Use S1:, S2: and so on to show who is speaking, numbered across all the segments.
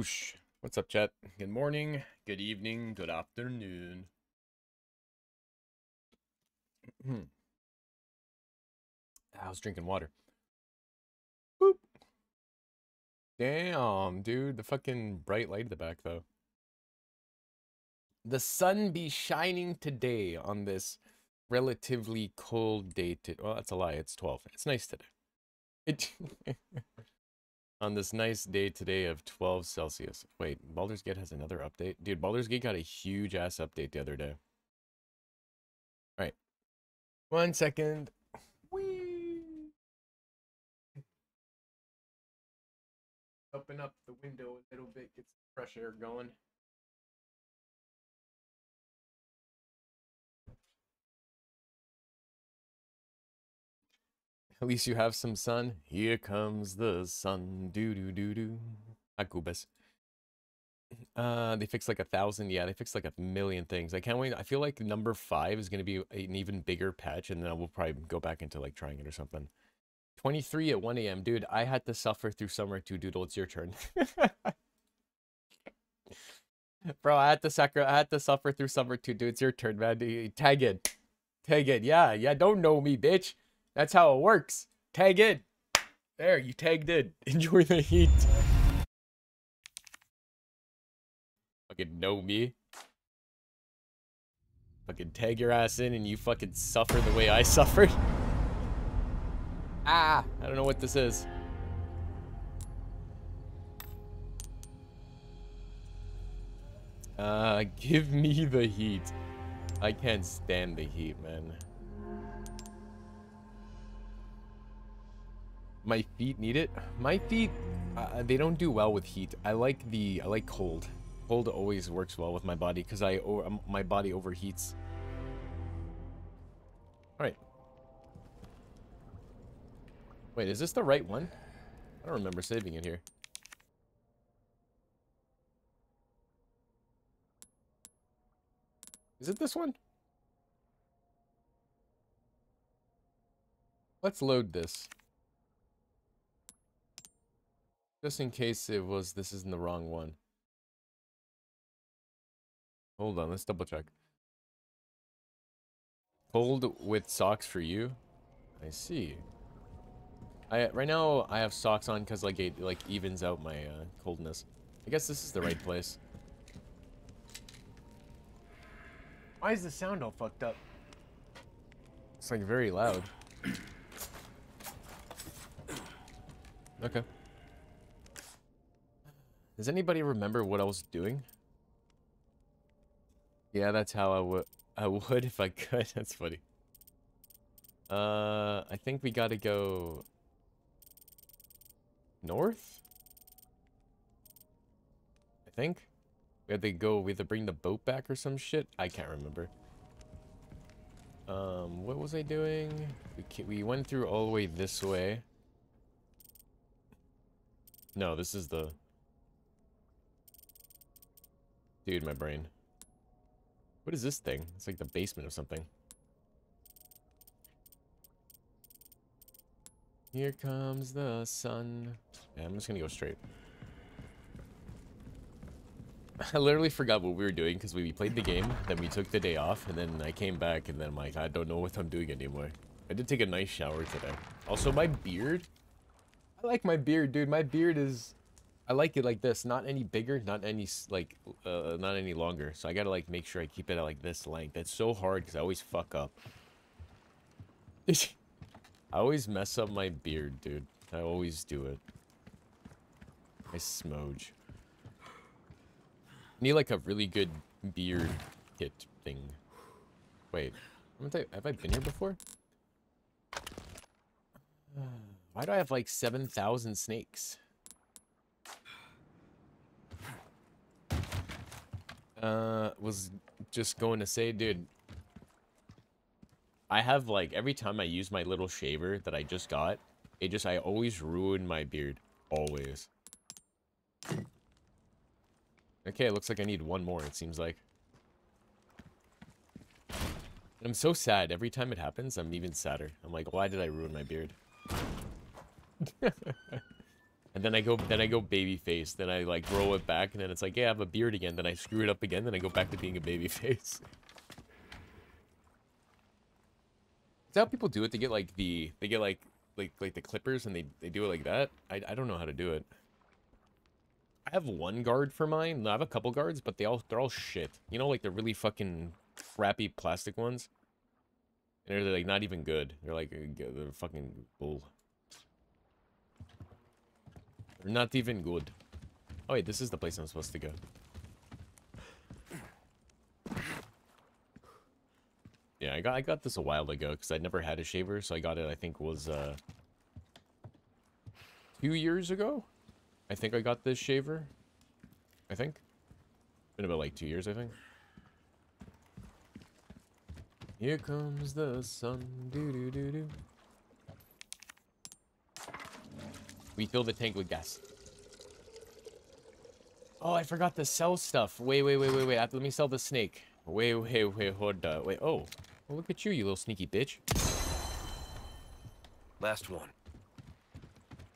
S1: Whoosh. What's up, chat? Good morning, good evening, good afternoon. Hmm. I was drinking water. Boop. Damn, dude. The fucking bright light at the back, though. The sun be shining today on this relatively cold day. To well, that's a lie. It's 12. It's nice today. It on this nice day today of 12 Celsius. Wait, Baldur's Gate has another update? Dude, Baldur's Gate got a huge ass update the other day. Alright. One second. Whee! Open up the window a little bit, get some fresh air going. At least you have some sun. Here comes the sun. Do do do do. Akubas. Uh, they fixed like a thousand. Yeah, they fixed like a million things. I can't wait. I feel like number five is going to be an even bigger patch, and then we'll probably go back into like trying it or something. 23 at 1 a.m. Dude, I had to suffer through summer too, Doodle. It's your turn. Bro, I had to sacri- I had to suffer through summer too, dude. It's your turn, man. Tag it. Tag it. Yeah, yeah. Don't know me, bitch. That's how it works. Tag in. There, you tagged in. Enjoy the heat. Fucking know me. Fucking tag your ass in and you fucking suffer the way I suffered. Ah, I don't know what this is. Uh, give me the heat. I can't stand the heat, man. My feet need it. My feet, uh, they don't do well with heat. I like the, I like cold. Cold always works well with my body because I, um, my body overheats. All right. Wait, is this the right one? I don't remember saving it here. Is it this one? Let's load this. Just in case it was, this isn't the wrong one. Hold on, let's double check. Cold with socks for you? I see. I right now I have socks on because like it like evens out my uh, coldness. I guess this is the right place. Why is the sound all fucked up? It's like very loud. Okay. Does anybody remember what I was doing? Yeah, that's how I would I would if I could. That's funny. Uh, I think we gotta go north. I think we had to go. We had to bring the boat back or some shit. I can't remember. Um, what was I doing? We we went through all the way this way. No, this is the Dude, my brain. What is this thing? It's like the basement of something. Here comes the sun. Yeah, I'm just gonna go straight. I literally forgot what we were doing because we played the game, then we took the day off, and then I came back, and then I'm like, I don't know what I'm doing anymore. I did take a nice shower today. Also, my beard. I like my beard, dude. My beard is I like it like this, not any bigger, not any like, uh, not any longer. So I gotta like make sure I keep it at like this length. It's so hard because I always fuck up. I always mess up my beard, dude. I always do it. I smoge. I need like a really good beard kit thing. Wait, have I been here before? Why do I have like 7,000 snakes? Uh, was just going to say, dude, I have like every time I use my little shaver that I just got, it just I always ruin my beard, always. Okay, it looks like I need one more. It seems like. I'm so sad every time it happens. I'm even sadder. I'm like, why did I ruin my beard? and then I go, then I go baby face. Then I like grow it back, and then it's like, yeah, I have a beard again. Then I screw it up again. Then I go back to being a baby face. Is that how people do it? They get like the, they get like, like, like the clippers, and they they do it like that. I I don't know how to do it. I have one guard for mine. I have a couple guards, but they all they're all shit. You know, like the really fucking crappy plastic ones. And they're like not even good. They're like uh, they're fucking bull. Not even good. Oh wait, this is the place I'm supposed to go. Yeah, I got I got this a while ago because I never had a shaver, so I got it. I think was uh two years ago. I think I got this shaver. I think. Been about like two years, I think. Here comes the sun. Doo doo doo doo. We fill the tank with gas. Oh, I forgot to sell stuff. Wait, wait, wait, wait, wait. Let me sell the snake. Wait, wait, wait, hold up. Wait, oh. Well, look at you, you little sneaky bitch.
S2: Last one.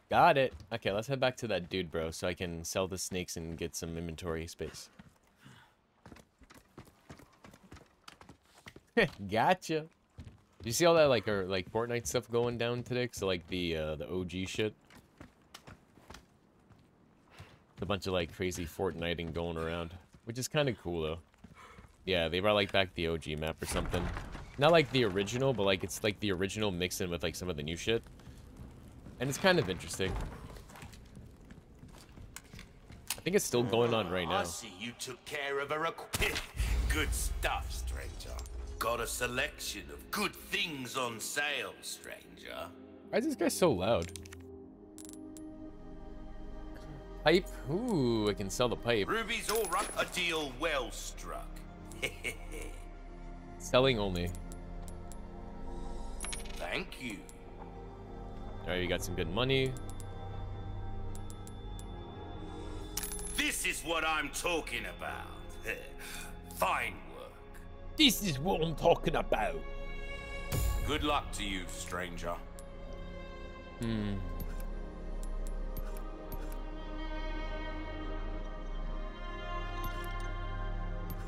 S1: Got it. Okay, let's head back to that dude, bro, so I can sell the snakes and get some inventory space. gotcha. You see all that like or like Fortnite stuff going down today? So like the uh, the OG shit. A bunch of like crazy Fortniting going around, which is kind of cool though. Yeah, they brought like back the OG map or something. Not like the original, but like it's like the original mixed in with like some of the new shit. And it's kind of interesting. I think it's still going on right now. I
S3: see you took care of a Good stuff, stranger. Got a selection of good things on sale, stranger.
S1: Why is this guy so loud? Pipe? Ooh, I can sell the pipe.
S3: Ruby's all right. A deal well struck.
S1: Selling only.
S3: Thank you.
S1: Alright, you got some good money.
S3: This is what I'm talking about. Fine work.
S1: This is what I'm talking about.
S3: Good luck to you, stranger.
S1: Hmm.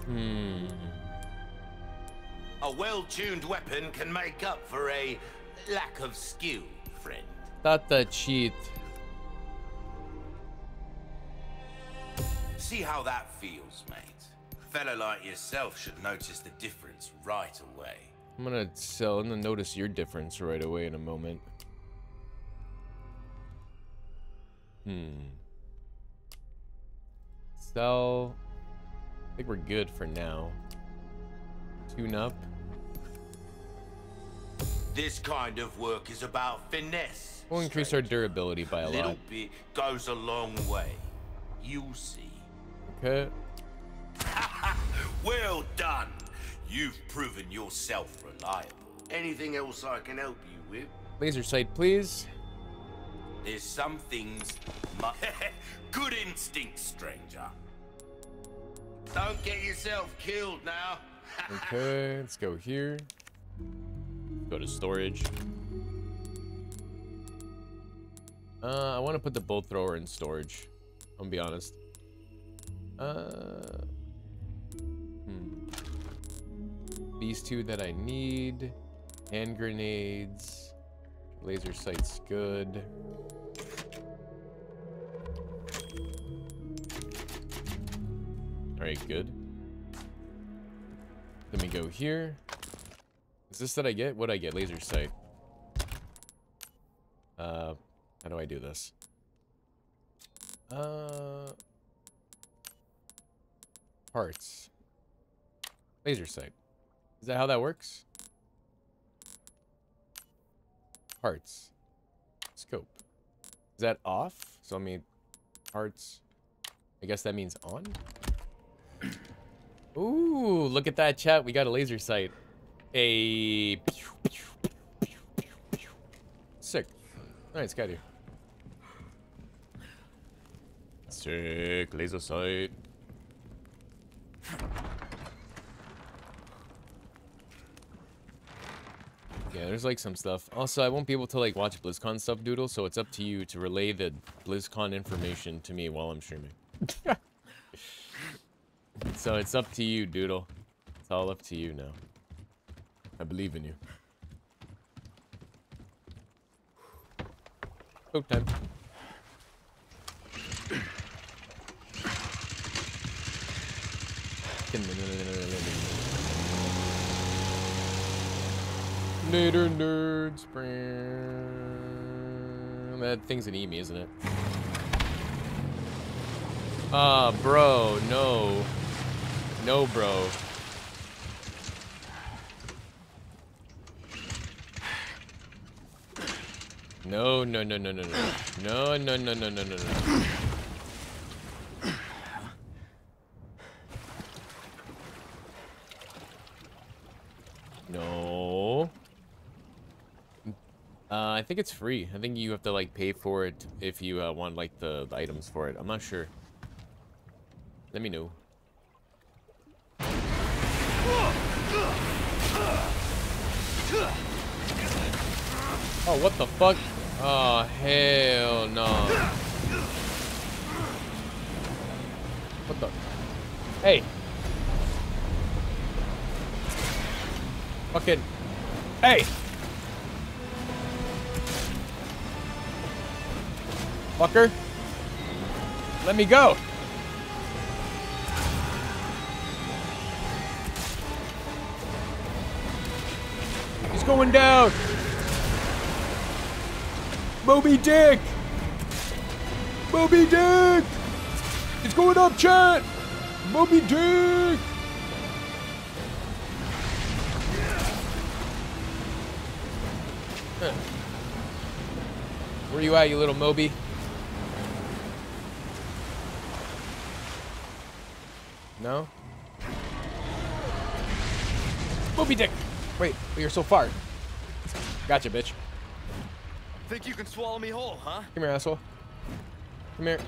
S1: Hmm.
S3: A well-tuned weapon can make up for a lack of skill friend.
S1: Not the cheat.
S3: See how that feels, mate. A fella like yourself should notice the difference right away.
S1: I'm gonna sell. I'm notice your difference right away in a moment. Hmm. Sell. I think we're good for now. Tune up.
S3: This kind of work is about finesse.
S1: We'll increase our durability by a,
S3: little lot. bit goes a long way. You'll see.
S1: Okay.
S3: well done. You've proven yourself reliable. Anything else I can help you with?
S1: Laser sight, please.
S3: There's some things. Good instinct, stranger. Don't get yourself killed now.
S1: okay, let's go here. Go to storage. Uh, I want to put the bolt thrower in storage. I'm gonna be honest. Uh, hmm. These two that I need. Hand grenades. Laser sight's good. Alright, good. Let me go here. Is this that I get? What I get? Laser sight. Uh, how do I do this? Uh, parts. Laser sight. Is that how that works? Parts. Scope. Is that off? So I mean, parts. I guess that means on? Ooh, look at that chat. We got a laser sight a... Sick. Nice, got you. Sick, laser sight. Yeah, there's like some stuff. Also, I won't be able to like watch BlizzCon stuff, Doodle, so it's up to you to relay the BlizzCon information to me while I'm streaming. so it's up to you, Doodle. It's all up to you now. I believe in you. Coke time. Later, nerds. That thing's an Emi, isn't it? Ah, bro, no. No, bro. No, no, no, no, no, no. No, no, no, no, no, no, no. No. Uh, I think it's free. I think you have to like pay for it if you uh, want like the, the items for it. I'm not sure. Let me know. Oh, what the fuck? Oh, hell no. What the? Hey. Fucking. Hey! Fucker. Let me go. Going down. Moby Dick! Moby Dick! It's going up, chat! Moby Dick! Huh. Where you at, you little Moby? No? Moby Dick! Wait, you're so far. Gotcha, bitch.
S2: Think you can swallow me whole, huh?
S1: Come here, asshole. Come here.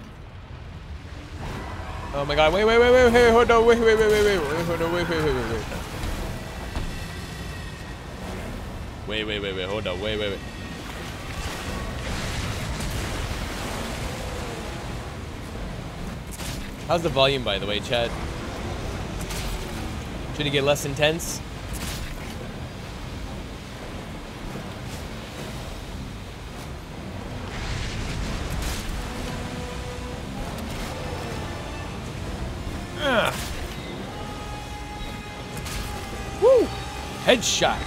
S1: Oh my god, wait, wait, wait, wait, wait, hold on, wait, wait, wait, wait, wait, wait, hold on, wait, wait, wait, wait, wait. Wait, wait, wait, wait, hold on, wait, wait, wait. How's the volume, by the way, Chad? Should it get less intense? Headshot.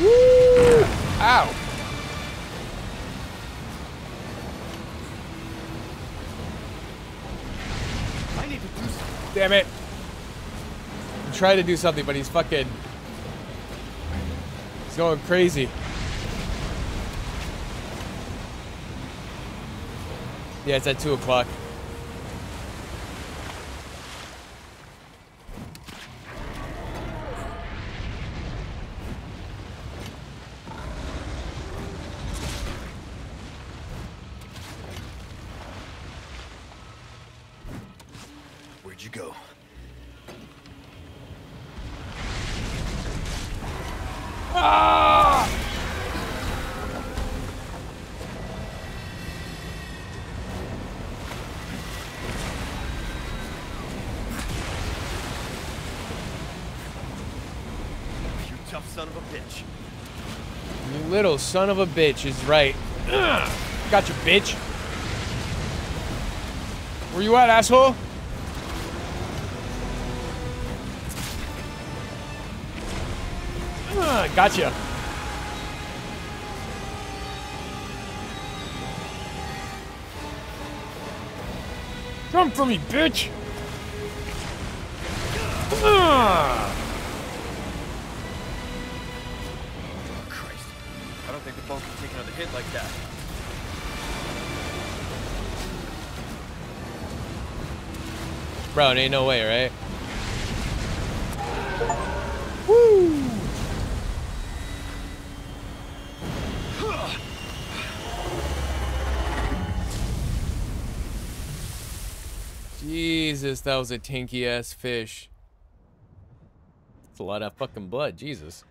S1: Woo! Ow.
S2: I need to do something.
S1: Damn it. I'm trying to do something, but he's fucking... He's going crazy. Yeah, it's at 2 o'clock.
S2: Where'd you go?
S1: Ah!
S2: You tough son of a bitch.
S1: You little son of a bitch is right. Ugh. Gotcha, bitch. Where you at, asshole? Ugh, gotcha. Come for me, bitch.
S2: hit like that.
S1: Bro, it ain't no way, right? Woo! Jesus, that was a tinky ass fish. It's a lot of fucking blood, Jesus.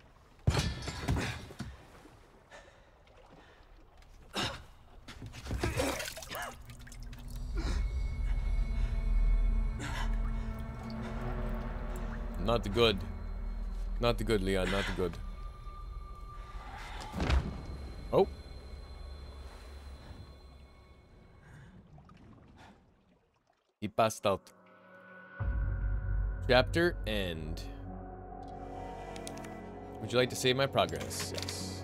S1: Good. Not the good, Leon, not the good. Oh. He passed out. Chapter end. Would you like to save my progress? Yes.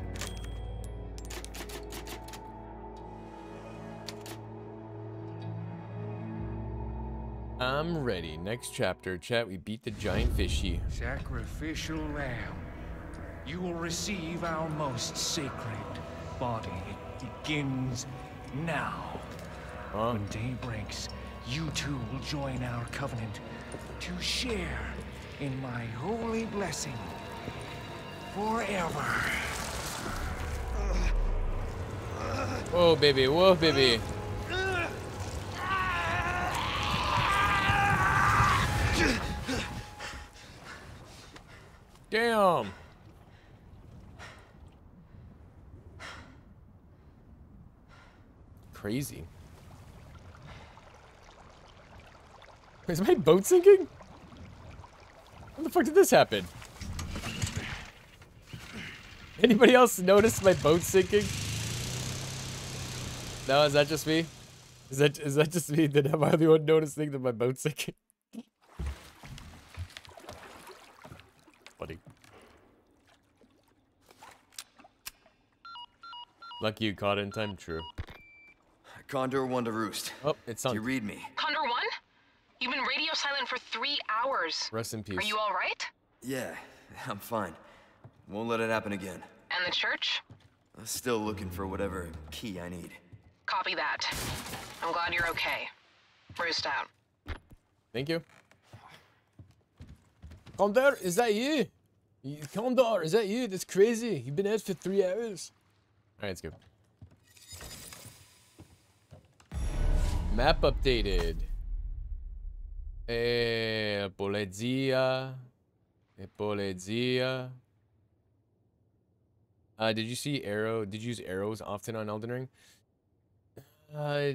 S1: I'm ready. Next chapter. Chat, we beat the giant fishy.
S4: Sacrificial lamb. You will receive our most sacred body. It begins now.
S1: Huh?
S4: When day breaks, you two will join our covenant to share in my holy blessing forever.
S1: Whoa, baby. Whoa, baby. Damn. Crazy. Is my boat sinking? When the fuck did this happen? Anybody else notice my boat sinking? No, is that just me? Is that is that just me? Did am I the one noticing that my boat's sinking? Funny. Lucky you caught it in time. True.
S5: Condor one to roost.
S1: Oh, it's
S5: Do you read me?
S6: Condor One? You've been radio silent for three hours.
S1: Rest in peace.
S6: Are you all right?
S5: Yeah, I'm fine. Won't let it happen again.
S6: And the church?
S5: I'm still looking for whatever key I need.
S6: Copy that. I'm glad you're okay. Roost out.
S1: Thank you. Condor, is that you? You- Condor, is that you? That's crazy. You've been out for three hours. Alright, let's go. Map updated. Eh, Polezia. Eh, Polezia. Uh, did you see arrow? Did you use arrows often on Elden Ring? Uh,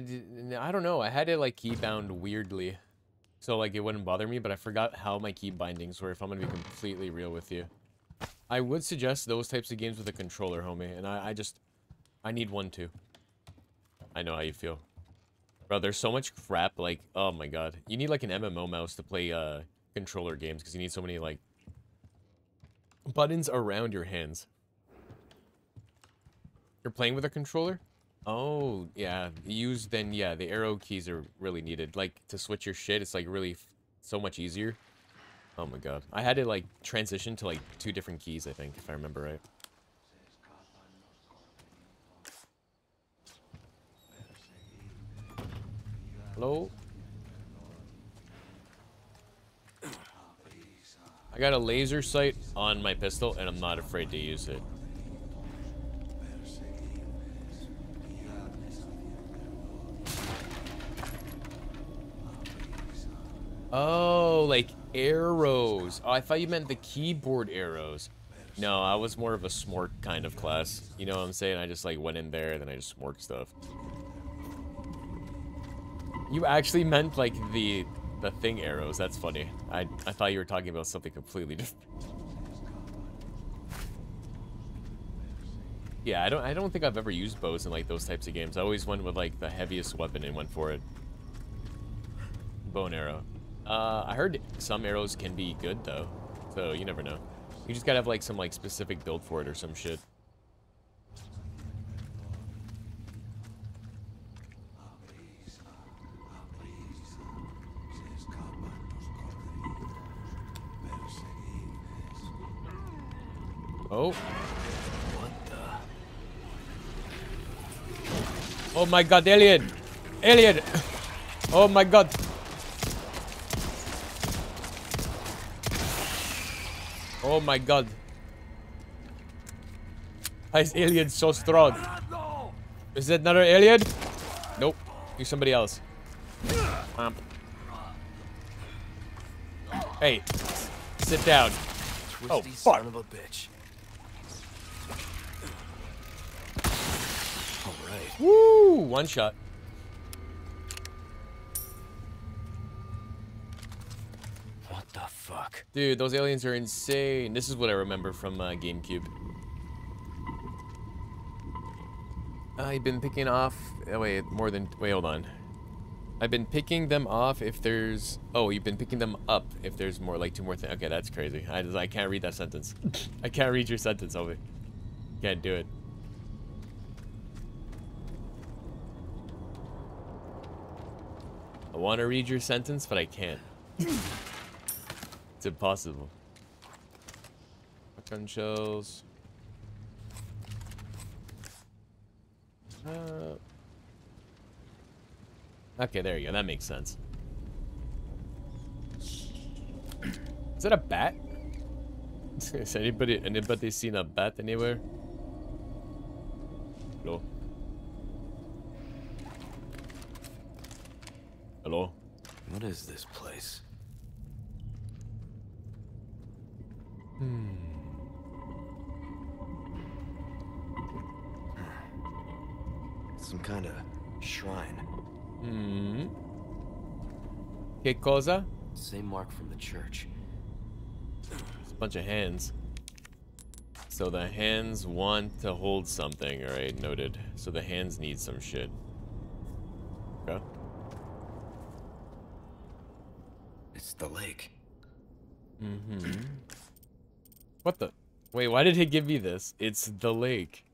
S1: I don't know. I had it like keybound weirdly. So like it wouldn't bother me, but I forgot how my key bindings were if I'm gonna be completely real with you. I would suggest those types of games with a controller, homie, and I, I just I need one too. I know how you feel. Bro, there's so much crap, like, oh my god. You need like an MMO mouse to play uh controller games because you need so many like buttons around your hands. You're playing with a controller? Oh, yeah. Use then yeah, the arrow keys are really needed. Like to switch your shit, it's like really so much easier. Oh my god. I had to like transition to like two different keys, I think, if I remember right. Hello? I got a laser sight on my pistol and I'm not afraid to use it. Oh, like arrows. Oh, I thought you meant the keyboard arrows. No, I was more of a smork kind of class. You know what I'm saying? I just like went in there and then I just smorked stuff. You actually meant like the the thing arrows. That's funny. I I thought you were talking about something completely different. Yeah, I don't I don't think I've ever used bows in like those types of games. I always went with like the heaviest weapon and went for it. Bow and arrow. Uh, I heard some arrows can be good though, so you never know. You just gotta have like some like specific build for it or some shit. Oh. What the? Oh my god, alien! Alien! Oh my god! Oh my god. Why is alien so strong? Is that another alien? Nope. You're somebody else. Um. Hey, sit down.
S2: Twisty
S1: Oh, fuck.
S2: son of a bitch.
S1: Woo! One shot.
S2: What the fuck?
S1: Dude, those aliens are insane. This is what I remember from uh, GameCube. I've been picking off. Oh, wait, more than. Wait, hold on. I've been picking them off if there's. Oh, you've been picking them up if there's more, like two more things. Okay, that's crazy. I just, I can't read that sentence. I can't read your sentence, Obi. Can't do it. I want to read your sentence, but I can't. It's impossible. Shotgun shells. Uh, okay, there you go. That makes sense. Is that a bat? Has anybody anybody seen a bat anywhere? Hello. Hello.
S2: What is this place? Hmm.
S5: Some kind of shrine.
S1: Hmm. Que cosa?
S2: Same mark from the church.
S1: It's a bunch of hands. So the hands want to hold something, alright, noted. So the hands need some shit. Okay.
S5: It's the lake.
S1: Mm-hmm. What the? Wait, why did he give me this? It's the lake.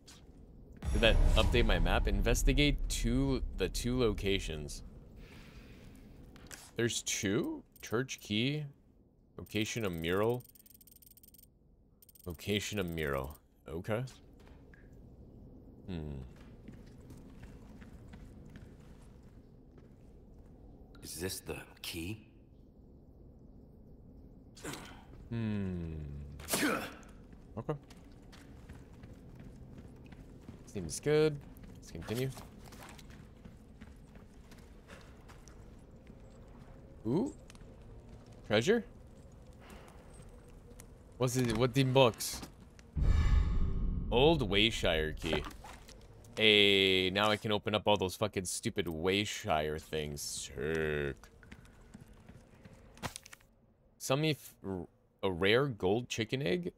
S1: Did that update my map? Investigate two the two locations. There's two? Church key? Location of mural? Location of mural. Okay. Hmm.
S5: Is this the key?
S1: Hmm. Okay. Seems good. Let's continue. Ooh. Treasure? What's it? What the books? Old Wayshrine key. Hey, now I can open up all those fucking stupid Wayshrine things. Sick. Sell me a rare gold chicken egg?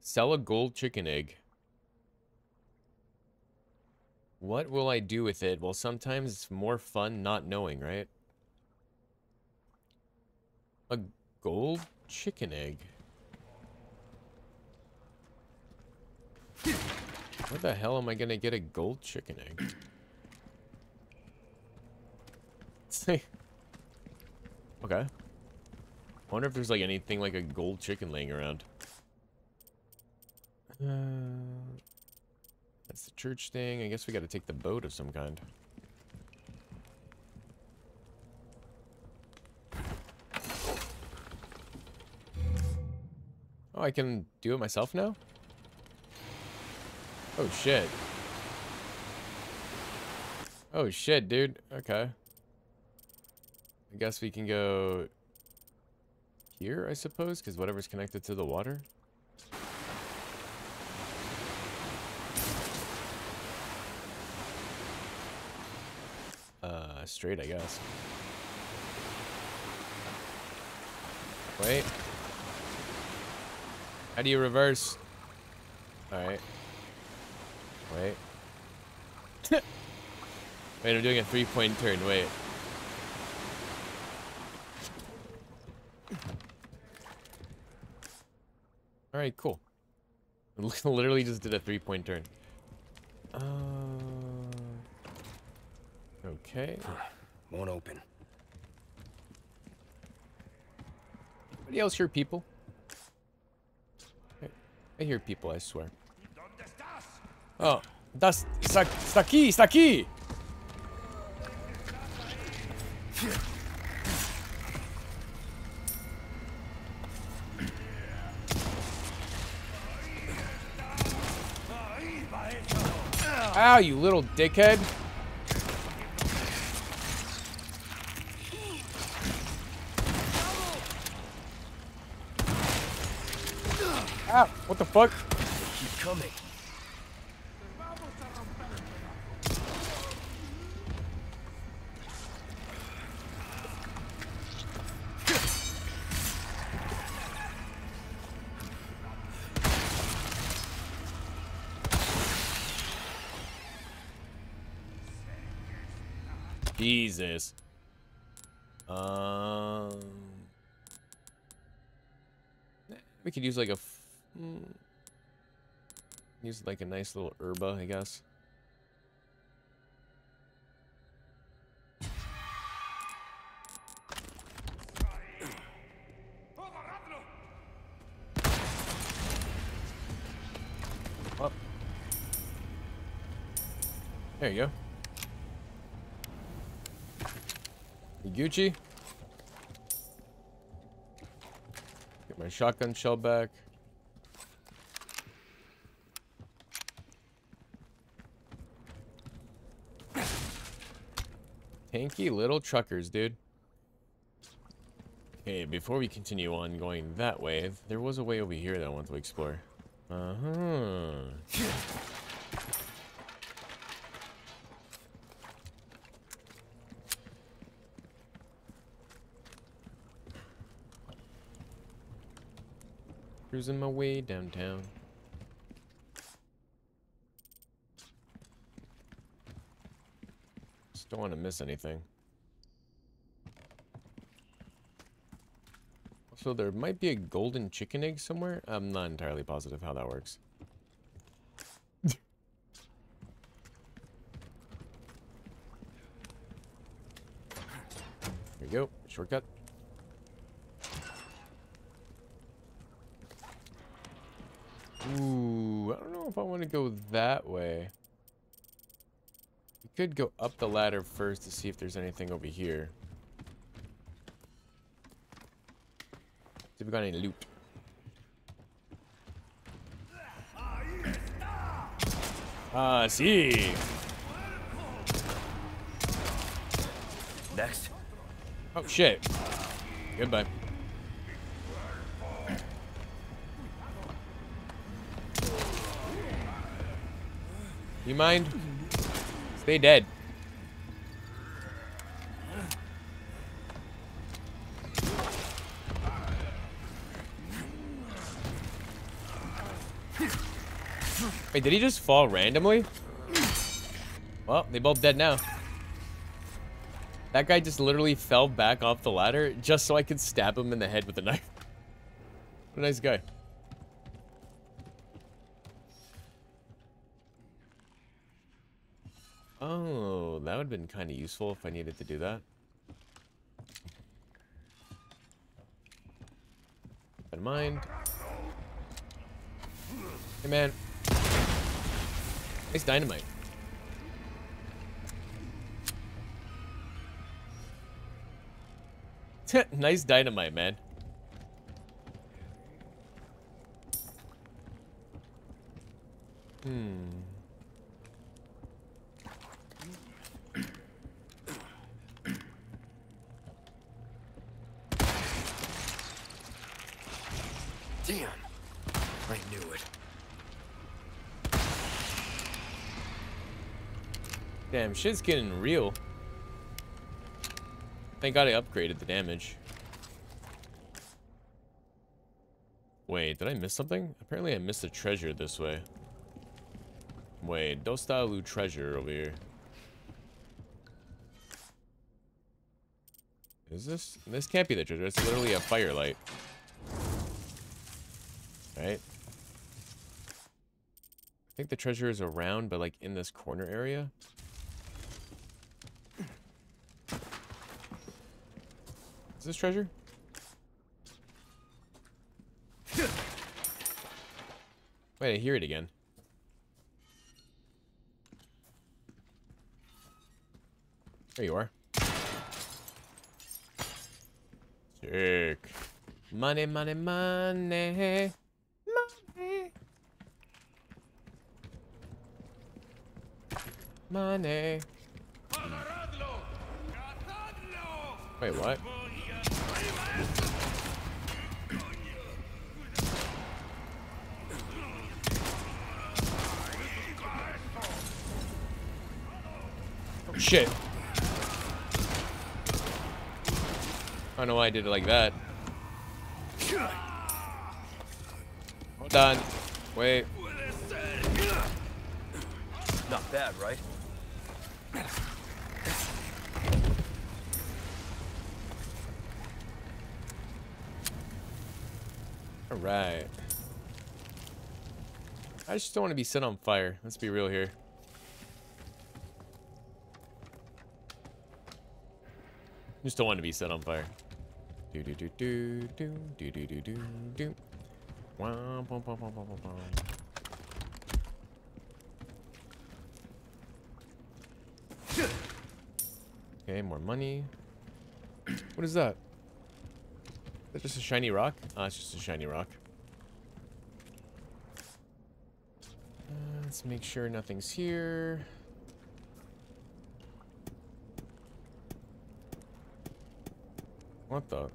S1: Sell a gold chicken egg. What will I do with it? Well, sometimes it's more fun not knowing, right? A gold chicken egg. Where the hell am I gonna get a gold chicken egg? okay. I wonder if there's like anything like a gold chicken laying around. Uh, that's the church thing. I guess we gotta take the boat of some kind. Oh, I can do it myself now? Oh, shit. Oh, shit, dude. Okay. I guess we can go here, I suppose, because whatever's connected to the water. Uh, straight, I guess. Wait. How do you reverse? Alright. Wait. Wait, I'm doing a three-point turn. Wait. Alright, cool. Literally just did a three-point turn. Uh, okay.
S5: Won't open.
S1: Anybody else hear people? I, hear people, I swear. Oh, das, está, está aquí, está aquí! Ow, you little dickhead. Ow, what the fuck?
S2: Keep coming.
S1: Jesus. Um, we could use like a, f- mm, use like a nice little herba, I guess. Gucci? Get my shotgun shell back. Tanky little truckers, dude. Okay, before we continue on going that way, there was a way over here that I want to explore. Uh-huh. Cruising my way downtown. Just don't want to miss anything. So there might be a golden chicken egg somewhere. I'm not entirely positive how that works. there you go. Shortcut. Ooh, I don't know if I want to go that way. We could go up the ladder first to see if there's anything over here. See if we got any loot. Ah, see.
S2: Next.
S1: Oh shit. Goodbye. You mind? Stay dead. Wait, did he just fall randomly? Well, they both dead now. That guy just literally fell back off the ladder just so I could stab him in the head with a knife. What a nice guy. Oh, that would have been kind of useful if I needed to do that. Keep in mind. Hey, man. Nice dynamite. nice dynamite, man. Hmm.
S2: Damn. I knew it.
S1: Damn, shit's getting real. Thank God I upgraded the damage. Wait, did I miss something? Apparently I missed a treasure this way. Wait, Dostalu treasure over here. Is this? This can't be the treasure. It's literally a firelight. Right? I think the treasure is around, but like in this corner area. Is this treasure? Wait, I hear it again. There you are. Sick. Money, money, money. Money. Money. Wait, what? Shit. I don't know why I did it like that. Hold on. Wait.
S2: Not bad, right?
S1: Alright. I just don't want to be set on fire. Let's be real here. Just don't want to be set on fire. Do do do do do do do do do do. Okay, more money. What is that? Is that just a shiny rock? Ah, it's just a shiny rock. Uh, let's make sure nothing's here. What the?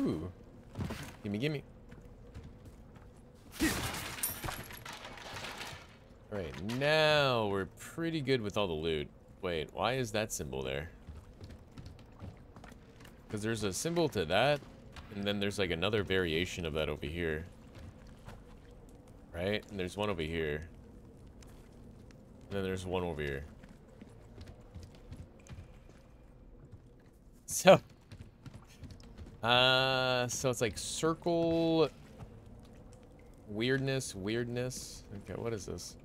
S1: Ooh. Gimme, gimme. Alright, now we're pretty good with all the loot. Wait, why is that symbol there? Because there's a symbol to that, and then there's like another variation of that over here. Right? And there's one over here. Then there's one over here. So, uh, so it's like circle weirdness, weirdness. Okay, what is this?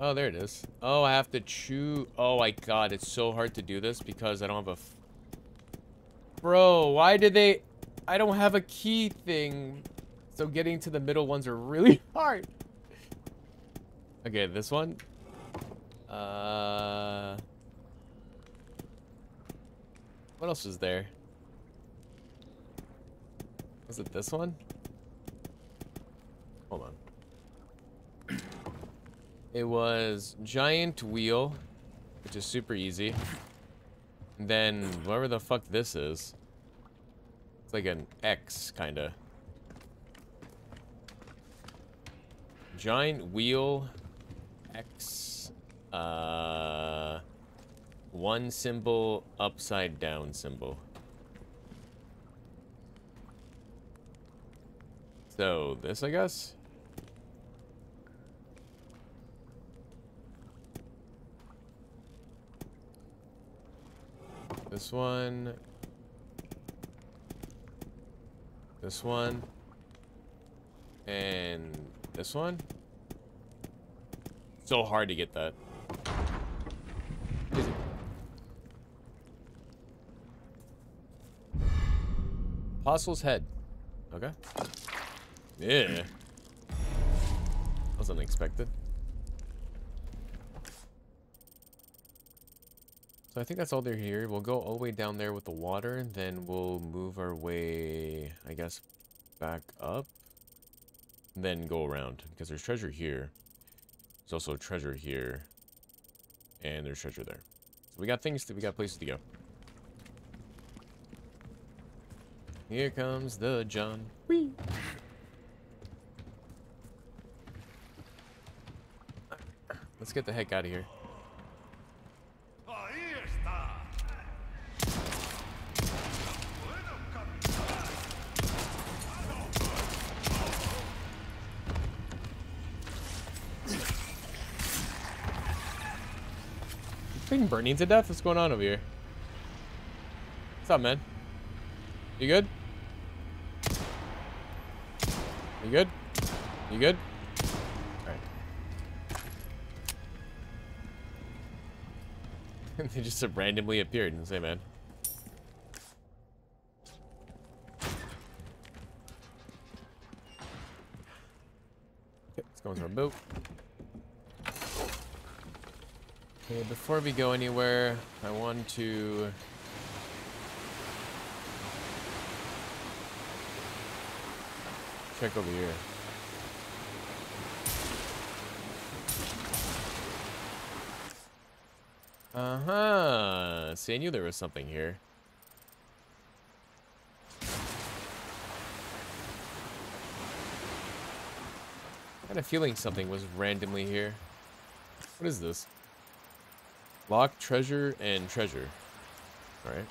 S1: Oh, there it is. Oh, I have to chew. Oh my god, it's so hard to do this because I don't have a. Bro, why did they? I don't have a key thing. So getting to the middle ones are really hard. Okay, this one. Uh. What else is there? Was it this one? Hold on. It was giant wheel, which is super easy. And then whatever the fuck this is. It's like an X, kinda. Giant wheel, X, uh, one symbol, upside down symbol. So, this, I guess? This one. This one. And this one. So hard to get that. Apostle's head. Okay. Yeah. That was unexpected. So I think that's all they're here. We'll go all the way down there with the water, and then we'll move our way, I guess, back up. Then go around, because there's treasure here. There's also treasure here. And there's treasure there. So we got things, to, we got places to go. Here comes the John. Whee! Let's get the heck out of here. Burning to death? What's going on over here? What's up, man? You good? You good? You good? They just randomly appeared and say, man. Okay, let's go into our boat. Okay, before we go anywhere, I want to... Check over here. Uh-huh. See, I knew there was something here. I had a feeling something was randomly here. What is this? Lock, treasure, and treasure. Alright.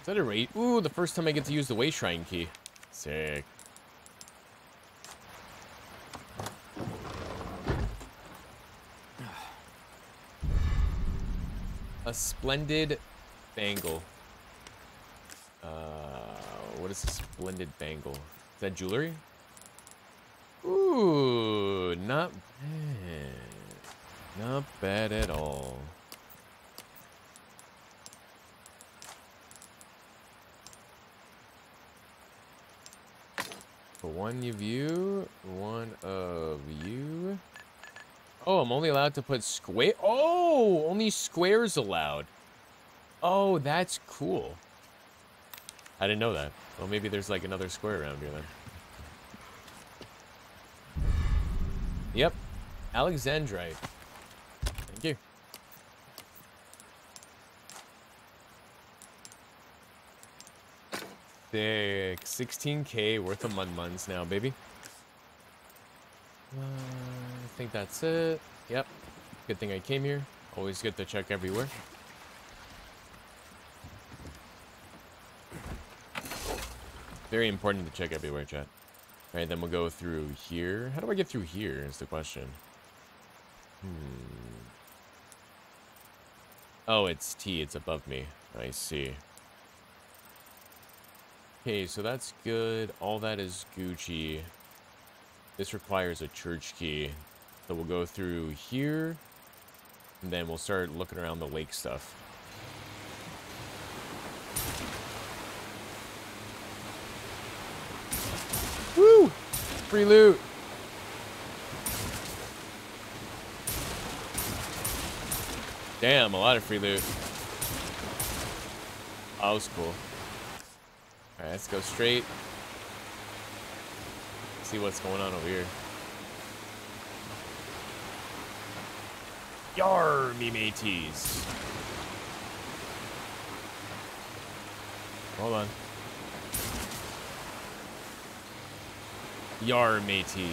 S1: Is that a rate? Ooh, the first time I get to use the Wayshrine key. Sick. A splendid bangle. Uh, what is a splendid bangle? Is that jewelry? Ooh, not bad. Not bad at all. One of you, one of you. Oh, I'm only allowed to put square. Oh, only squares allowed. Oh, that's cool. I didn't know that. Well, maybe there's like another square around here then. Yep. Alexandrite. Thank you. Thick. 16k worth of mud muns now, baby. Uh, I think that's it. Yep. Good thing I came here. Always good to check everywhere. Very important to check everywhere, chat. Alright, then we'll go through here. How do I get through here is the question. Hmm. Oh, it's T. It's above me. I see. Okay, so that's good. All that is Gucci. This requires a church key. So we'll go through here. And then we'll start looking around the lake stuff. Woo! Free loot. Damn, a lot of free loot. Oh, that was cool. Alright, let's go straight. See what's going on over here. Yar, me mateys. Hold on. Yar, matey.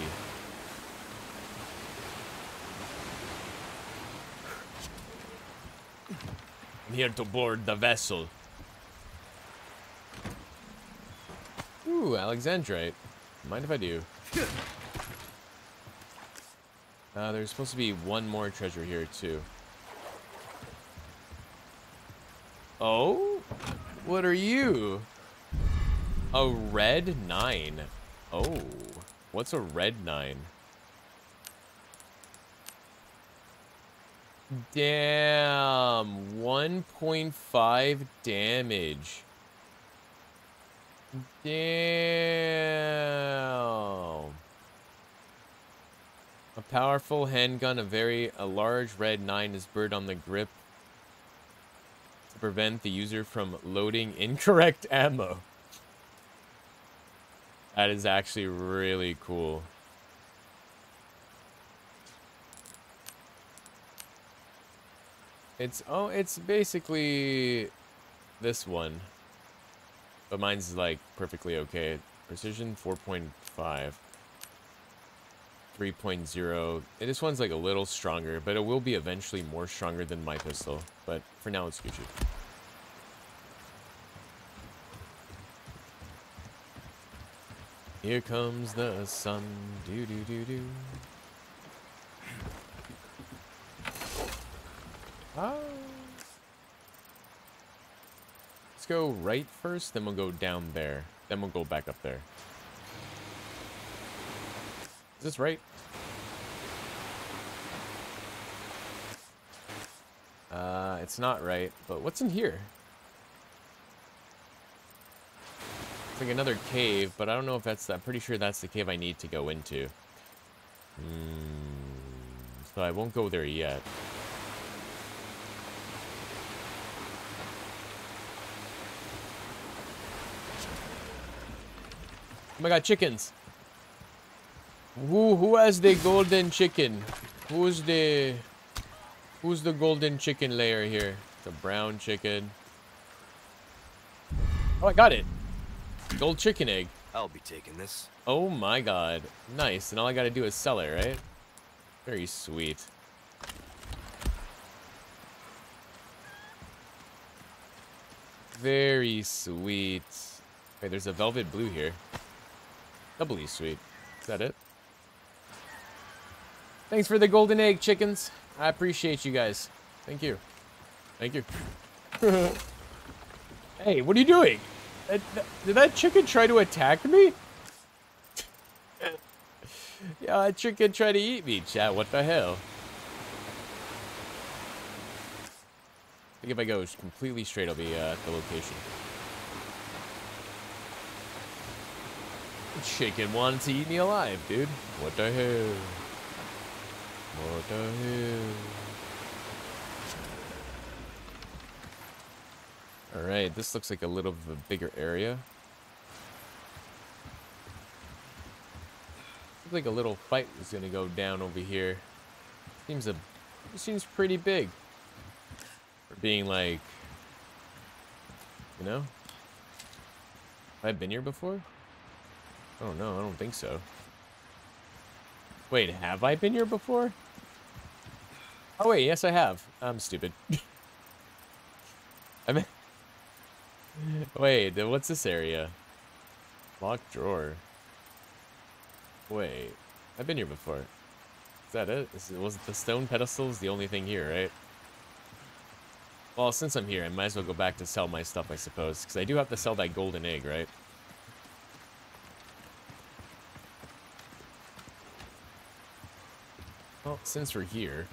S1: I'm here to board the vessel. Ooh, Alexandrite. Mind if I do? Uh, there's supposed to be one more treasure here, too. Oh? What are you? A red nine. Oh. What's a red nine? Damn. 1.5 damage. Damn. A powerful handgun, a very a large red 9 is bird on the grip to prevent the user from loading incorrect ammo. That is actually really cool. It's oh, it's basically this one. But mine's like perfectly okay. Precision 4.5. 3.0. This one's like a little stronger, but it will be eventually more stronger than my pistol. But for now, it's Gucci. Here comes the sun. Do do do do. Ah. Let's go right first, then we'll go down there. Then we'll go back up there. Is this right? Uh, it's not right, but what's in here? It's like another cave, but I don't know if that's, I'm pretty sure that's the cave I need to go into. Hmm, so I won't go there yet. My god, chickens! Who who has the golden chicken? Who's the who's the golden chicken layer here? The brown chicken. Oh, I got it. Gold chicken egg.
S5: I'll be taking this.
S1: Oh my god. Nice. And all I gotta do is sell it, right? Very sweet. Very sweet. Wait, there's a velvet blue here. Doubly sweet. Is that it? Thanks for the golden egg, chickens. I appreciate you guys. Thank you. Thank you. hey, what are you doing? That, that, did that chicken try to attack me? yeah, that chicken tried to eat me, chat. What the hell? I think if I go completely straight, I'll be uh, at the location. Chicken wanted to eat me alive, dude. What the hell? What the hell? Alright, this looks like a little bit of a bigger area. Looks like a little fight is gonna go down over here. Seems a seems pretty big. For being like you know? Have I been here before? Oh no, I don't think so. Wait, have I been here before? Oh wait, yes I have. I'm stupid. I mean, wait, what's this area? Locked drawer. Wait, I've been here before. Is that it? Is it was the stone pedestals the only thing here, right? Well, since I'm here, I might as well go back to sell my stuff, I suppose, because I do have to sell that golden egg, right? Well, since we're here,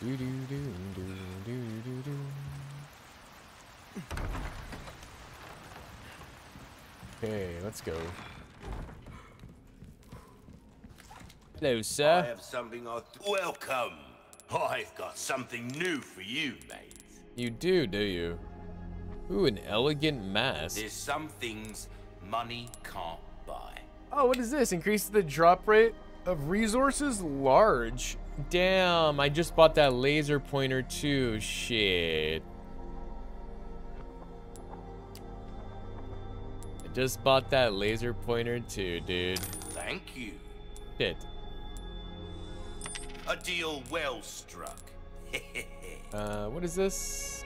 S1: Do do do do do do do. Okay, let's go. Hello,
S3: I
S1: sir.
S3: have something I... Welcome! I've got something new for you, mate.
S1: You do, do you? Ooh, an elegant mask.
S3: There's some things money can't buy.
S7: Oh, what is this? Increase the drop rate of resources large.
S1: Damn, I just bought that laser pointer too. Shit. I just bought that laser pointer too, dude.
S3: Thank you.
S1: Shit.
S3: A deal well struck.
S1: Uh, what is this?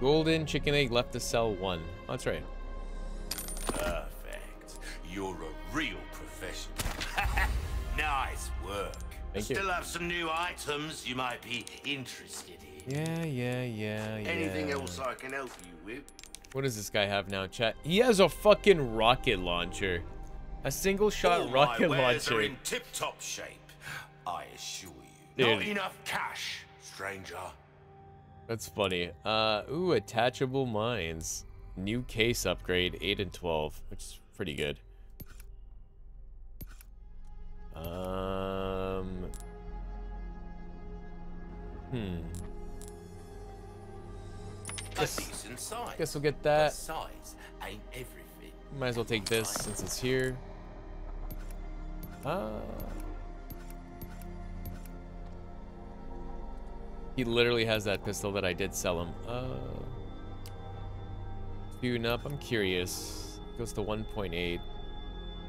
S1: Golden chicken egg left to sell one. Oh, that's right.
S3: Perfect. You're a real professional. nice work.
S1: Thank you.
S3: Still have some new items you might be interested in.
S1: Yeah, yeah, yeah, yeah.
S3: Anything else I can help you with?
S1: What does this guy have now, chat? He has a fucking rocket launcher. A single shot
S3: All
S1: rocket
S3: my wares are
S1: launcher.
S3: in tip-top shape. I assure you. Not enough cash, stranger.
S1: That's funny. Uh, ooh, attachable mines. New case upgrade, 8 and 12, which is pretty good. Um. Hmm.
S3: A decent size.
S1: Guess we'll get that.
S3: size ain't everything.
S1: Might as well take this since it's here. Uh. He literally has that pistol that I did sell him. Uh. Tune up. I'm curious. Goes to 1.8.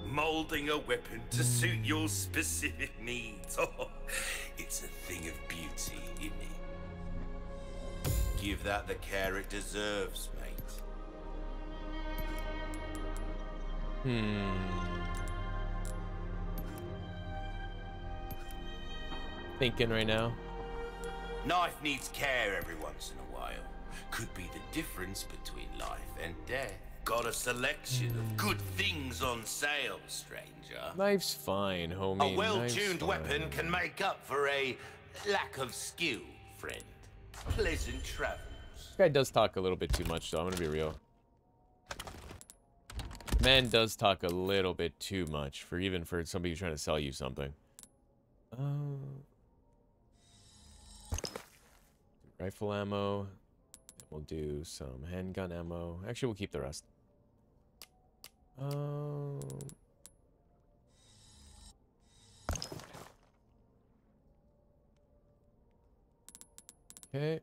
S3: Molding a weapon to suit your specific needs. Oh, it's a thing of beauty, isn't it? Give that the care it deserves, mate.
S1: Hmm. Thinking right now.
S3: Knife needs care every once in a while. Could be the difference between life and death. Got a selection of good things on sale, stranger.
S1: Knife's fine, homie.
S3: A well-tuned weapon can make up for a lack of skill, friend. Pleasant travels.
S1: This guy does talk a little bit too much, though. I'm gonna be real. Man does talk a little bit too much for even for somebody who's trying to sell you something. Uh, rifle ammo. We'll do some handgun ammo. Actually, we'll keep the rest. Um. Okay.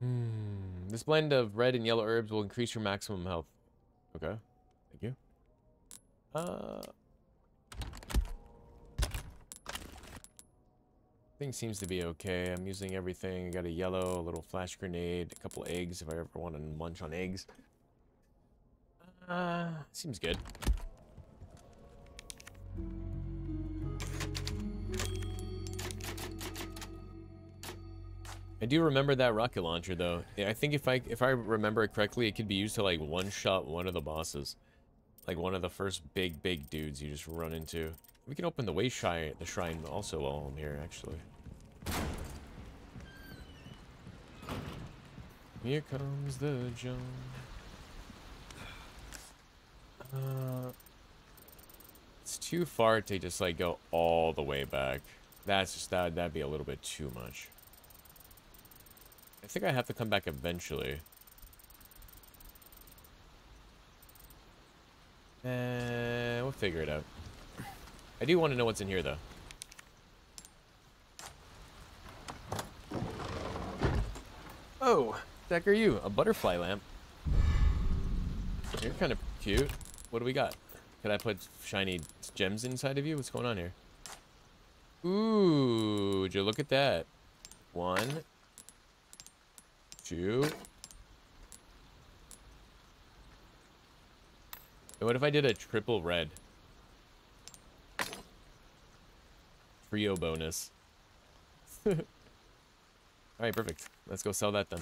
S1: Hmm. This blend of red and yellow herbs will increase your maximum health. Okay. Thank you. Uh. Thing seems to be okay. I'm using everything. I got a yellow, a little flash grenade, a couple eggs if I ever want to munch on eggs. Uh, seems good. I do remember that rocket launcher though. I think if I if I remember it correctly, it could be used to like one shot one of the bosses, like one of the first big big dudes you just run into. We can open the Wayshrine the shrine also while I'm here actually. Here comes the jump. Uh, it's too far to just like go all the way back. That's just that that'd be a little bit too much. I think I have to come back eventually. Uh, we'll figure it out. I do want to know what's in here, though. Oh, heck are you? A butterfly lamp. You're kind of cute. What do we got? Could I put shiny gems inside of you? What's going on here? Ooh, would you look at that? One, two. And What if I did a triple red? Trio bonus. Alright, perfect. Let's go sell that then.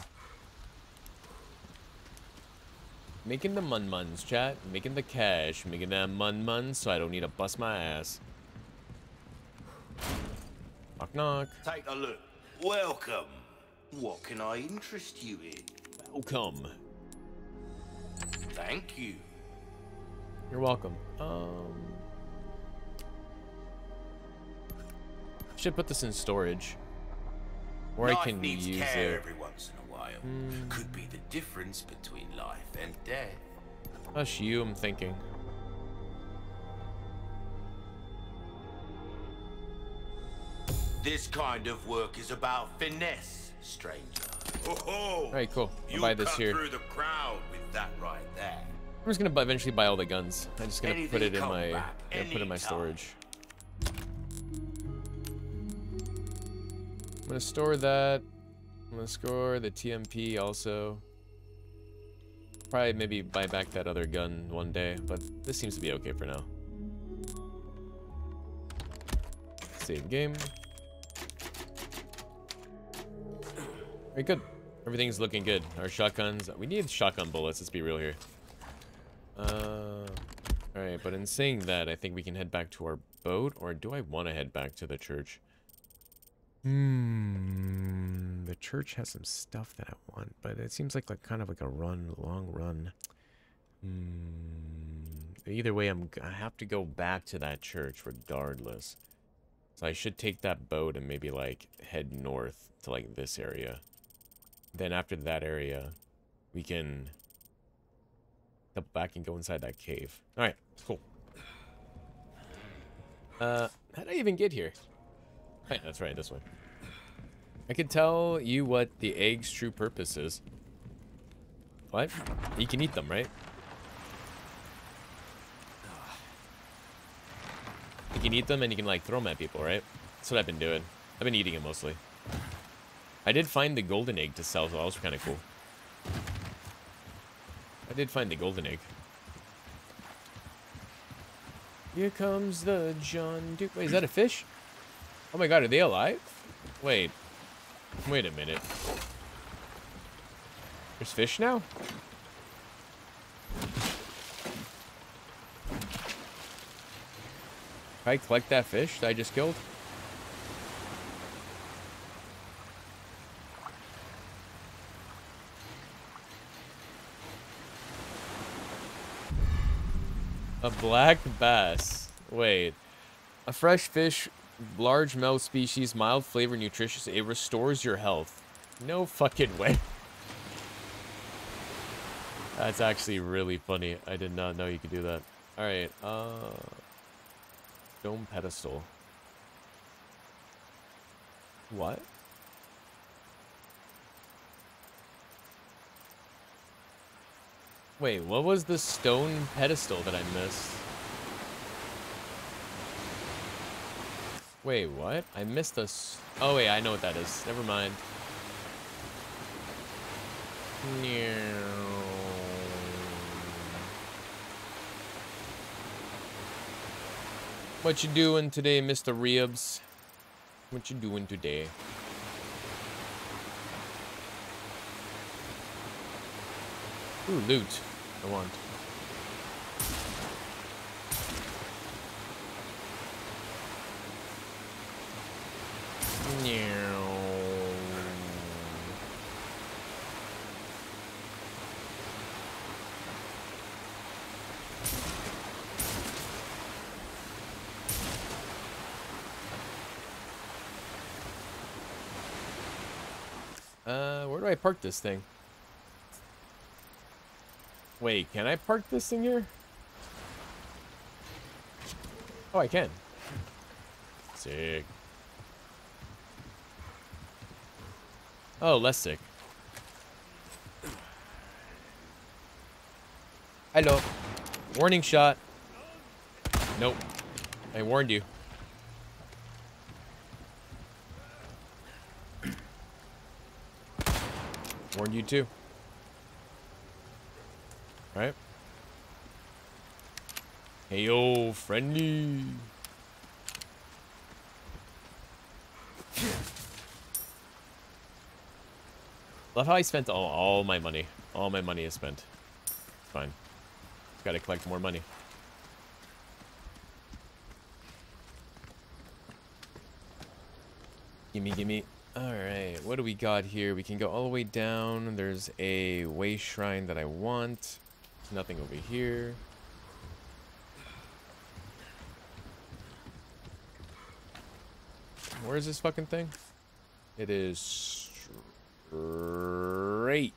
S1: Making the mun muns, chat. Making the cash. Making that mun muns so I don't need to bust my ass. Knock knock.
S3: Take a look. Welcome. What can I interest you in?
S1: Welcome.
S3: Thank you.
S1: You're welcome. Um, should put this in storage, or
S3: Life
S1: I can
S3: needs
S1: use
S3: care
S1: it.
S3: every once in a while.
S1: Hmm.
S3: Could be the difference between life and death.
S1: Hush you, I'm thinking.
S3: This kind of work is about finesse, stranger. Oh,
S1: All right, cool. I'll
S3: you
S1: buy this
S3: cut
S1: here.
S3: through the crowd with that right there.
S1: I'm just gonna eventually buy all the guns. I'm just gonna put it in my yeah, put it in my storage. I'm gonna store that. I'm gonna score the TMP also. Probably maybe buy back that other gun one day, but this seems to be okay for now. Save game. Very good. Everything's looking good. Our shotguns. We need shotgun bullets. Let's be real here. Uh, all right. But in saying that, I think we can head back to our boat, or do I want to head back to the church? Hmm. The church has some stuff that I want, but it seems like like kind of like a run, long run. Hmm. Either way, I'm I have to go back to that church regardless. So I should take that boat and maybe like head north to like this area. Then after that area, we can double back and go inside that cave. All right, cool. Uh, how did I even get here? That's right, this way. I can tell you what the egg's true purpose is. What? You can eat them, right? You can eat them and you can like throw them at people, right? That's what I've been doing. I've been eating it mostly. I did find the golden egg to sell, so that was kind of cool. I did find the golden egg. Here comes the John Duke. Wait, is that a fish? Oh my god, are they alive? Wait. Wait a minute. There's fish now? Can I collect that fish that I just killed? A black bass. Wait. A fresh fish, large mouth species, mild flavor, nutritious. It restores your health. No fucking way. That's actually really funny. I did not know you could do that. Alright, uh... Dome pedestal. What? Wait, what was the stone pedestal that I missed? Wait, what? I missed this. Oh, wait, I know what that is. Never mind. What you doing today, Mr. Reebs? What you doing today? Ooh, loot. I want. Uh, where do I park this thing? Wait, can I park this thing here? Oh, I can. Sick. Oh, less sick. Hello. Warning shot. Nope. I warned you. Warned you too. Right? Hey yo, friendly. Love how I spent all, all my money. All my money is spent. It's fine. Gotta collect more money. Gimme, gimme. Alright, what do we got here? We can go all the way down. There's a Wayshrine that I want. There's nothing over here. Where is this fucking thing? It is straight.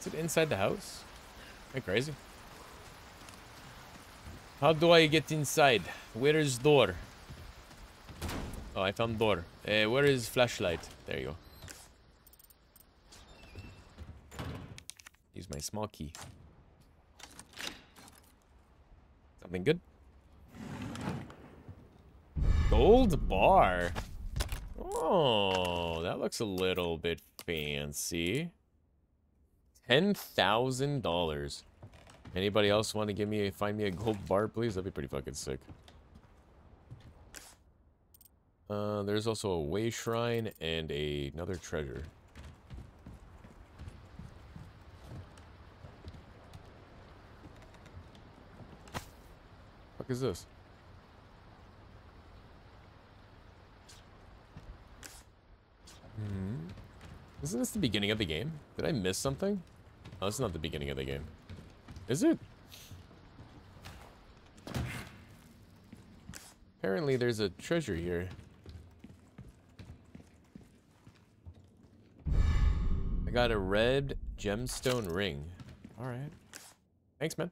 S1: Is it inside the house? Am I crazy? How do I get inside? Where is door? Oh, I found door. Uh, where is flashlight? There you go. Use my small key. Something good? Gold bar. Oh, that looks a little bit fancy. $10,000. Anybody else want to give me a, find me a gold bar, please? That'd be pretty fucking sick. Uh, there's also a Wayshrine and a, another treasure. Fuck is this? Hmm. Isn't this the beginning of the game? Did I miss something? Oh, it's not the beginning of the game. Is it? Apparently there's a treasure here. I got a red gemstone ring. Alright. Thanks, man.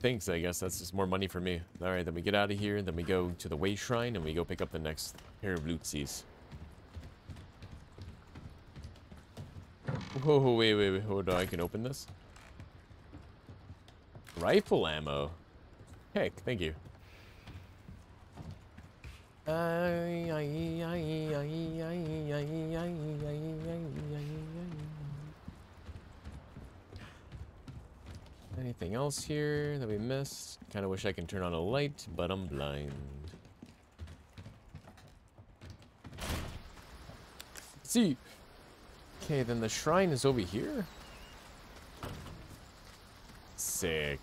S1: Thanks, I guess. That's just more money for me. Alright, then we get out of here, then we go to the Wayshrine, and we go pick up the next pair of lootsies. Whoa, wait, wait, wait, hold on, I can open this? Rifle ammo. Heck, thank you. Anything else here that we missed? Kind of wish I can turn on a light, but I'm blind. See. Okay, then the shrine is over here. Sick.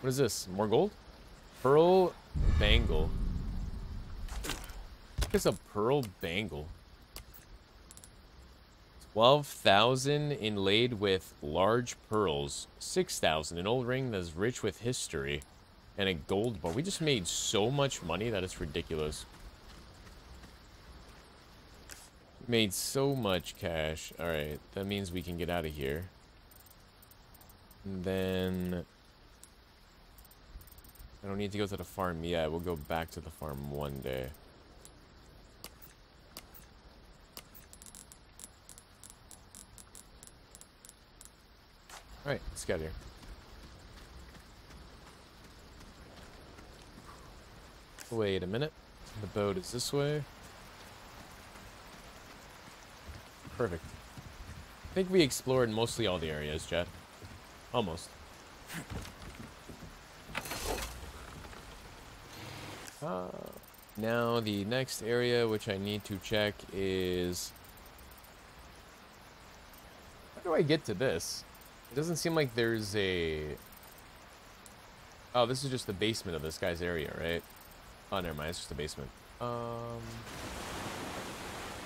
S1: What is this? More gold? Pearl bangle. It's a pearl bangle. 12,000 inlaid with large pearls. 6,000. An old ring that's rich with history. And a gold bar. We just made so much money that it's ridiculous. Made so much cash. Alright, that means we can get out of here. And then... I don't need to go to the farm yet. We'll go back to the farm one day. Alright, let's get out of here. Wait a minute. The boat is this way. Perfect. I think we explored mostly all the areas, Jet. Almost. Uh, now the next area which I need to check is... How do I get to this? It doesn't seem like there's a... Oh, this is just the basement of this guy's area, right? Oh, never mind. It's just the basement. Um...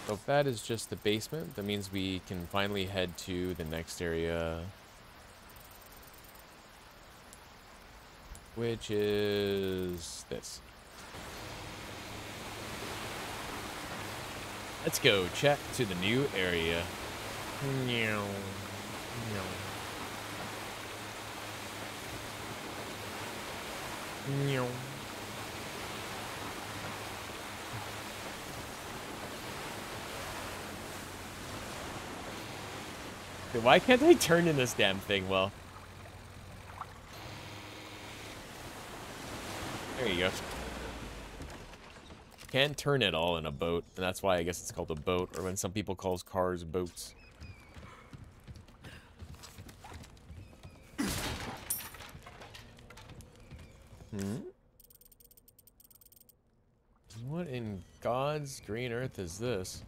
S1: So if that is just the basement, that means we can finally head to the next area. Which is this. Let's go check to the new area. Meow. Meow. Meow. Dude, why can't I turn in this damn thing well? There you go. Can't turn it all in a boat, and that's why I guess it's called a boat, or when some people calls cars boats. Hmm? What in God's green earth is this?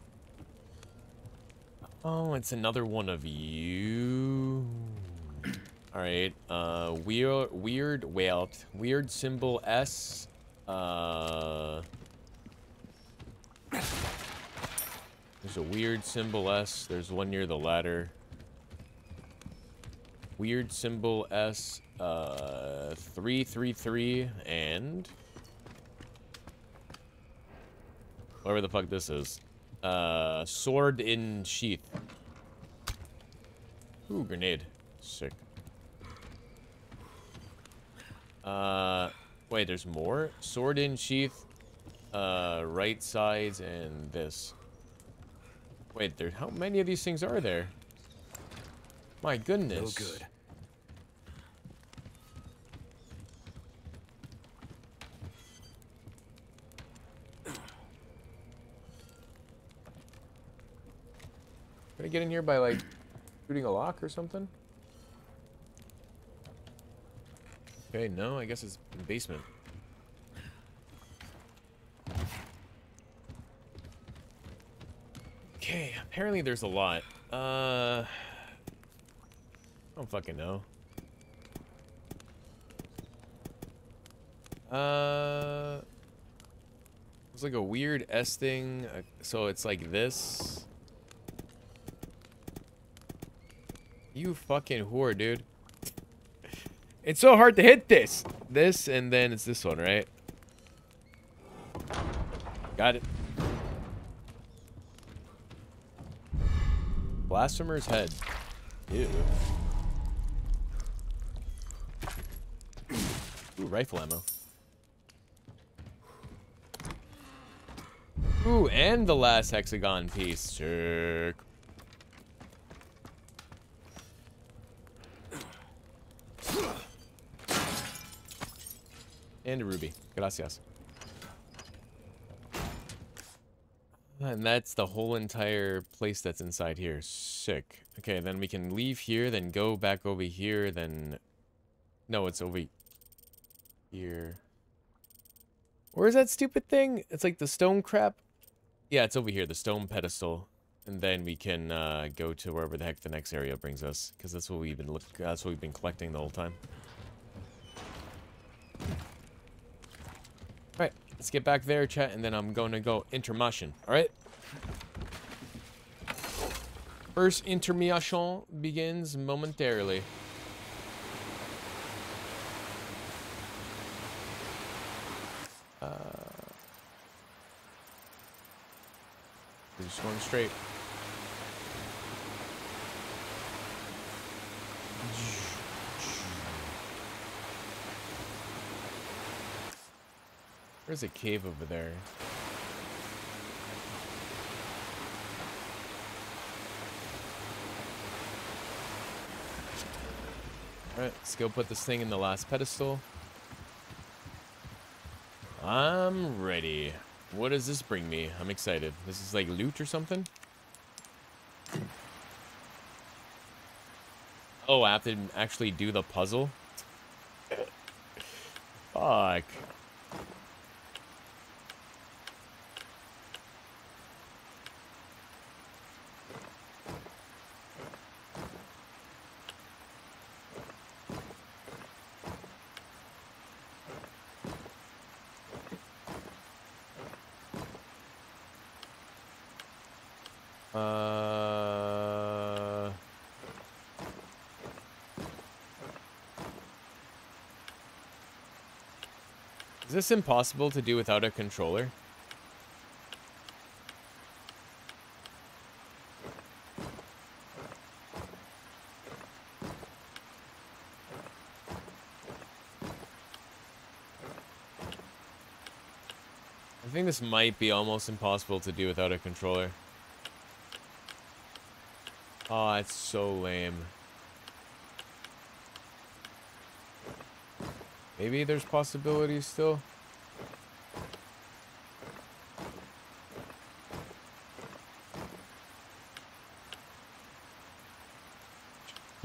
S1: Oh, it's another one of you. Alright, uh, weird, weird, weird symbol S, uh... There's a weird symbol S, there's one near the ladder. Weird symbol S, uh, 333, and... Whatever the fuck this is. Uh, sword in sheath. Ooh, grenade. Sick. Uh, wait, there's more? Sword in sheath, uh, right sides, and this. Wait, there. How many of these things are there? My goodness.
S2: No good.
S1: Can I get in here by, like, shooting a lock or something? Okay, no, I guess it's basement. Okay, apparently there's a lot. Uh... I don't fucking know. Uh... It's like a weird S thing. uh, So it's like this. You fucking whore, dude. It's so hard to hit this. This, and then it's this one, right? Got it. Blasphemer's head. Ew. Ooh, rifle ammo. Ooh, and the last hexagon piece. Sick. And a ruby. Gracias. And that's the whole entire place that's inside here. Sick. Okay, then we can leave here, then go back over here, then... No, it's over here. Where's that stupid thing? It's like the stone crap? Yeah, it's over here, the stone pedestal. And then we can uh, go to wherever the heck the next area brings us. Because that's what we've been look that's what we've been collecting the whole time. Alright, let's get back there, chat, and then I'm going to go intermission. Alright? First intermission begins momentarily. Uh, just going straight. There's a cave over there. Alright, let's go put this thing in the last pedestal. I'm ready. What does this bring me? I'm excited. This is like loot or something? Oh, I have to actually do the puzzle? Fuck. Is this impossible to do without a controller? I think this might be almost impossible to do without a controller. Oh, it's so lame. Maybe there's possibilities still.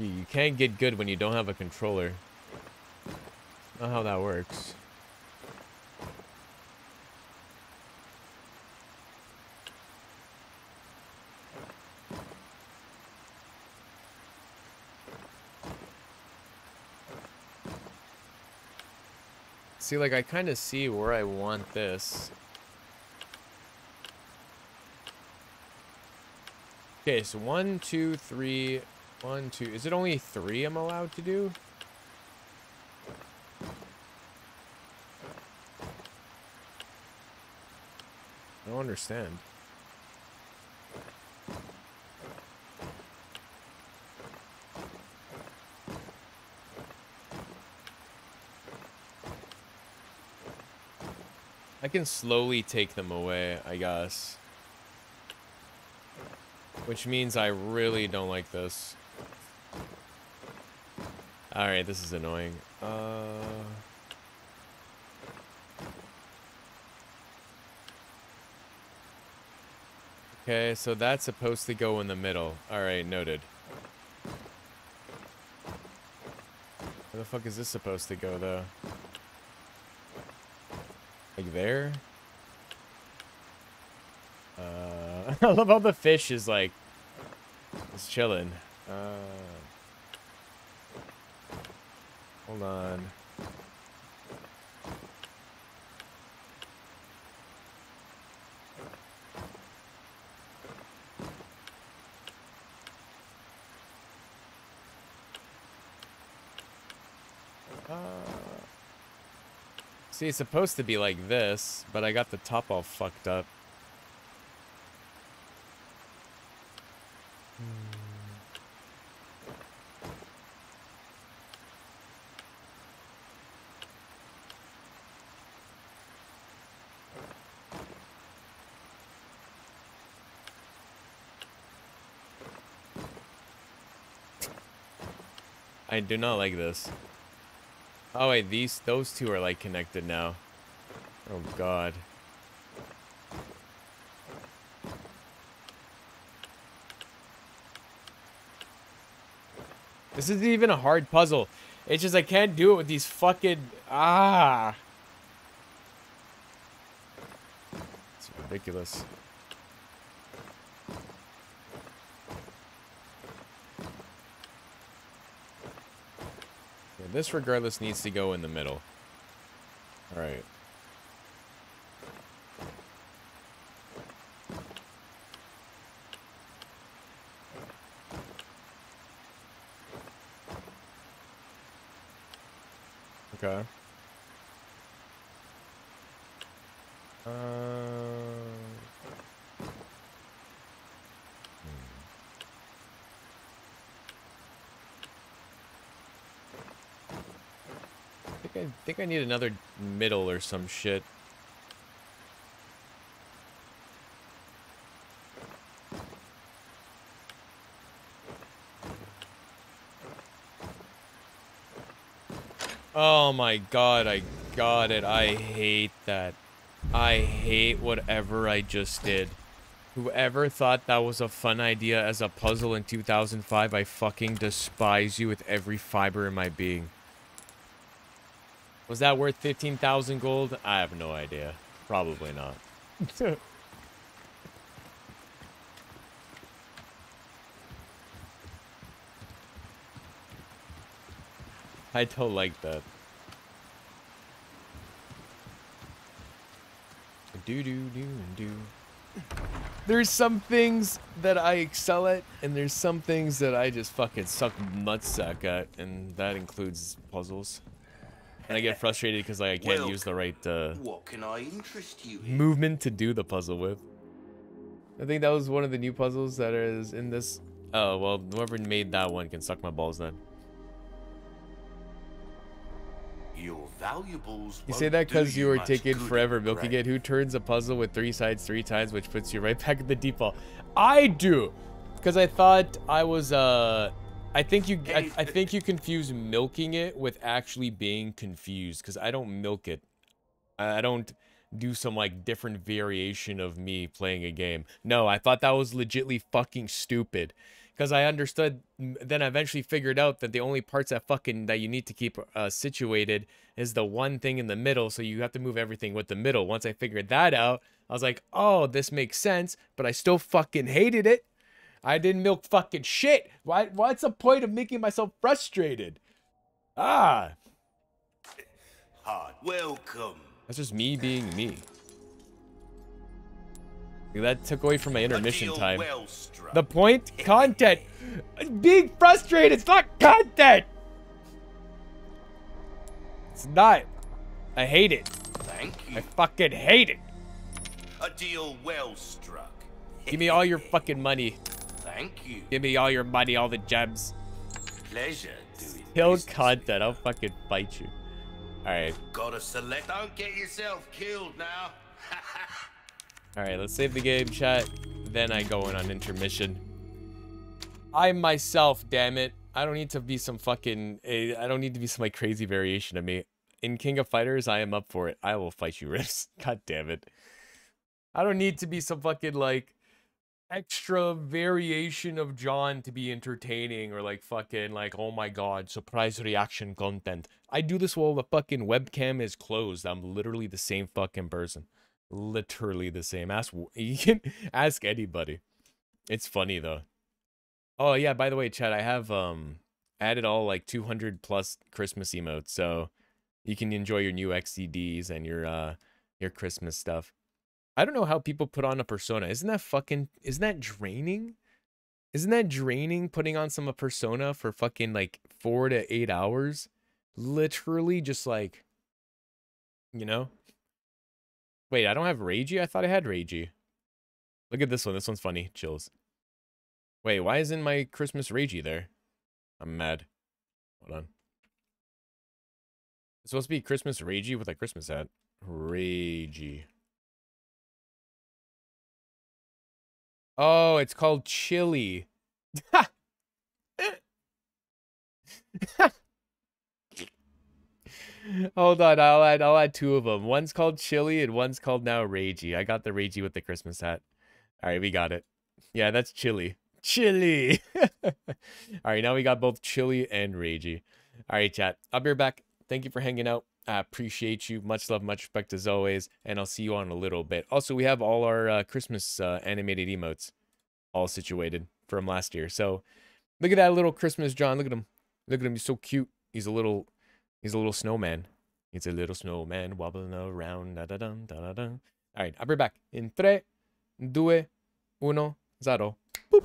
S1: You, can't get good when you don't have a controller. Not how that works. See, like, I kind of see where I want this. Okay, so one, two, three, one, two. Is it only three I'm allowed to do? I don't understand. I can slowly take them away, I guess. Which means I really don't like this. Alright, this is annoying. Uh... Okay, so that's supposed to go in the middle. Alright, noted. Where the fuck is this supposed to go, though? There? Uh, I love how the fish is like, it's chilling. Uh, hold on. See, it's supposed to be like this, but I got the top all fucked up. I do not like this. Oh wait, these those two are like connected now. Oh god. This isn't even a hard puzzle. It's just I can't do it with these fucking ah. It's ridiculous. This regardless needs to go in the middle. Alright. think I need another middle or some shit. Oh my god, I got it. I hate that. I hate whatever I just did. Whoever thought that was a fun idea as a puzzle in 2005, I fucking despise you with every fiber in my being. Was that worth 15,000 gold? I have no idea. Probably not. I don't like that. Do do do do. There's some things that I excel at, and there's some things that I just fucking suck nutsack at, and that includes puzzles. And I get frustrated because like, I can't
S3: Well,
S1: use the right uh,
S3: What can I interest you in?
S1: movement to do the puzzle with. I think that was one of the new puzzles that is in this. Oh, well, whoever made that one can suck my balls then.
S3: Your valuables.
S1: You say that because you were taking forever
S3: in
S1: milking it. Who turns a puzzle with three sides three times, which puts you right back at the default? I do, because I thought I was. Uh, I think you. I, I think you confuse milking it with actually being confused. Because I don't milk it. I don't do some like different variation of me playing a game. No, I thought that was legitly fucking stupid. Because I understood, then I eventually figured out that the only parts that fucking that you need to keep uh, situated is the one thing in the middle. So you have to move everything with the middle. Once I figured that out, I was like, oh, this makes sense. But I still fucking hated it. I didn't milk fucking shit. Why? What's the point of making myself frustrated? Ah,
S3: Hard welcome.
S1: that's just me being me. That took away from my intermission time.
S3: Well.
S1: The point? Content. Being frustrated. It's not content. It's not. I hate it.
S3: Thank you.
S1: I fucking hate it.
S3: A deal well struck.
S1: Give me all your fucking money.
S3: Thank you.
S1: Give me all your money, all the gems.
S3: Pleasure doing
S1: Kill content. I'll fucking bite you. Alright.
S3: Gotta select. Don't get yourself killed now.
S1: Alright, let's save the game, chat. Then I go in on intermission. I myself, damn it. I don't need to be some fucking. I don't need to be some like crazy variation of me. In King of Fighters, I am up for it. I will fight you, Rips. God damn it. I don't need to be some fucking like extra variation of John to be entertaining or like fucking like oh my god surprise reaction content. I do this while the fucking webcam is closed. I'm literally the same fucking person literally the same. Ask you can ask anybody. It's funny though. Oh yeah, by the way, Chad, I have um added all like 200 plus Christmas emotes, so you can enjoy your new XCDs and your uh your Christmas stuff. I don't know how people put on a persona. Isn't that fucking isn't that draining? Isn't that draining putting on some persona for fucking like 4 to 8 hours? Literally just like you know? Wait, I don't have Ragey? I thought I had Ragey. Look at this one. This one's funny. Chills. Wait, why isn't my Christmas Ragey there? I'm mad. Hold on. It's supposed to be Christmas Ragey with a Christmas hat. Ragey. Oh, it's called Chili. Hold on, I'll add I'll add two of them. One's called Chili and one's called now Ragey. I got the Ragey with the Christmas hat. All right, we got it. Yeah, that's Chili. Chili. All right, now we got both Chili and Ragey. All right, chat. I'll be right back. Thank you for hanging out. I appreciate you. Much love, much respect as always. And I'll see you on a little bit. Also, we have all our uh, Christmas uh, animated emotes all situated from last year. So look at that little Christmas John. Look at him. Look at him. He's so cute. He's a little he's a little snowman. He's a little snowman wobbling around. Da da da da da da. All right, I'll be back in tre, due, uno, zero. Boop.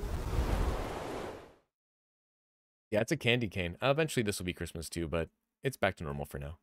S1: Yeah, it's a candy cane. Uh, eventually, this will be Christmas too, but it's back to normal for now.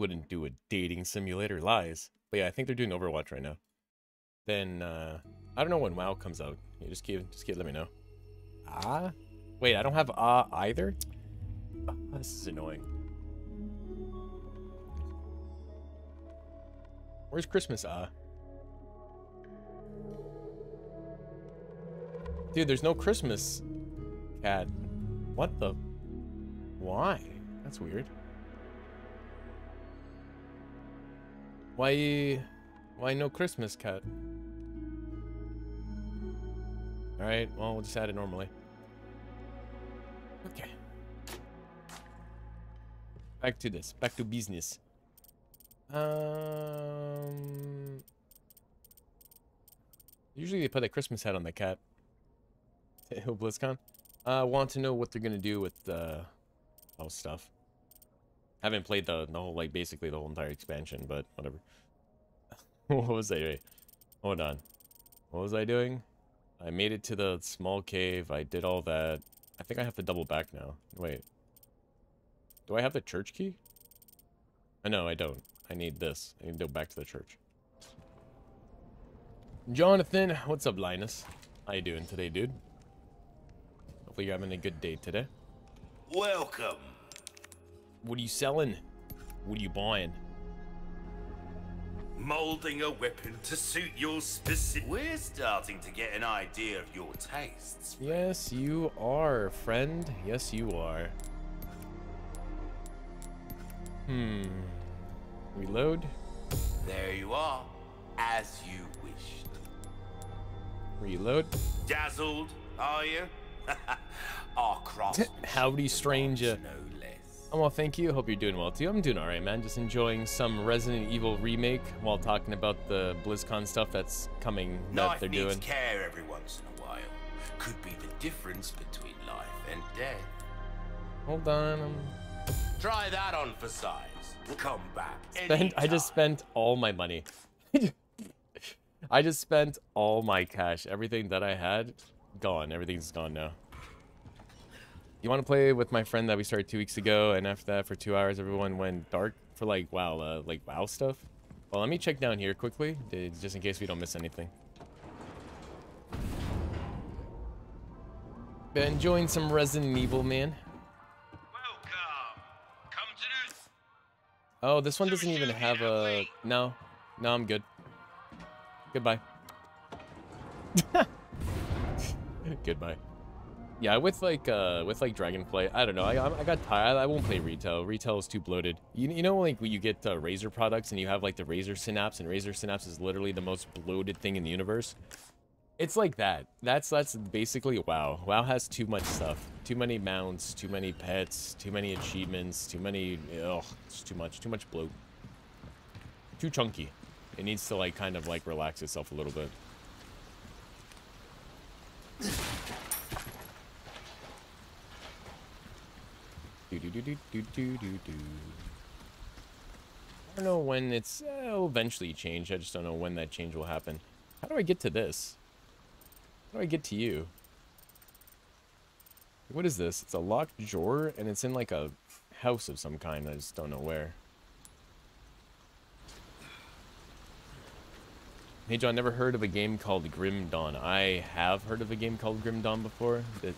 S1: Wouldn't do a dating simulator. Lies. But yeah, I think they're doing Overwatch right now. Then, uh, I don't know when WoW comes out. You just give, just give, let me know. Ah? Wait, I don't have ah either? Ah, this is annoying. Where's Christmas ah? Dude, there's no Christmas cat. What the? Why? That's weird. Why, why no Christmas cat? Alright, well, we'll just add it normally. Okay. Back to this. Back to business. Um... Usually they put a Christmas hat on the cat. Hill BlizzCon. I uh, want to know what they're gonna do with the uh, stuff. Haven't played the, the whole, like, basically the whole entire expansion, but whatever. what was I doing? Hold on. What was I doing? I made it to the small cave. I did all that. I think I have to double back now. Wait. Do I have the church key? Oh, no, I don't. I need this. I need to go back to the church. Jonathan, what's up, Linus? How you doing today, dude? Hopefully you're having a good day today.
S3: Welcome.
S1: What are you selling? What are you buying?
S3: Molding a weapon to suit your specific... We're starting to get an idea of your tastes.
S1: Yes, you are, friend. Yes, you are. Hmm. Reload.
S3: There you are, as you wished.
S1: Reload.
S3: Dazzled, are you? Our cross.
S1: Howdy, stranger. Oh, well, thank you. Hope you're doing well too. I'm doing alright, man. Just enjoying some Resident Evil remake while talking about the BlizzCon stuff that's coming that they're
S3: needs
S1: doing.
S3: care every once in a while. Could be the difference between life and death.
S1: Hold on. I'm...
S3: Try that on for size. Come back.
S1: Spent, I just spent all my money. I just spent all my cash. Everything that I had, gone. Everything's gone now. You want to play with my friend that we started two weeks ago, and after that, for two hours, everyone went dark for like wow, uh, like wow stuff. Well, let me check down here quickly, just in case we don't miss anything. Been enjoying some Resident Evil, man. Oh, this one doesn't even have a... No. No, I'm good. Goodbye. Goodbye. Yeah, with like uh with like Dragonflight, I don't know. I I got tired. I won't play retail. Retail is too bloated. You you know like when you get uh, Razer products and you have like the Razer Synapse and Razer Synapse is literally the most bloated thing in the universe. It's like that. That's that's basically WoW. WoW has too much stuff. Too many mounts, too many pets, too many achievements, too many ugh, it's too much, too much bloat. Too chunky. It needs to like kind of like relax itself a little bit. Do do do do do do do. I don't know when it's uh, eventually change. I just don't know when that change will happen. How do I get to this? How do I get to you? What is this? It's a locked drawer, and it's in like a house of some kind. I just don't know where. Hey John, never heard of a game called Grim Dawn. I have heard of a game called Grim Dawn before. That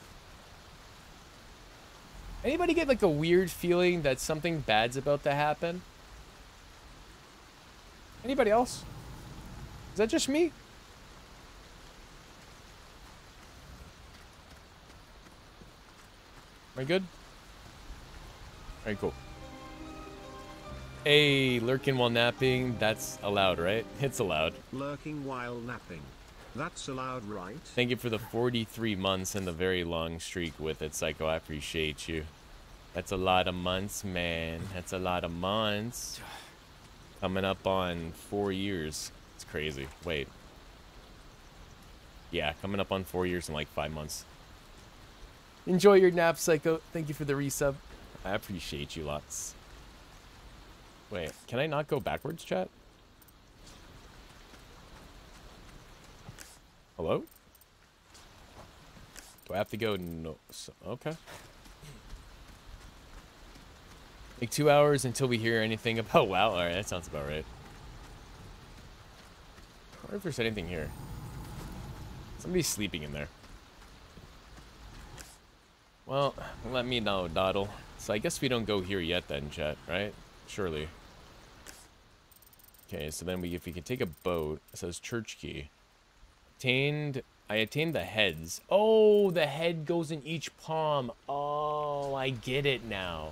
S1: Anybody get like a weird feeling that something bad's about to happen? Anybody else? Is that just me? Am I good? Alright, cool. Hey, lurking while napping, that's allowed, right? It's allowed.
S8: Lurking while napping. That's allowed, right?
S1: Thank you for the 43 months and the very long streak with it, Psycho. I appreciate you. That's a lot of months, man. That's a lot of months. Coming up on four years. It's crazy. Wait. Yeah, coming up on four years in like five months. Enjoy your nap, Psycho. Thank you for the resub. I appreciate you lots. Wait, can I not go backwards, chat? Hello? Do I have to go no? So, okay. Like two hours until we hear anything about oh, WoW. All right, that sounds about right. I wonder if there's anything here. Somebody's sleeping in there. Well, let me know, Doddle. So I guess we don't go here yet then, chat, right? Surely. Okay, so then we if we can take a boat, it says church key. Attained I attained the heads. Oh, the head goes in each palm. Oh, I get it now.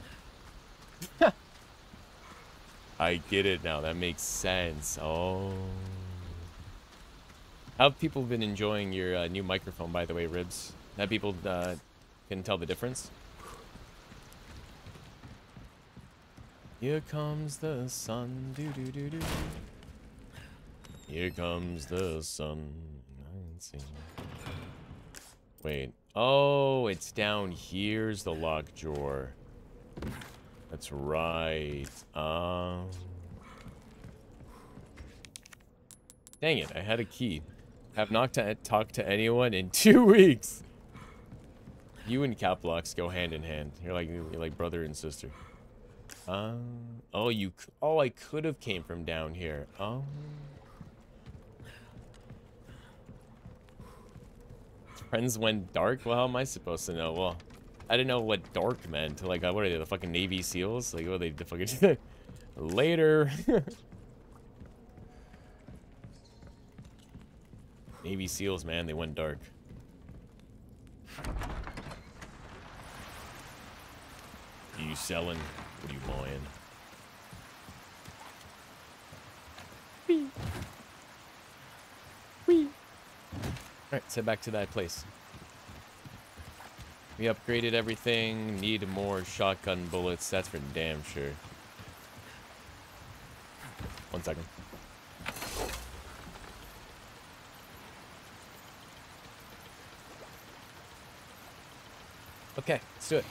S1: I get it now. That makes sense. Oh. How have people been enjoying your uh, new microphone, by the way, Ribs? Have people uh, can tell the difference? Here comes the sun. Doo -doo -doo -doo. Here comes the sun. Wait. Oh, it's down here's the lock drawer. That's right. Um. Dang it, I had a key. Have not to talked to anyone in two weeks. You and Caplocks go hand in hand. You're like you're like brother and sister. Um. Oh, you. Oh, I could have came from down here. Oh. Friends went dark. Well, how am I supposed to know? Well, I didn't know what dark meant. Like, uh, what are they? The fucking Navy SEAls? Like, what are they? The fucking later. Navy SEAls, man, they went dark. Are you selling? What are you buying? Alright, let's head back to that place. We upgraded everything. Need more shotgun bullets. That's for damn sure. One second. Okay, let's do it.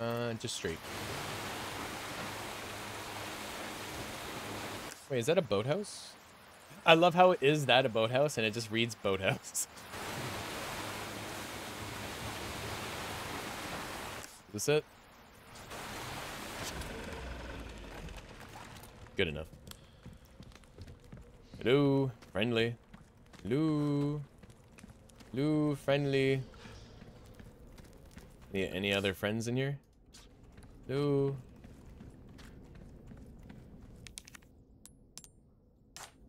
S1: Uh, just straight. Wait, is that a boathouse? I love how it is that a boathouse and it just reads boathouse. Is this it? Good enough. Hello, friendly. Hello. Hello, friendly. Any, any other friends in here? Hello.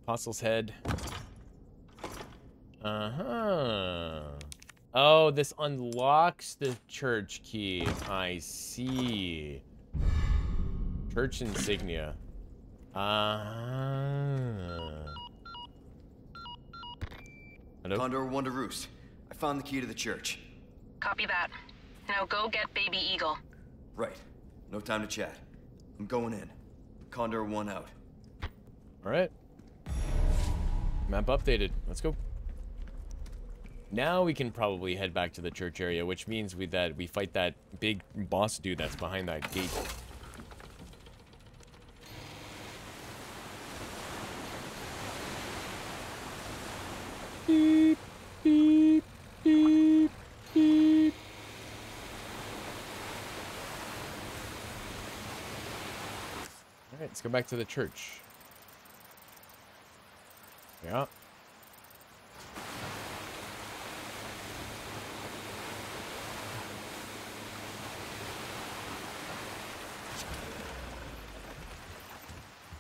S1: Apostle's head. Uh-huh. Oh, this unlocks the church key. I see. Church insignia. Uh-huh. Hello?
S5: Condor One to Roost. I found the key to the church.
S6: Copy that. Now go get Baby Eagle.
S5: Right. No time to chat. I'm going in. Condor One out.
S1: All right. Map updated. Let's go. Now we can probably head back to the church area, which means we that we fight that big boss dude that's behind that gate. Beep, beep, beep, beep. All right, let's go back to the church.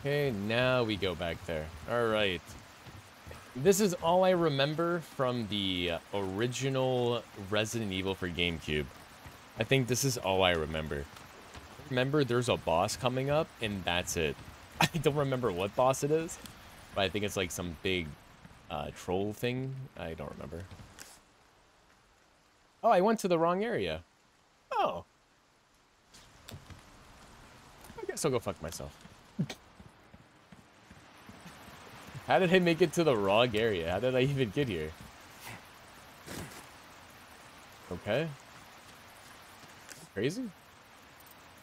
S1: Okay, now we go back there. All right. This is all I remember from the original Resident Evil for GameCube. I think this is all I remember. Remember, there's a boss coming up, and that's it. I don't remember what boss it is, but I think it's like some big uh, troll thing. I don't remember. Oh, I went to the wrong area. Oh. I guess I'll go fuck myself. How did I make it to the wrong area? How did I even get here? Okay. Crazy?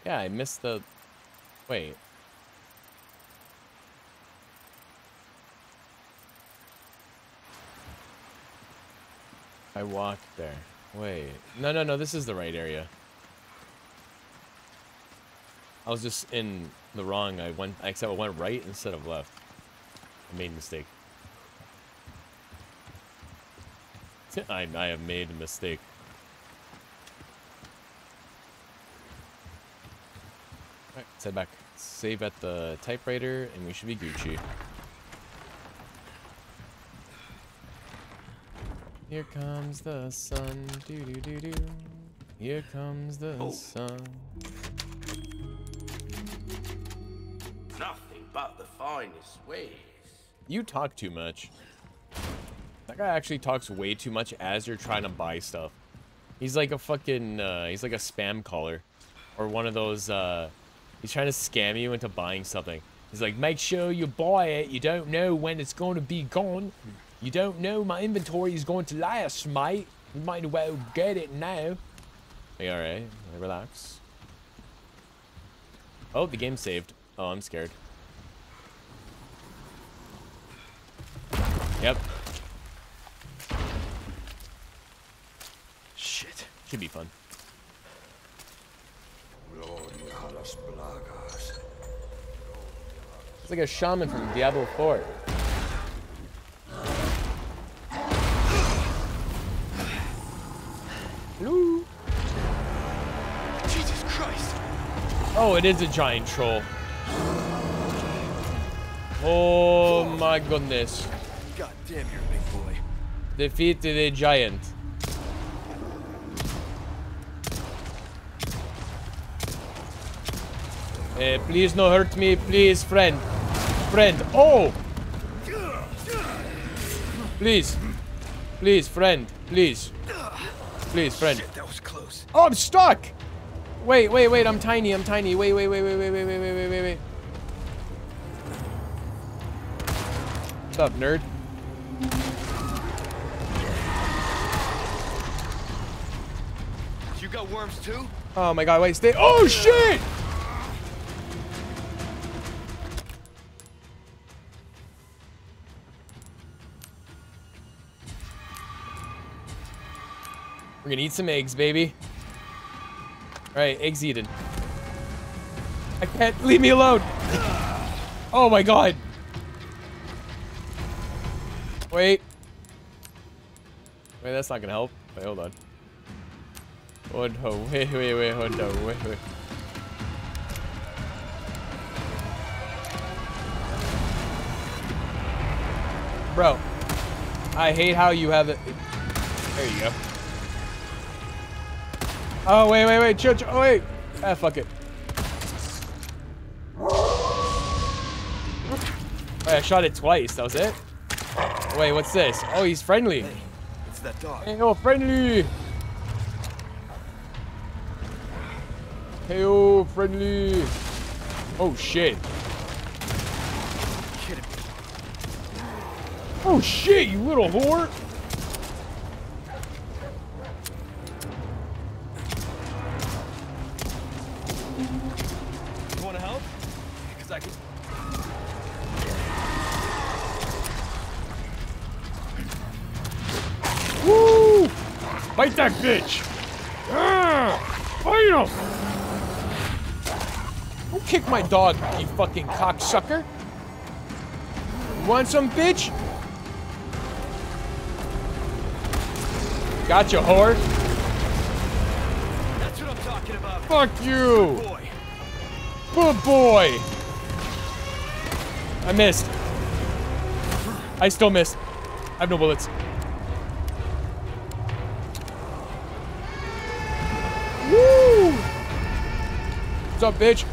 S1: Yeah, I missed the... Wait. I walked there. Wait. No, no, no, this is the right area. I was just in the wrong. I went, except I went right instead of left. I made a mistake. I, I have made a mistake. Alright, let's head back. Save at the typewriter, and we should be Gucci. Here comes the sun, doo doo doo doo. Here comes the
S3: Oh.
S1: sun.
S3: Nothing but the finest ways.
S1: You talk too much. That guy actually talks way too much as you're trying to buy stuff. He's like a fucking, uh, he's like a spam caller. Or one of those, uh, he's trying to scam you into buying something. He's like, make sure you buy it. You don't know when it's going to be gone. You don't know my inventory is going to last, mate. You might well get it now. You alright? Relax. Oh, the game saved. Oh, I'm scared. Yep.
S2: Shit.
S1: Should be fun. It's like a shaman from Diablo 4. Hello?
S2: Jesus Christ.
S1: Oh, it is a giant troll. Oh my goodness.
S2: God damn, you're a big boy.
S1: Defeated a giant. Eh, please no hurt me, please, friend. Friend. Oh! Please. Please, friend. Please. Please, oh, friend.
S2: Shit, that was close.
S1: Oh, I'm stuck! Wait, wait, wait, I'm tiny, I'm tiny. Wait, wait, wait, wait, wait, wait, wait, wait, wait, wait, wait. What's up, nerd?
S2: You got worms too?
S1: Oh my god, wait, stay. Oh shit! We're gonna eat some eggs, baby. Alright, eggs eaten. I can't leave me alone. Oh my god. Wait. Wait, that's not gonna help. Wait, hold on. Hold on, wait, wait, wait, hold on, wait, wait. Bro, I hate how you have it. There you go. Oh, wait, wait, wait, chill, chill. Oh, wait. Ah, fuck it. Wait, I shot it twice. That was it? Wait, what's this? Oh, he's friendly.
S2: It's that dog.
S1: Hey, oh, friendly. Hey, oh, friendly. Oh, shit. Oh, shit, you little whore. My dog, you fucking cocksucker. You want some, bitch? Gotcha, whore.
S2: That's what I'm talking about.
S1: Fuck you.
S2: Boy.
S1: Good boy. I missed. I still missed. I have no bullets. Woo! What's up, bitch?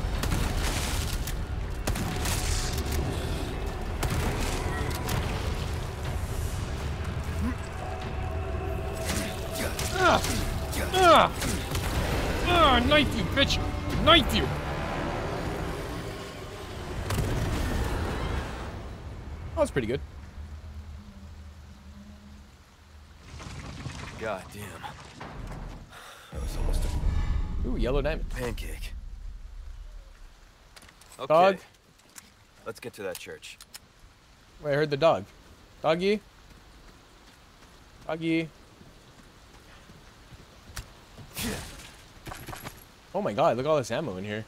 S1: Pretty good.
S2: God damn. That was almost a
S1: Ooh, yellow diamond.
S2: pancake. Okay.
S1: Dog?
S2: Let's get to that church.
S1: Wait, I heard the dog. Doggy? Doggy? Oh my god, look at all this ammo in here.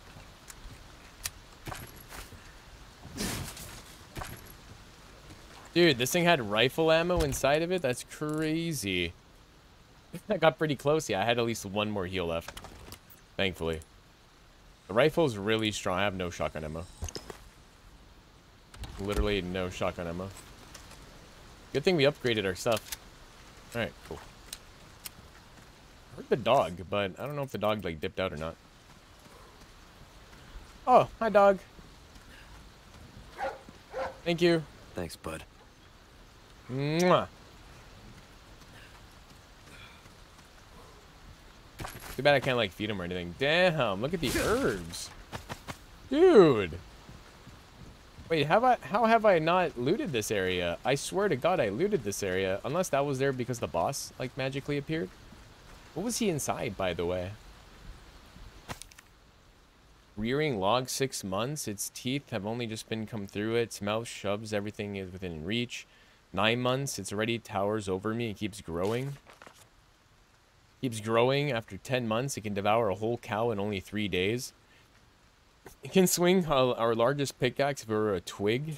S1: Dude, this thing had rifle ammo inside of it? That's crazy. I got pretty close. Yeah, I had at least one more heal left. Thankfully. The rifle's really strong. I have no shotgun ammo. Literally no shotgun ammo. Good thing we upgraded our stuff. Alright, cool. I heard the dog, but I don't know if the dog, like, dipped out or not. Oh, hi, dog. Thank you.
S2: Thanks, bud.
S1: Mwah. Too bad I can't like feed him or anything. Damn, look at the herbs. Dude. Wait, have I how have I not looted this area? I swear to god I looted this area. Unless that was there because the boss like magically appeared. What was he inside, by the way? Rearing log six months. Its teeth have only just been come through it. Its mouth shoves everything is within reach. Nine months. It's already towers over me. It keeps growing. Keeps growing. After 10 months, it can devour a whole cow in only three days. It can swing our largest pickaxe if it were a twig.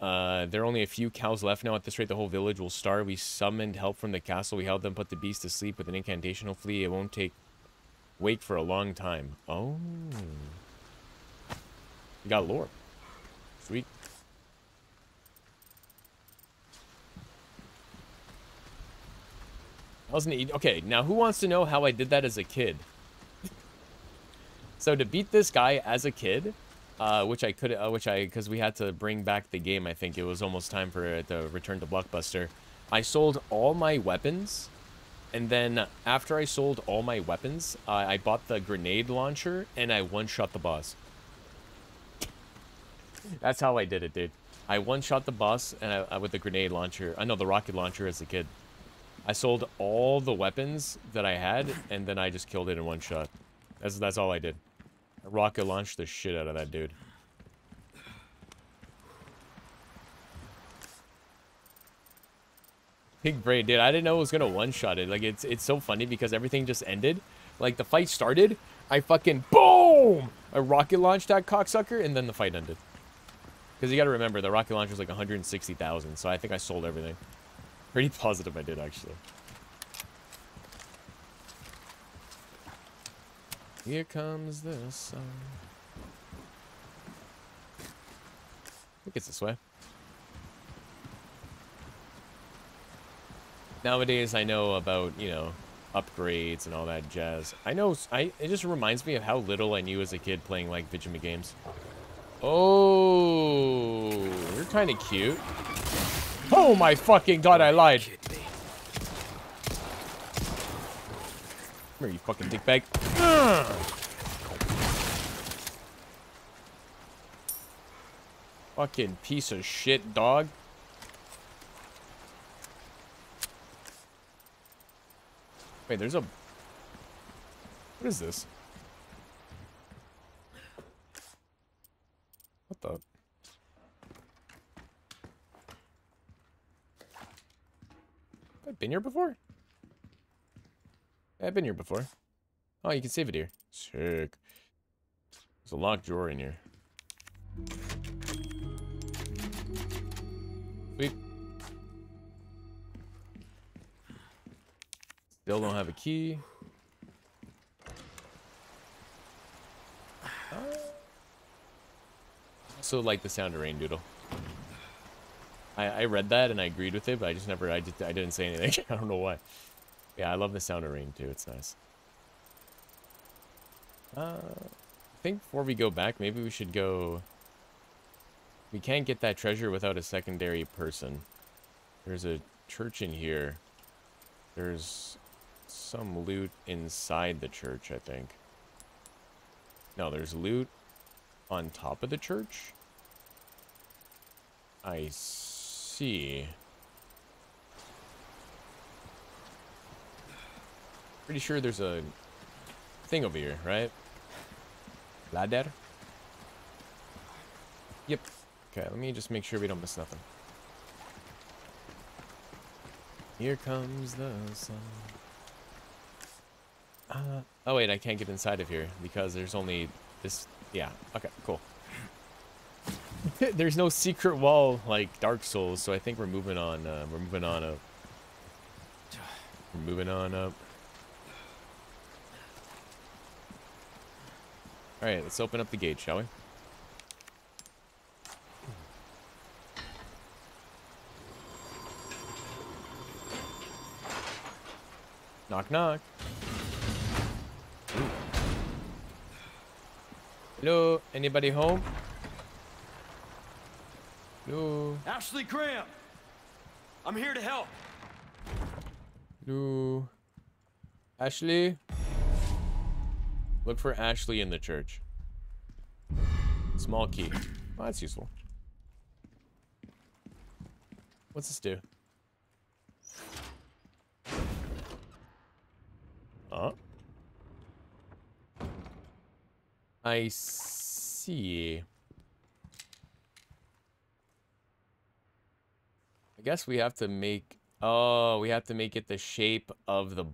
S1: Uh, there are only a few cows left now. At this rate, the whole village will starve. We summoned help from the castle. We helped them put the beast to sleep with an incantation. Hopefully, it won't take wake for a long time. Oh. You got lore. Sweet. Wasn't eat- okay. Now, who wants to know how I did that as a kid? so to beat this guy as a kid, uh, which I could, uh, which I, because we had to bring back the game. I think it was almost time for it to return to Blockbuster. I sold all my weapons, and then after I sold all my weapons, uh, I bought the grenade launcher and I one-shot the boss. That's how I did it, dude. I one-shot the boss and I, I, with the grenade launcher. I know the rocket launcher as a kid. I sold all the weapons that I had, and then I just killed it in one shot. That's that's all I did. Rocket launched the shit out of that dude. Big brain, dude. I didn't know it was gonna one-shot it. Like it's it's so funny because everything just ended. Like the fight started, I fucking boom! I rocket launched that cocksucker, and then the fight ended. Because you got to remember, the rocket launcher was like 160,000, so I think I sold everything. Pretty positive I did, actually. Here comes the sun. I think it's this way. Nowadays, I know about, you know, upgrades and all that jazz. I know, I it just reminds me of how little I knew as a kid playing, like, Vigima games. Oh, you're kind of cute. Oh my fucking god, I lied. Come here, you fucking dickbag. Fucking piece of shit, dog. Wait, there's a... What is this? What the... I've been here before? I've been here before. Oh, you can save it here. Sick. There's a locked drawer in here. Sweet. Still don't have a key. Uh, also like the sound of rain doodle. I, I read that and I agreed with it, but I just never, I, just, I didn't say anything. I don't know why. Yeah, I love the sound of rain too. It's nice. Uh, I think before we go back, maybe we should go... We can't get that treasure without a secondary person. There's a church in here. There's some loot inside the church, I think. No, there's loot on top of the church. I see. Pretty sure there's a thing over here, right? Ladder? Yep. Okay, let me just make sure we don't miss nothing. Here comes the sun. Uh, oh wait, I can't get inside of here because there's only this. Yeah. Okay. Cool. There's no secret wall like Dark Souls, so I think we're moving on. Uh, we're moving on up. We're moving on up. All right, let's open up the gate, shall we? Knock, knock. Ooh. Hello, anybody home? Hello,
S2: Ashley Graham! I'm here to help.
S1: hello. Ashley? Look for Ashley in the church. Small key. Oh, that's useful. What's this do? Huh? I see. I guess we have to make oh, we have to make it the shape of the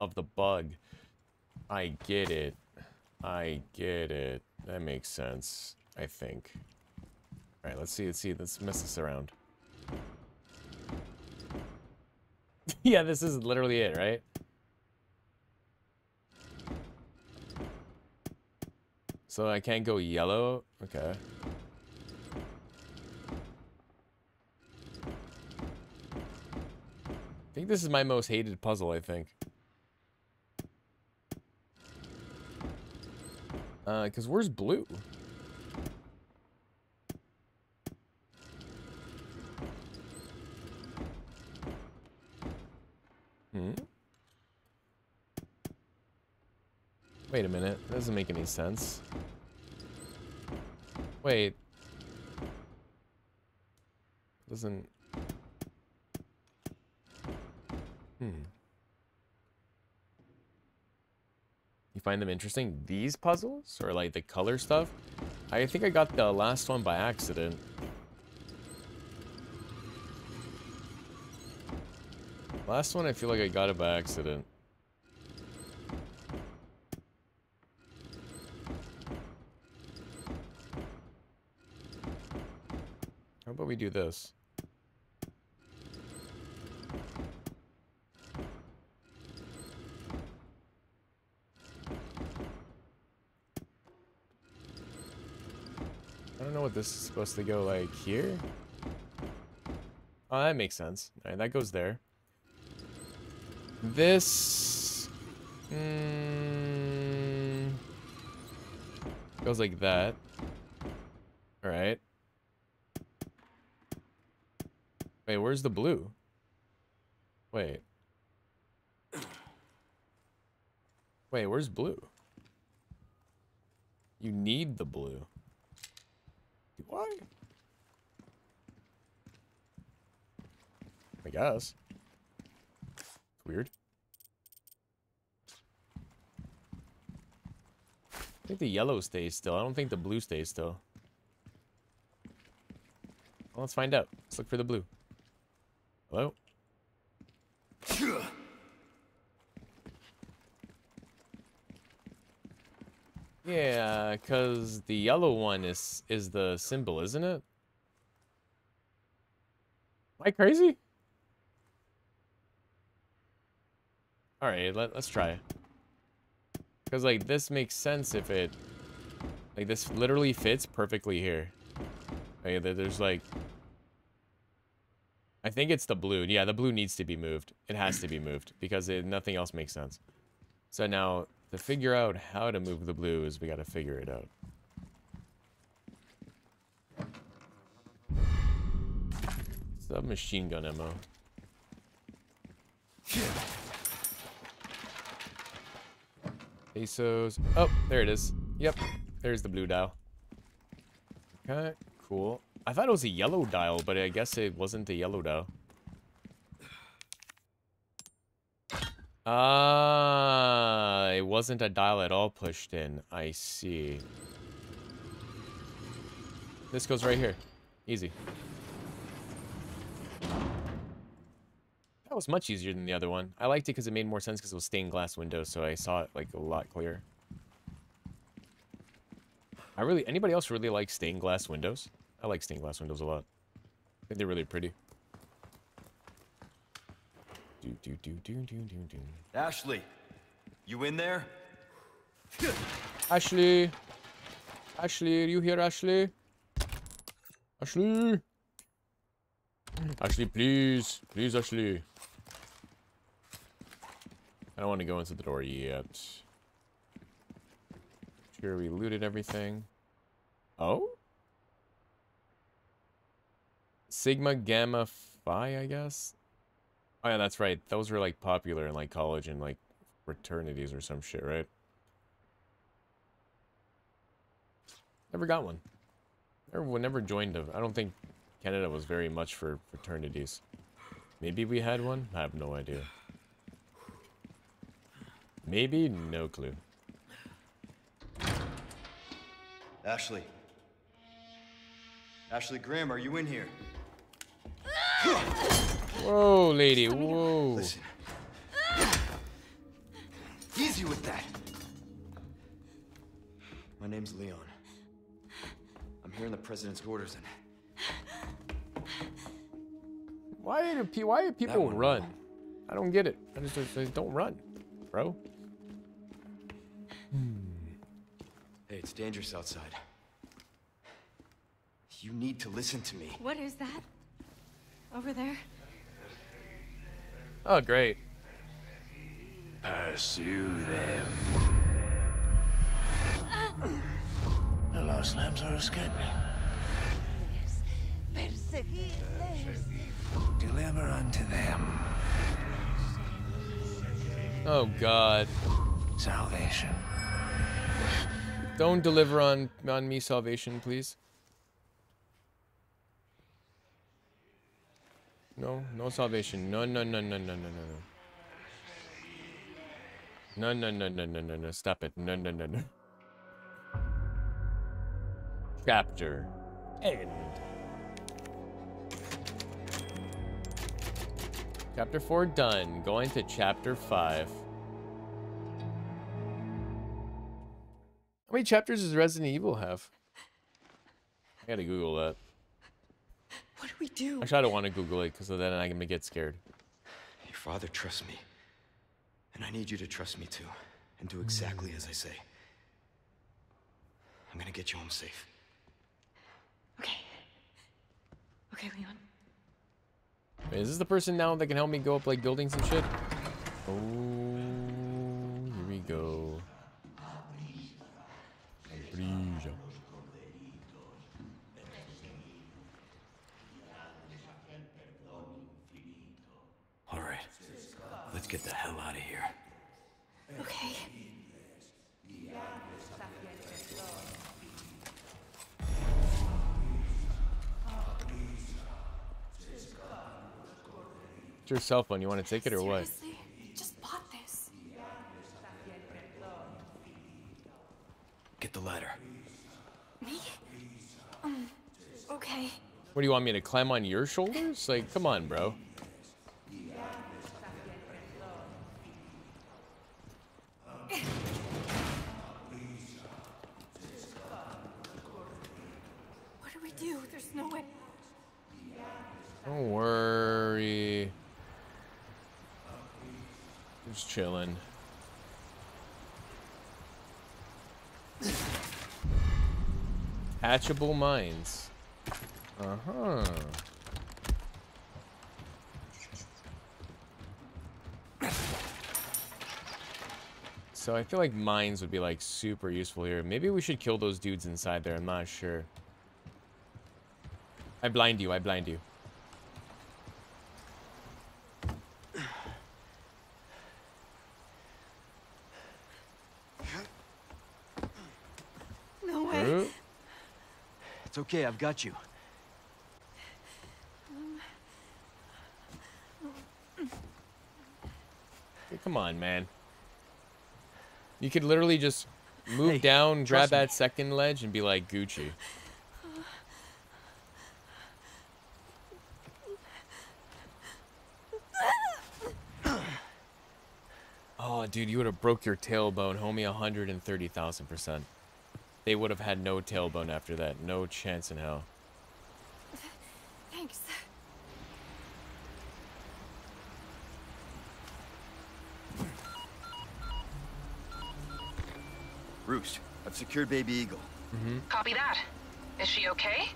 S1: of the bug. I get it. I get it. That makes sense, I think. All right, let's see, let's see, let's mess this around. yeah, this is literally it, right? So I can't go yellow? Okay. Think this is my most hated puzzle, I think. Uh, because where's blue? Hmm? Wait a minute. That doesn't make any sense. Wait. Doesn't... Hmm. You find them interesting? These puzzles? Or like the color stuff? I think I got the last one by accident. Last one I feel like I got it by accident. How about we do this? This is supposed to go like here. Oh, that makes sense. Alright, that goes there. This mm, goes like that. Alright. Wait, where's the blue? Wait. Wait, where's blue? You need the blue. Do I? Guess. Weird. I think the yellow stays still. I don't think the blue stays still. Well, let's find out. Let's look for the blue. Hello? Yeah, because the yellow one is is the symbol, isn't it? Am I crazy? Alright, let, let's try. Because, like, this makes sense if it... Like, this literally fits perfectly here. Like, there's, like... I think it's the blue. Yeah, the blue needs to be moved. It has to be moved because it, nothing else makes sense. So now, to figure out how to move the blue is we got to figure it out. Submachine gun ammo. Pesos. Oh, there it is. Yep, there's the blue dial. Okay, cool. I thought it was a yellow dial, but I guess it wasn't a yellow dial. Ah, it wasn't a dial at all pushed in. I see. This goes right here. Easy. That was much easier than the other one. I liked it because it made more sense because it was stained glass windows, so I saw it like a lot clearer. I really, anybody else really like stained glass windows? I like stained glass windows a lot. I think they're really pretty. Do do do do do do do.
S5: Ashley, you in there?
S1: Ashley, Ashley, are you here, Ashley? Ashley, Ashley, please, please, Ashley. I don't want to go into the door yet. Sure, we looted everything. Oh? Sigma Gamma Phi, I guess? Oh yeah, that's right. Those were like popular in like college and like fraternities or some shit, right? Never got one. Never, never joined a. I don't think Canada was very much for fraternities. Maybe we had one? I have no idea. Maybe? No clue.
S5: Ashley. Ashley Graham, are you in here?
S1: Whoa, lady, whoa.
S5: Listen. Easy with that. My name's Leon. I'm here in the president's orders and
S1: Why do, pe- why do people
S5: one,
S1: run? I don't get it. I just, just, just don't run, bro. Hmm.
S5: Hey, it's dangerous outside. You need to listen to me.
S9: What is that? Over there?
S1: Oh, great.
S4: Pursue them. The lost lambs are escaping. Deliver unto them
S1: Oh, God.
S4: salvation.
S1: Don't deliver on, on me salvation, please. No, no salvation. No, no, no, no, no, no, no, no. No, no, no, no, no, no, no. Stop it. No, no, no, no. Chapter. End. Chapter 4 done. Going to chapter 5. How many chapters does Resident Evil have? I gotta Google that.
S9: What do we do?
S1: Actually, I don't want to Google it because then I'm gonna get scared.
S5: Your father trusts me. And I need you to trust me too. And do exactly as I say. I'm gonna get you home safe.
S9: Okay. Okay, Leon.
S1: Wait, is this the person now that can help me go up like buildings and shit? Oh, here we go. Ambrisia.
S5: All right. Let's get the hell out of here.
S9: Okay.
S1: It's your cell phone. You want to take it or what?
S9: Seriously? Just bought this.
S5: Get the ladder.
S9: Me? Um, okay.
S1: What do you want me to climb on your shoulders? Like, come on, bro.
S9: What do we do? There's no way.
S1: Don't worry. Just chilling. Attachable mines. Uh-huh. So I feel like mines would be like super useful here. Maybe we should kill those dudes inside there. I'm not sure. I blind you. I blind you.
S9: No way.
S1: Huh?
S5: It's okay, I've got you.
S1: Come on, man. You could literally just move
S5: Hey,
S1: down, grab that second ledge, and be like Gucci. Oh, dude, you would have broke your tailbone, homie, 130,000%. They would have had no tailbone after that. No chance in hell.
S9: Thanks.
S10: Roost, I've secured Baby Eagle. Mm-hmm.
S6: Copy that. Is she okay?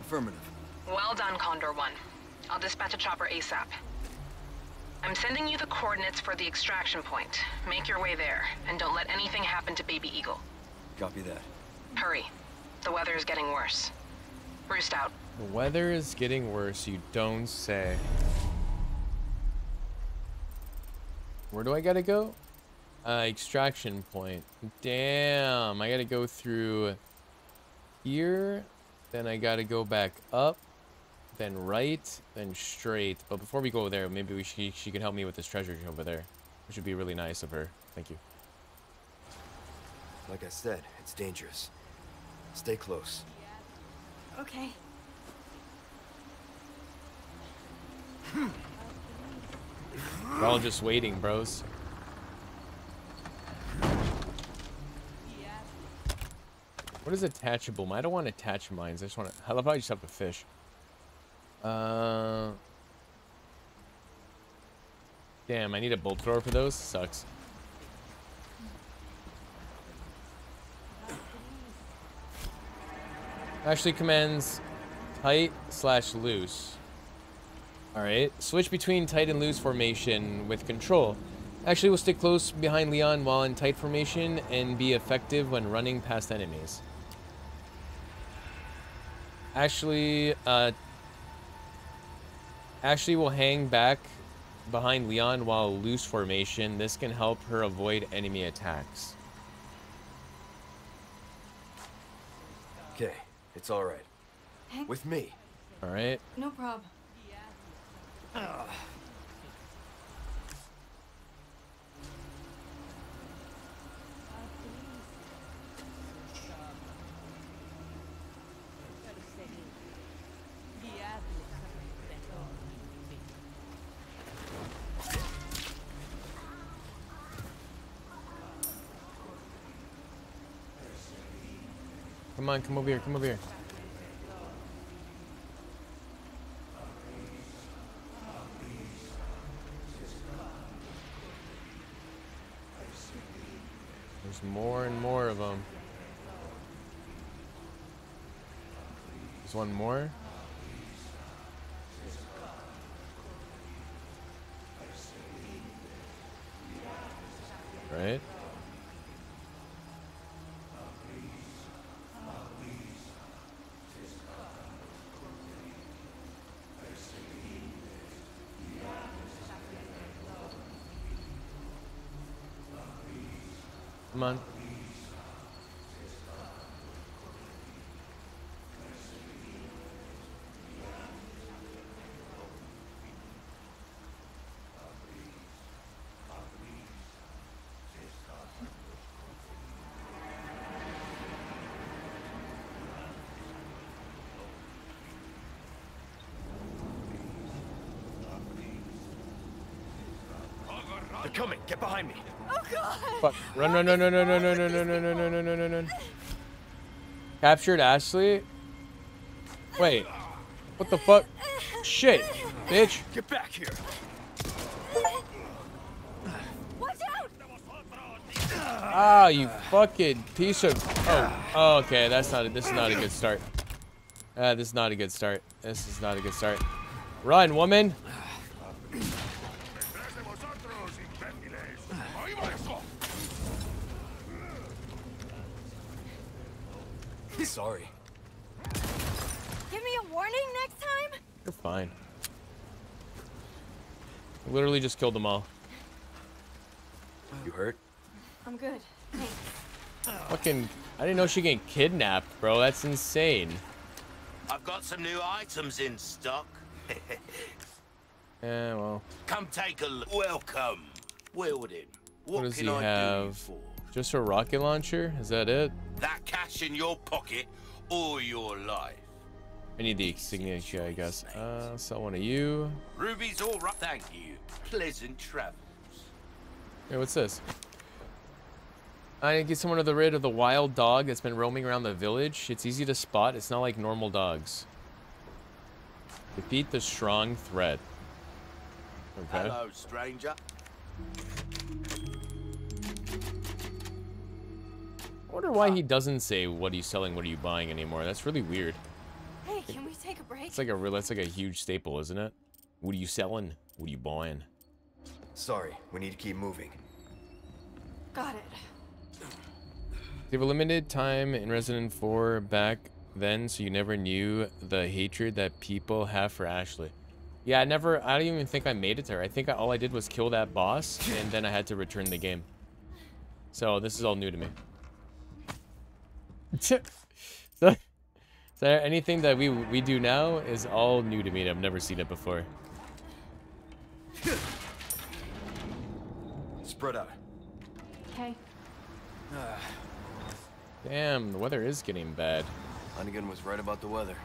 S10: Affirmative.
S6: Well done, Condor 1. I'll dispatch a chopper ASAP. I'm sending you the coordinates for the extraction point. Make your way there, and don't let anything happen to Baby Eagle.
S10: Copy that.
S6: Hurry. The weather is getting worse. Roost out.
S1: The weather is getting worse, you don't say. Where do I gotta go? Uh, extraction point. Damn, I gotta go through here, then I gotta go back up, then right, then straight. But before we go there, maybe we she, she can help me with this treasure over there. Which would be really nice of her. Thank you.
S10: Like I said, it's dangerous. Stay close.
S9: Okay.
S1: We're all just waiting, bros. What is attachable? I don't want to attach mines. I just want to. I love how I just have to fish. Uh. Damn, I need a bolt thrower for those. Sucks. Ashley commands tight slash loose. Alright, switch between tight and loose formation with control. Ashley, will stick close behind Leon while in tight formation and be effective when running past enemies. Ashley, uh, Ashley will hang back behind Leon while loose formation. This can help her avoid enemy attacks.
S10: Okay, it's all right.
S9: Hank,
S10: With me.
S1: Alright.
S9: no problem.
S1: Come on, come over here, come over here. There's more and more of them. There's one more. Right?
S10: They're coming. Get behind me.
S9: Oh god!
S1: Fuck. Run, run, run, run, run, run, run, run, run, run, run, run, run, run, run, run. Captured Ashley? Wait. What the fuck? Shit. Bitch.
S10: Get back here.
S9: Watch out!
S1: Ah, you fucking piece of... Oh. oh, okay. That's not... A, this is not a good start. Uh, this is not a good start. This is not a good start. Run, woman.
S10: Sorry.
S9: Give me a warning next time?
S1: You're fine. Literally just killed them all.
S10: You hurt?
S9: I'm good. Thanks.
S1: Fucking... I didn't know she getting kidnapped, bro. That's insane.
S3: I've got some new items in stock.
S1: Yeah, well...
S3: Come take a look. Welcome. Wielding. What,
S1: What does
S3: can
S1: he
S3: I do you
S1: have?
S3: for?
S1: Just a rocket launcher? Is that it?
S3: That cash in your pocket or your life?
S1: I need the signature, I guess. Uh, sell one of you.
S3: Ruby's all right, thank you. Pleasant travels.
S1: Hey, what's this? I need to get someone to the rid of the wild dog that's been roaming around the village. It's easy to spot. It's not like normal dogs. Defeat the strong threat. Okay.
S3: Hello, stranger.
S1: I wonder why he doesn't say what are you selling, what are you buying anymore. That's really weird.
S9: Hey, can we take a break?
S1: It's like a real, that's like a huge staple, isn't it? What are you selling? What are you buying?
S5: Sorry, we need to keep moving.
S9: Got it.
S1: They have a limited time in Resident 4 back then, so you never knew the hatred that people have for Ashley. Yeah, I never, I don't even think I made it there. I think I, all I did was kill that boss, and then I had to return the game. So this is all new to me. so, so anything that we we do now is all new to me. I've never seen it before.
S5: Spread out.
S9: Okay.
S1: Damn, the weather is getting bad.
S10: Hunnigan was right about the weather.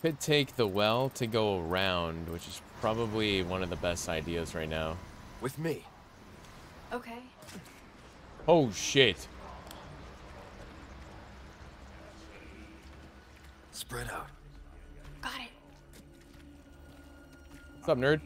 S1: Could take the well to go around, which is probably one of the best ideas right now.
S10: With me.
S9: Okay.
S1: Oh shit.
S10: Spread out.
S9: Got it.
S1: What's up, nerd?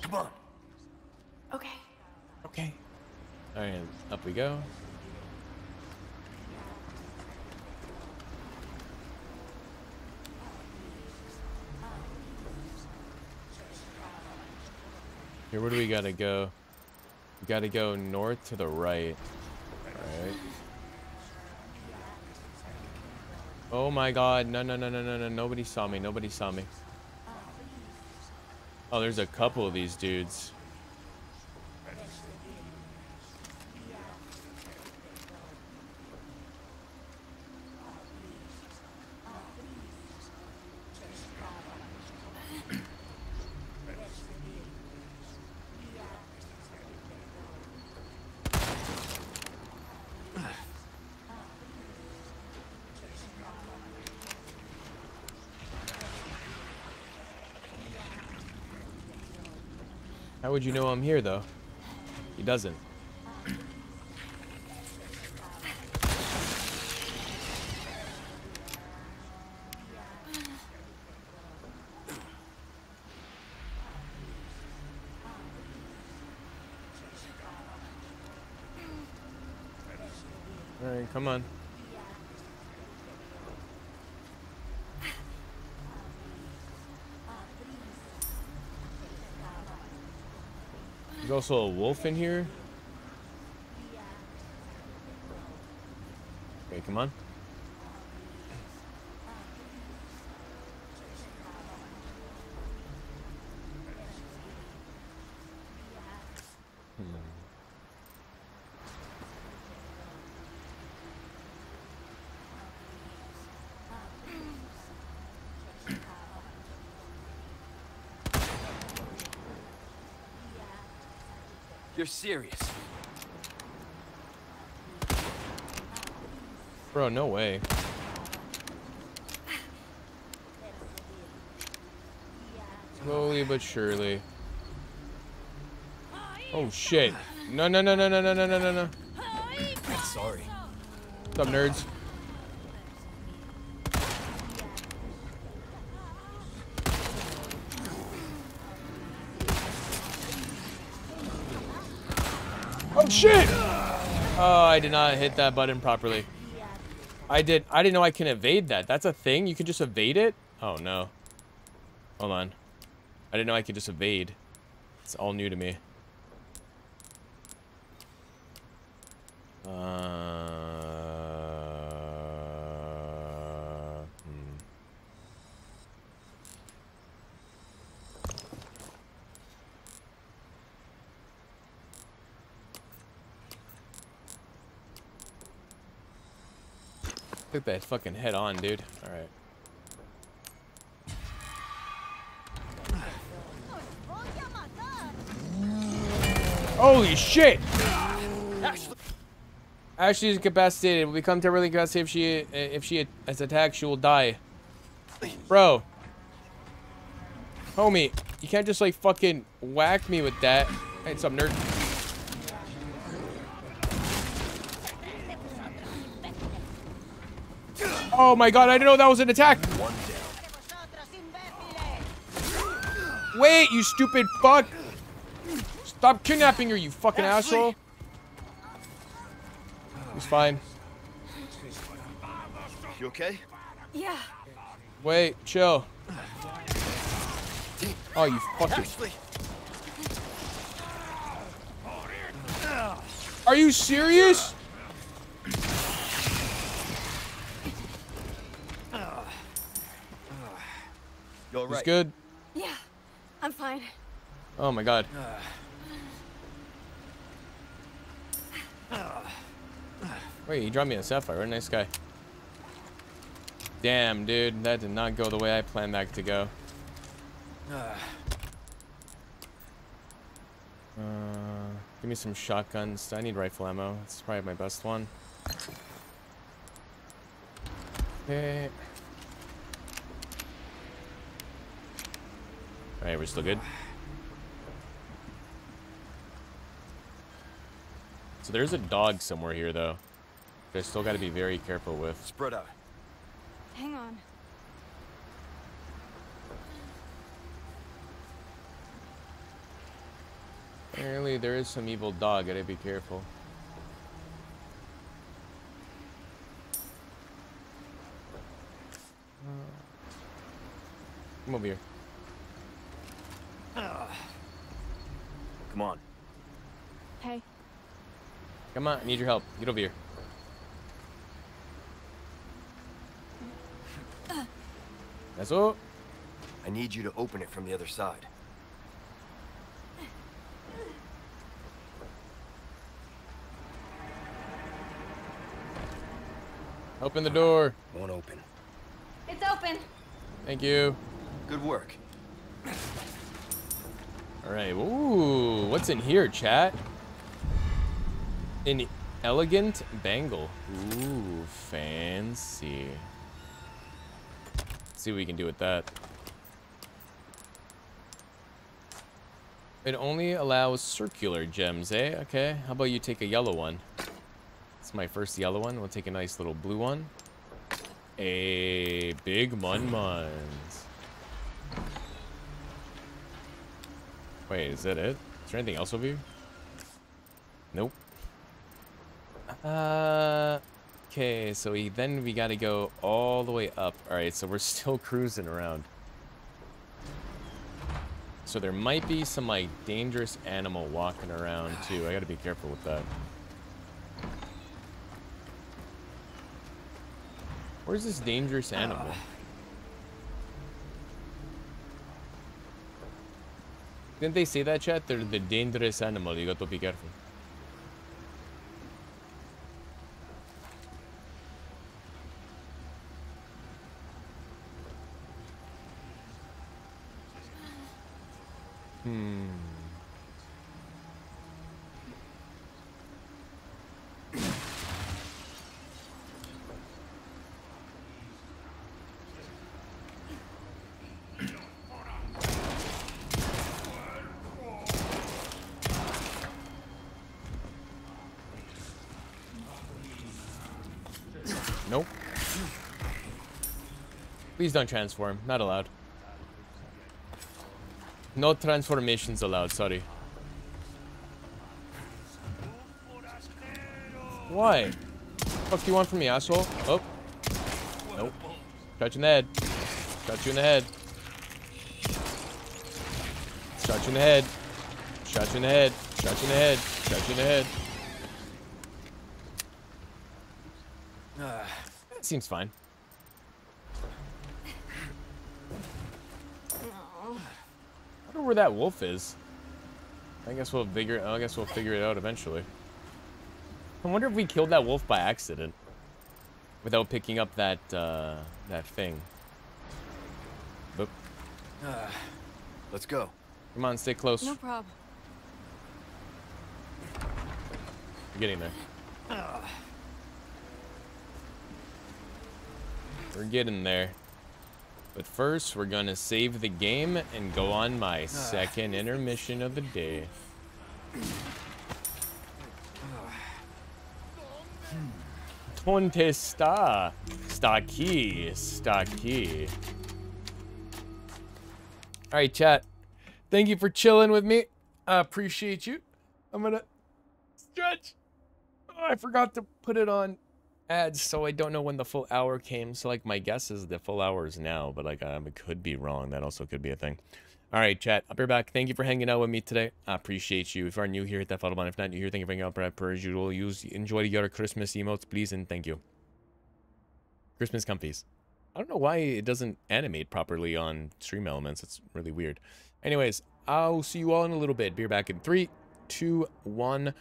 S10: Come on.
S9: Okay.
S1: Okay. Alright, up we go. Here, where do we gotta go? We gotta go north to the right. Alright. Oh my god, no, no, no, no, no, no, nobody saw me, nobody saw me. Oh, there's a couple of these dudes. Would you know I'm here, though? He doesn't. Alright, come on. There's also a wolf in here. Okay, come on. Hmm.
S10: You're serious.
S1: Bro, no way. Slowly but surely. Oh shit. No, no, no, no, no, no, no, no, no, no.
S10: Sorry.
S1: What's up, nerds? Shit! Oh, I did not hit that button properly. I did. I didn't know I can evade that. That's a thing. You can just evade it. Oh no. Hold on. I didn't know I could just evade. It's all new to me. Uh, hmm. Took that fucking head on, dude. Alright. Holy shit! Ashley is incapacitated. Will become temporarily incapacitated if she if she is attacked. She will die. Bro, homie, you can't just like fucking whack me with that. Hey, what's up, nerd? Oh my god, I didn't know that was an attack. Wait, you stupid fuck. Stop kidnapping her, you fucking asshole. He's fine.
S2: You okay?
S9: Yeah.
S1: Wait, chill. Oh, you fucking. Are you serious?
S2: You all
S1: He's
S2: right?
S1: Good.
S9: Yeah. I'm fine.
S1: Oh my god. Wait, he dropped me a sapphire. What a Nice guy. Damn, dude. That did not go the way I planned that to go. Uh, give me some shotguns. I need rifle ammo. It's probably my best one. Okay. Alright, we're still good. So there's a dog somewhere here, though. I still got to be very careful with.
S2: Spread out.
S9: Hang on.
S1: Apparently, there is some evil dog. Gotta be careful. Uh, come over here.
S2: Come on.
S9: Hey.
S1: Come on, I need your help. Get over here. That's all.
S2: I need you to open it from the other side.
S1: Open the door.
S2: Won't open.
S9: It's open.
S1: Thank you.
S2: Good work.
S1: All right. Ooh, what's in here, chat? An elegant bangle. Ooh, fancy. Let's see what we can do with that. It only allows circular gems, eh? Okay. How about you take a yellow one? It's my first yellow one. We'll take a nice little blue one. A big mun muns. Wait, is that it? Is there anything else over here? Nope. Uh, okay, so we then we gotta go all the way up. All right, so we're still cruising around. So there might be some like dangerous animal walking around too. I gotta be careful with that. Where's this dangerous animal? Didn't they say that, chat? They're the dangerous animal. You got to be careful. Hmm. Nope. Please don't transform. Not allowed. No transformations allowed, sorry. Why? What fuck do you want from me, asshole? Oh. Nope. Shot you in the head. Shot you in the head. Shot you in the head. Shot you in the head. Shot you in the head. Shot you in the head. Seems fine. where that wolf is. I guess we'll figure. I guess we'll figure it out eventually. I wonder if we killed that wolf by accident, without picking up that uh, that thing. Boop.
S2: Uh, let's go.
S1: Come on, stay close.
S9: No problem.
S1: We're getting there. Uh. We're getting there. But first, we're gonna save the game and go on my ah. second intermission of the day. Donde está? Está aquí. Está aquí. Alright, chat. Thank you for chilling with me. I appreciate you. I'm gonna stretch. Oh, I forgot to put it on ads, so I don't know when the full hour came. So, like, my guess is the full hour is now, but, like, it could be wrong. That also could be a thing. All right, chat. I'll be back. Thank you for hanging out with me today. I appreciate you. If you are new here, hit that follow button. If not new here, thank you for hanging out. Per, per usual, use enjoy your Christmas emotes, please, and thank you. Christmas comfies. I don't know why it doesn't animate properly on StreamElements. It's really weird. Anyways, I'll see you all in a little bit. Be back in three, two, one.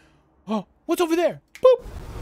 S1: Oh, what's over there? Boop.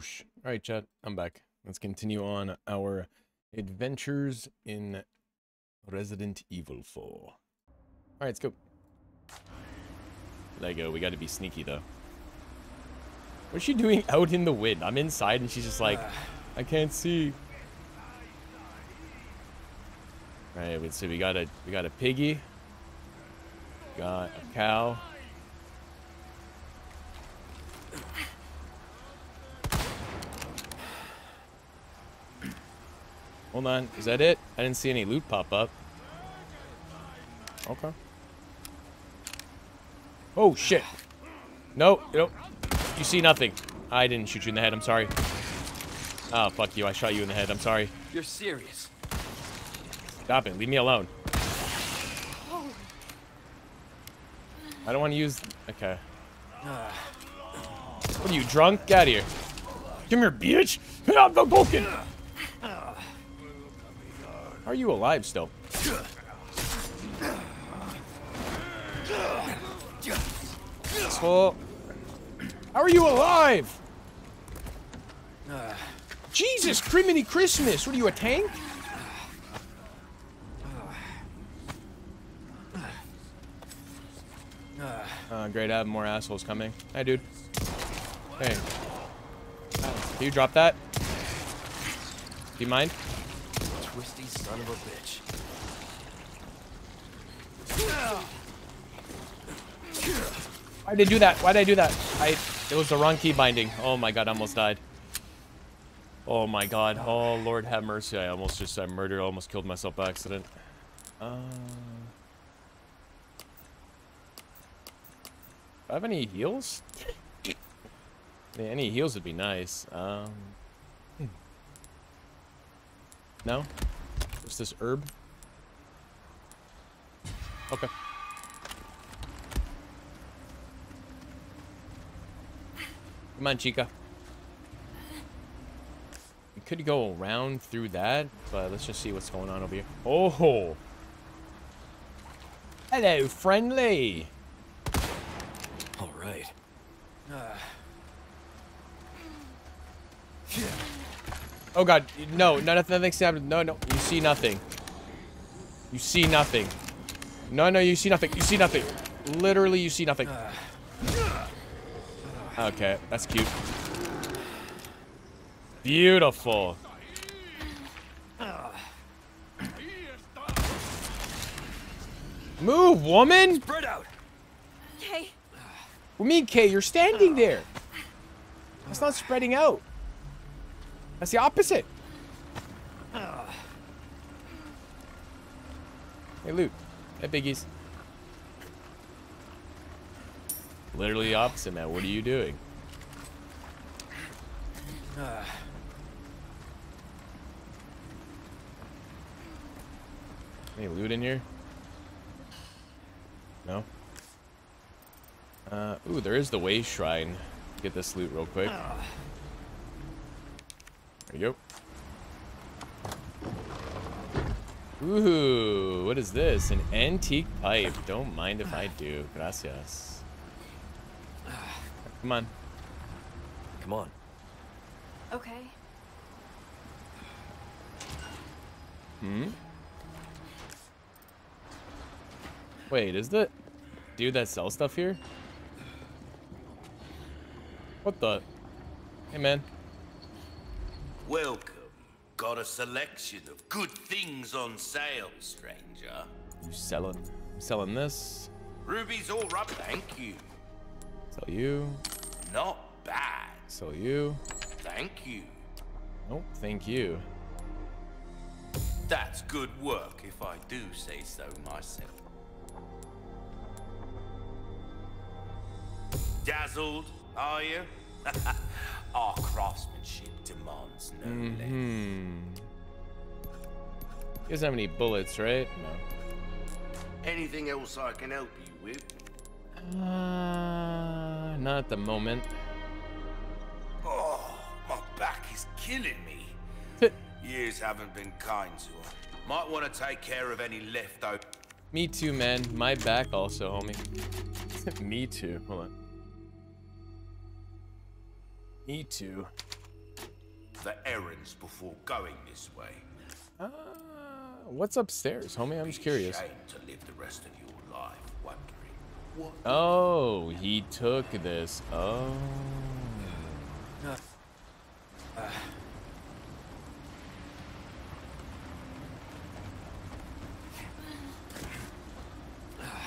S1: Whoosh. All right, chat. I'm back. Let's continue on our adventures in Resident Evil 4. All right, let's go. Lego, we got to be sneaky though. What's she doing out in the wind? I'm inside and she's just like, I can't see. All right, let's see. We got a we got a piggy. Got a cow. Hold on. Is that it? I didn't see any loot pop up. Okay. Oh, shit. No, no. You see nothing. I didn't shoot you in the head. I'm sorry. Oh, fuck you. I shot you in the head. I'm sorry.
S10: You're serious.
S1: Stop it. Leave me alone. I don't want to use... Okay. What are you, drunk? Get out of here. Come here, bitch. I'm the Vulcan. Are you alive still? Asshole. How are you alive? Jesus, criminy Christmas. What are you, a tank? Uh, great, I have more assholes coming. Hi, dude. Hey. Can you drop that? Do you mind?
S10: Twisty son of a bitch.
S1: Why did I do that? Why did I do that? I it was the wrong key binding. Oh my god, I almost died. Oh my god. Oh Lord have mercy. I almost just I murdered, almost killed myself by accident. Uh Do I have any heals? Yeah, any heals would be nice. Um. No? What's this herb? Okay. Come on, Chica. We could go around through that, but let's just see what's going on over here. Oh! Hello, friendly!
S10: All right. Ah.
S1: Oh god, no, no, nothing, nothing's happening. No, no, you see nothing. You see nothing. No, no, you see nothing. You see nothing. Literally, you see nothing. Okay, that's cute. Beautiful. Move, woman!
S10: Spread out.
S9: Okay.
S1: What do you mean, Kay? You're standing there. That's not spreading out. That's the opposite. Hey, loot. Hey, biggies. Literally the opposite, man. What are you doing? Any loot in here? No? Uh, ooh, there is the Wayshrine. Get this loot real quick. There you go. Ooh, what is this? An antique pipe. Don't mind if I do. Gracias. Come on.
S10: Come on.
S9: Okay.
S1: Hmm? Wait, is the dude that sells stuff here? What the? Hey, man.
S3: Welcome. Got a selection of good things on sale, stranger.
S1: You selling? I'm selling this.
S3: Ruby's all right, thank you.
S1: Sell you.
S3: Not bad,
S1: Sell you.
S3: thank you.
S1: Nope, thank you.
S3: That's good work, if I do say so myself. Dazzled, are you? Our craftsmanship demands no less.
S1: Hmm. He doesn't have any bullets, right? No.
S3: Anything else I can help you with?
S1: Uh, not at the moment.
S3: Oh, my back is killing me. Years haven't been kind to her. Might want to take care of any leftover.
S1: Me too, man. My back also, homie. Me too. Hold on. Me too.
S3: The errands before going this way.
S1: Uh, what's upstairs, homie? I'm just curious.
S3: To live the rest of your life wondering what
S1: Oh, he took this. Oh.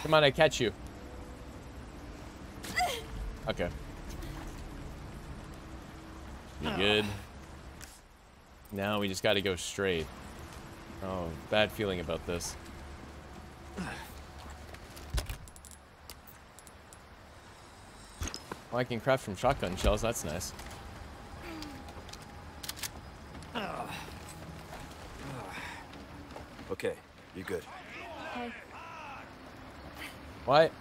S1: Come on, I catch you. Okay. You oh. good? Now we just gotta go straight. Oh, bad feeling about this. Well, I can craft from shotgun shells, that's nice.
S10: Okay, you're good.
S1: What?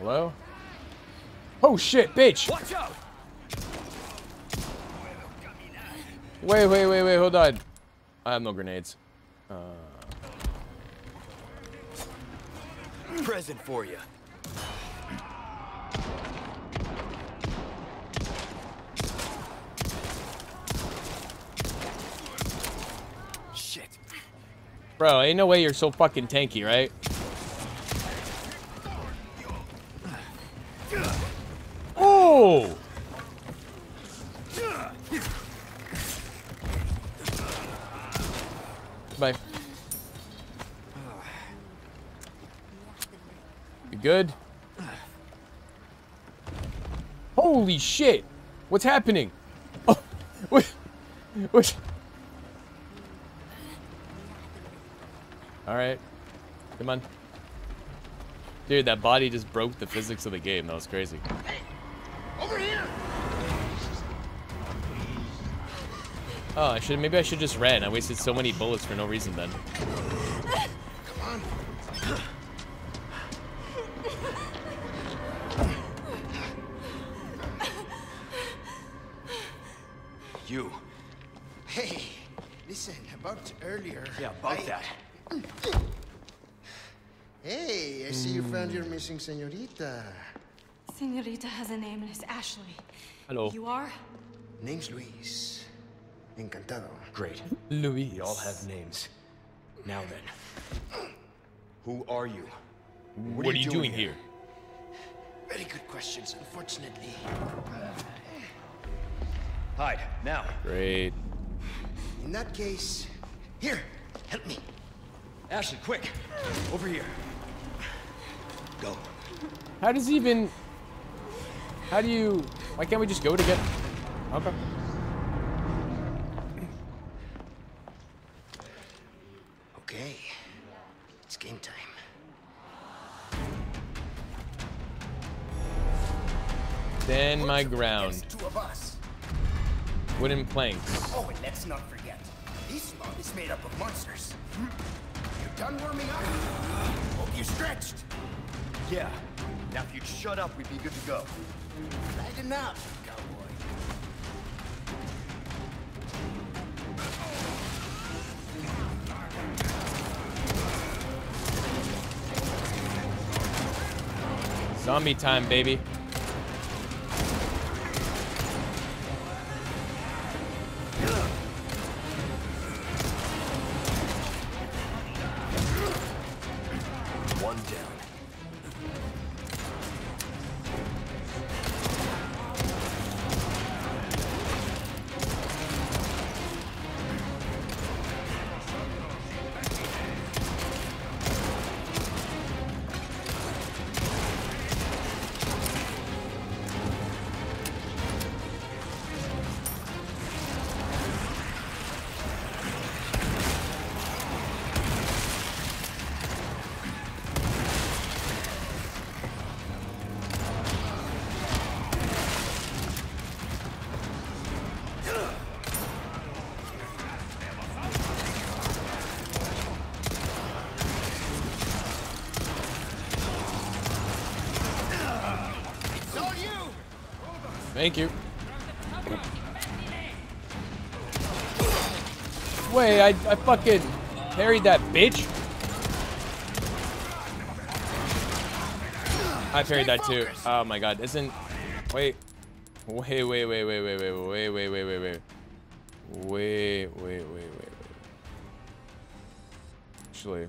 S1: Hello? Oh shit, bitch!
S10: Watch out!
S1: Wait, wait, wait, wait, hold on. I have no grenades. Uh,
S10: Present for you. Shit.
S1: bro, ain't no way you're so fucking tanky, right? Oh! Bye. You good? Holy shit! What's happening? Oh, what? What? All right, come on, dude. That body just broke the physics of the game. That was crazy.
S3: Over here!
S1: Oh, I should maybe I should just ran. I wasted so many bullets for no reason then.
S11: About I-
S10: that.
S11: Hey, I see you found your missing senorita.
S9: Senorita has a name and it's Ashley.
S1: Hello.
S9: You are?
S11: Name's Luis. Encantado.
S10: Great.
S1: Luis.
S10: We all have names. Now then. Who are you?
S1: What, are you doing, here?
S11: Very good questions, unfortunately.
S10: Uh, Hide, now.
S1: Great.
S11: In that case, here, help me.
S10: Ashley, quick. Over here.
S11: Go.
S1: How does he even? How do you? Why can't we just go to get? Okay.
S11: Okay, it's game time.
S1: Then my ground.
S11: Two of us.
S1: Wooden planks.
S11: Oh, and let's not forget, this mob is made up of monsters. You done warming up? Hope you stretched.
S10: Yeah. Now if you'd shut up, we'd be good to go.
S11: Right enough, cowboy.
S1: Zombie time, baby. Thank you. Wait, I, I fucking parried that bitch. I parried that too. Oh my god, isn't... Wait. Wait, wait, wait, wait, wait, wait, wait, wait, wait, wait, wait. Wait, wait, wait, wait, wait. Actually.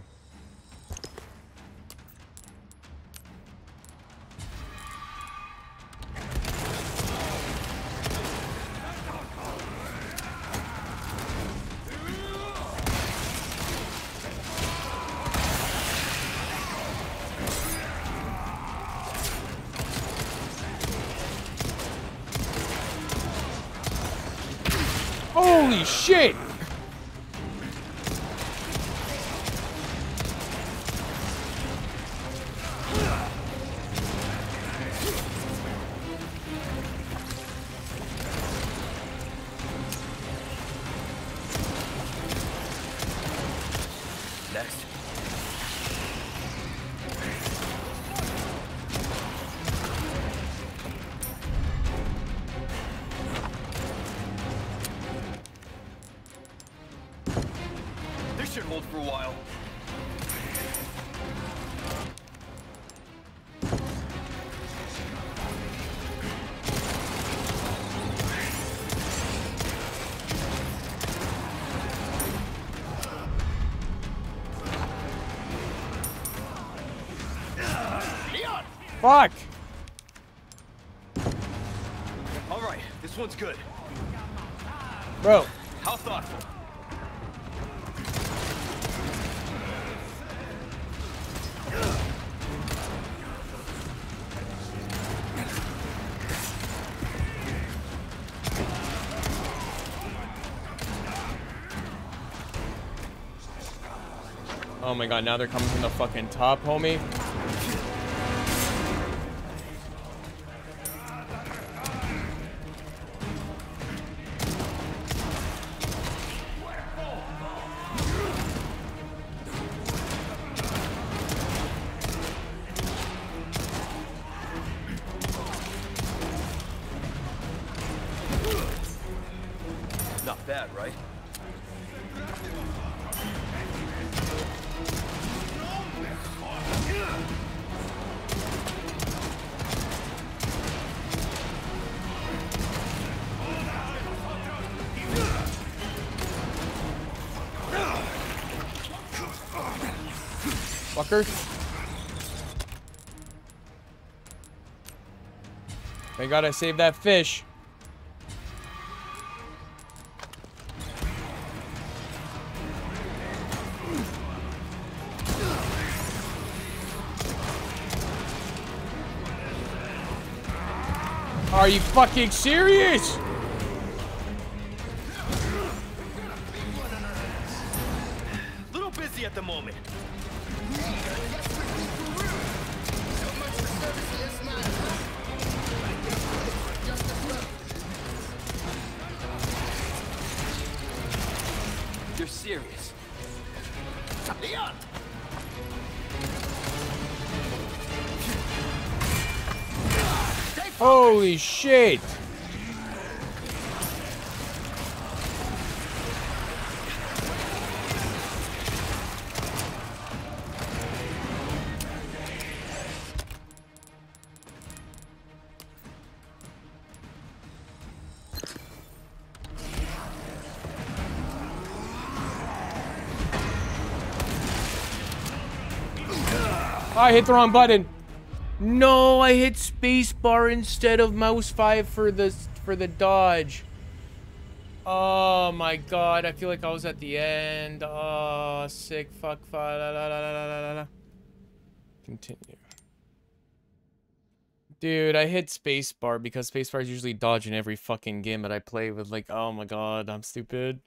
S1: Fuck!
S2: All right, this one's good.
S1: Bro,
S2: How thoughtful.
S1: oh my god, now they're coming from the fucking top, homie. Gotta save that fish. Are you fucking serious? I hit the wrong button. No, I hit spacebar instead of mouse 5 for the for the dodge. Oh my god, I feel like I was at the end. Oh, sick fuck fuck. La, la, la. Continue. Dude, I hit spacebar because spacebar is usually dodge in every fucking game that I play with. Like, oh my god, I'm stupid.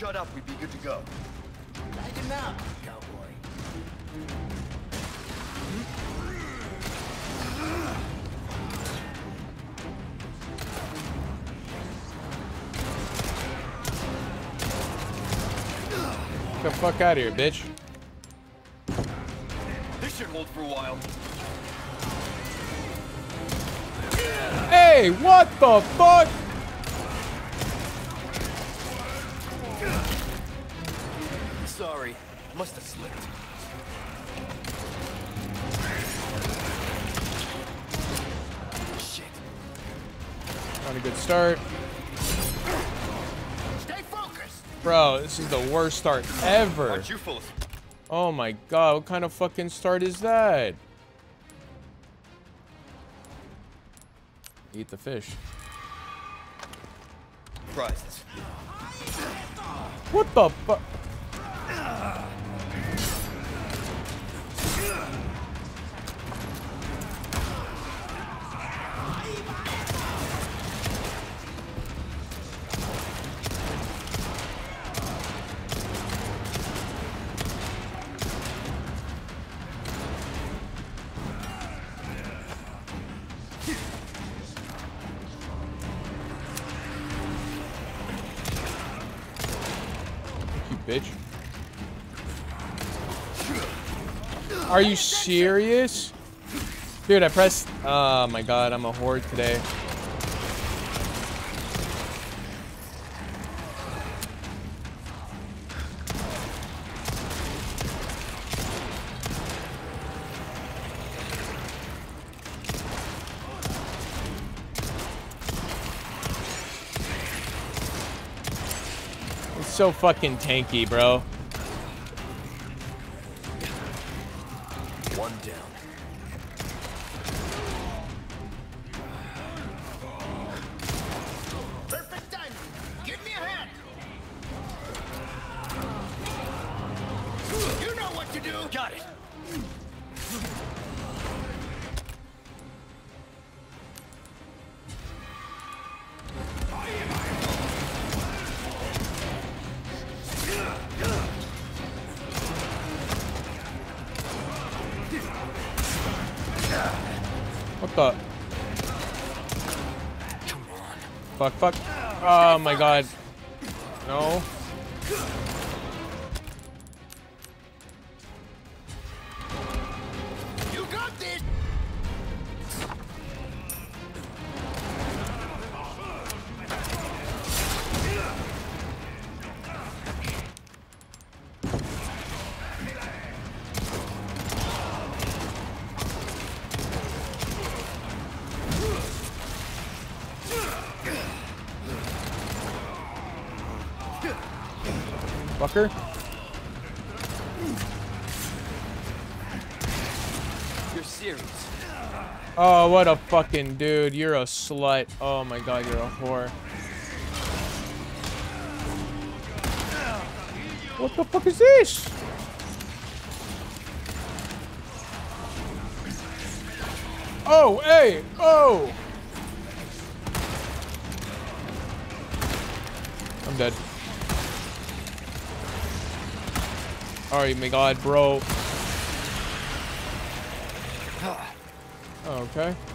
S2: shut up, we'd be good to go.
S11: Light him up, cowboy.
S1: Get the fuck out of here, bitch.
S2: This should hold for a while.
S1: Hey, what the fuck?
S2: Must have slipped. Shit.
S1: Not a good start.
S11: Stay focused.
S1: Bro, this is the worst start ever.
S2: Aren't you full of...
S1: Oh my god, what kind of fucking start is that? Eat the fish.
S2: Prizes.
S1: What the fuck? Are you serious? Dude, I pressed. Oh my god, I'm a horde today. It's so fucking tanky, bro. Fuck, fuck. Oh my god. No. What a fucking dude. You're a slut. Oh my god, you're a whore. What the fuck is this? Oh, hey, oh! I'm dead. Alright, my god, bro. Okay.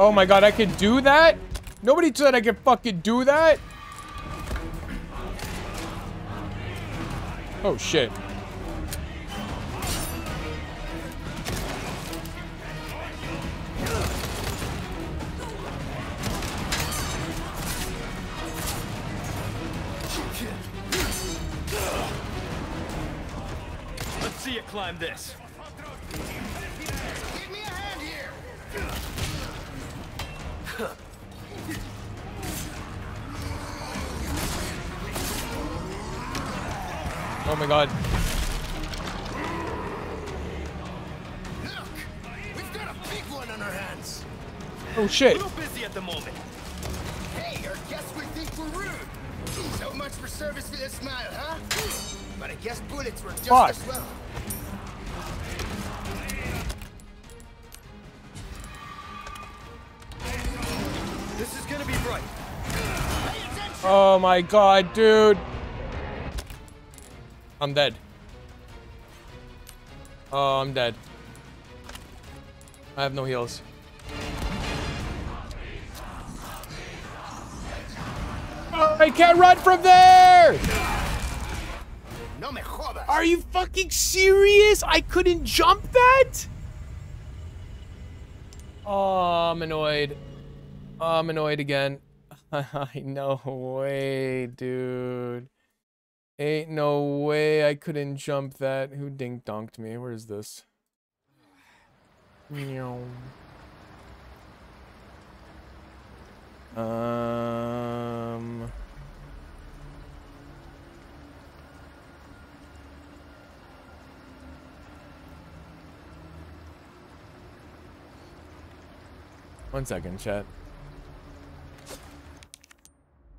S1: Oh my god, I could do that? Nobody said I could fucking do that. Oh shit. Fuck.
S2: This is gonna be bright.
S1: Oh my god, dude. I'm dead. Oh, I'm dead. I have no heals. I can't run from there! Are you fucking serious? I couldn't jump that? Oh, I'm annoyed. Oh, I'm annoyed again. I no way, dude. Ain't no way I couldn't jump that. Who dink donked me? Where is this? Um. One second, chat.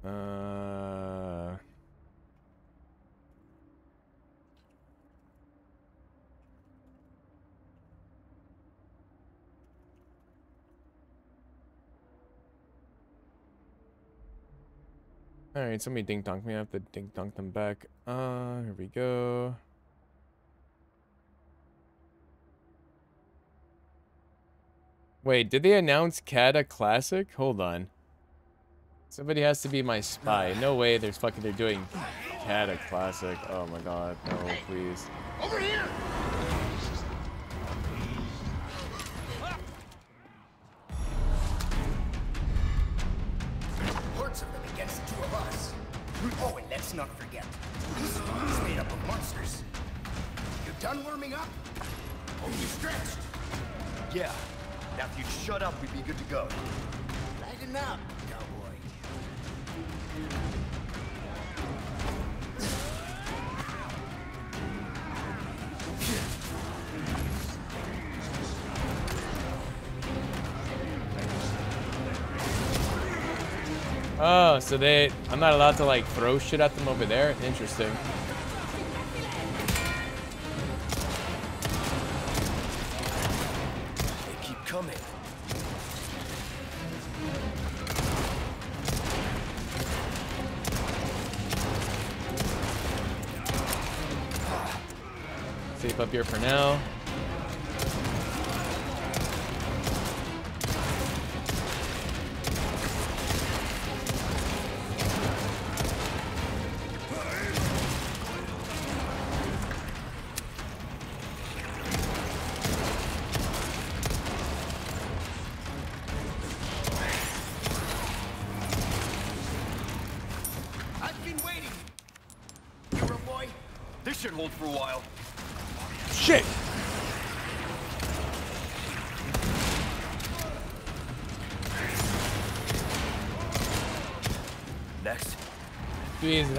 S1: Uh. Alright, somebody dink donk me. I have to dink donk them back. Uh, here we go. Wait, did they announce Cata Classic? Hold on. Somebody has to be my spy. No way there's fucking they're doing Cata Classic. Oh my god, no, please.
S11: Over here! Oh, and let's not forget, this is made up of monsters. You done warming up? Oh, you stretched?
S2: Yeah. Now if you'd shut up, we'd be good to go.
S11: Lighten up, cowboy.
S1: Oh, so they I'm not allowed to like throw shit at them over there? Interesting. Here for now.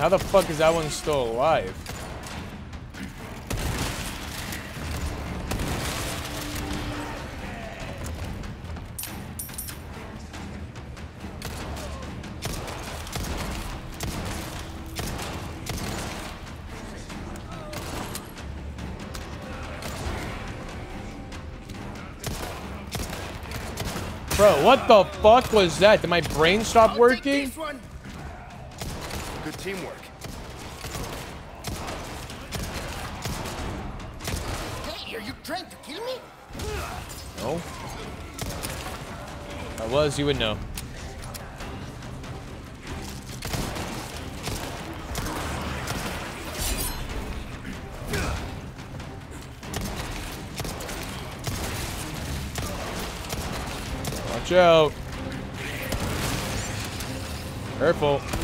S1: How the fuck is that one still alive? Bro, what the fuck was that? Did my brain stop working?
S11: This one.
S2: Good teamwork.
S11: Hey, are you trying to kill me?
S1: No. If I was, you would know. Watch out. Careful.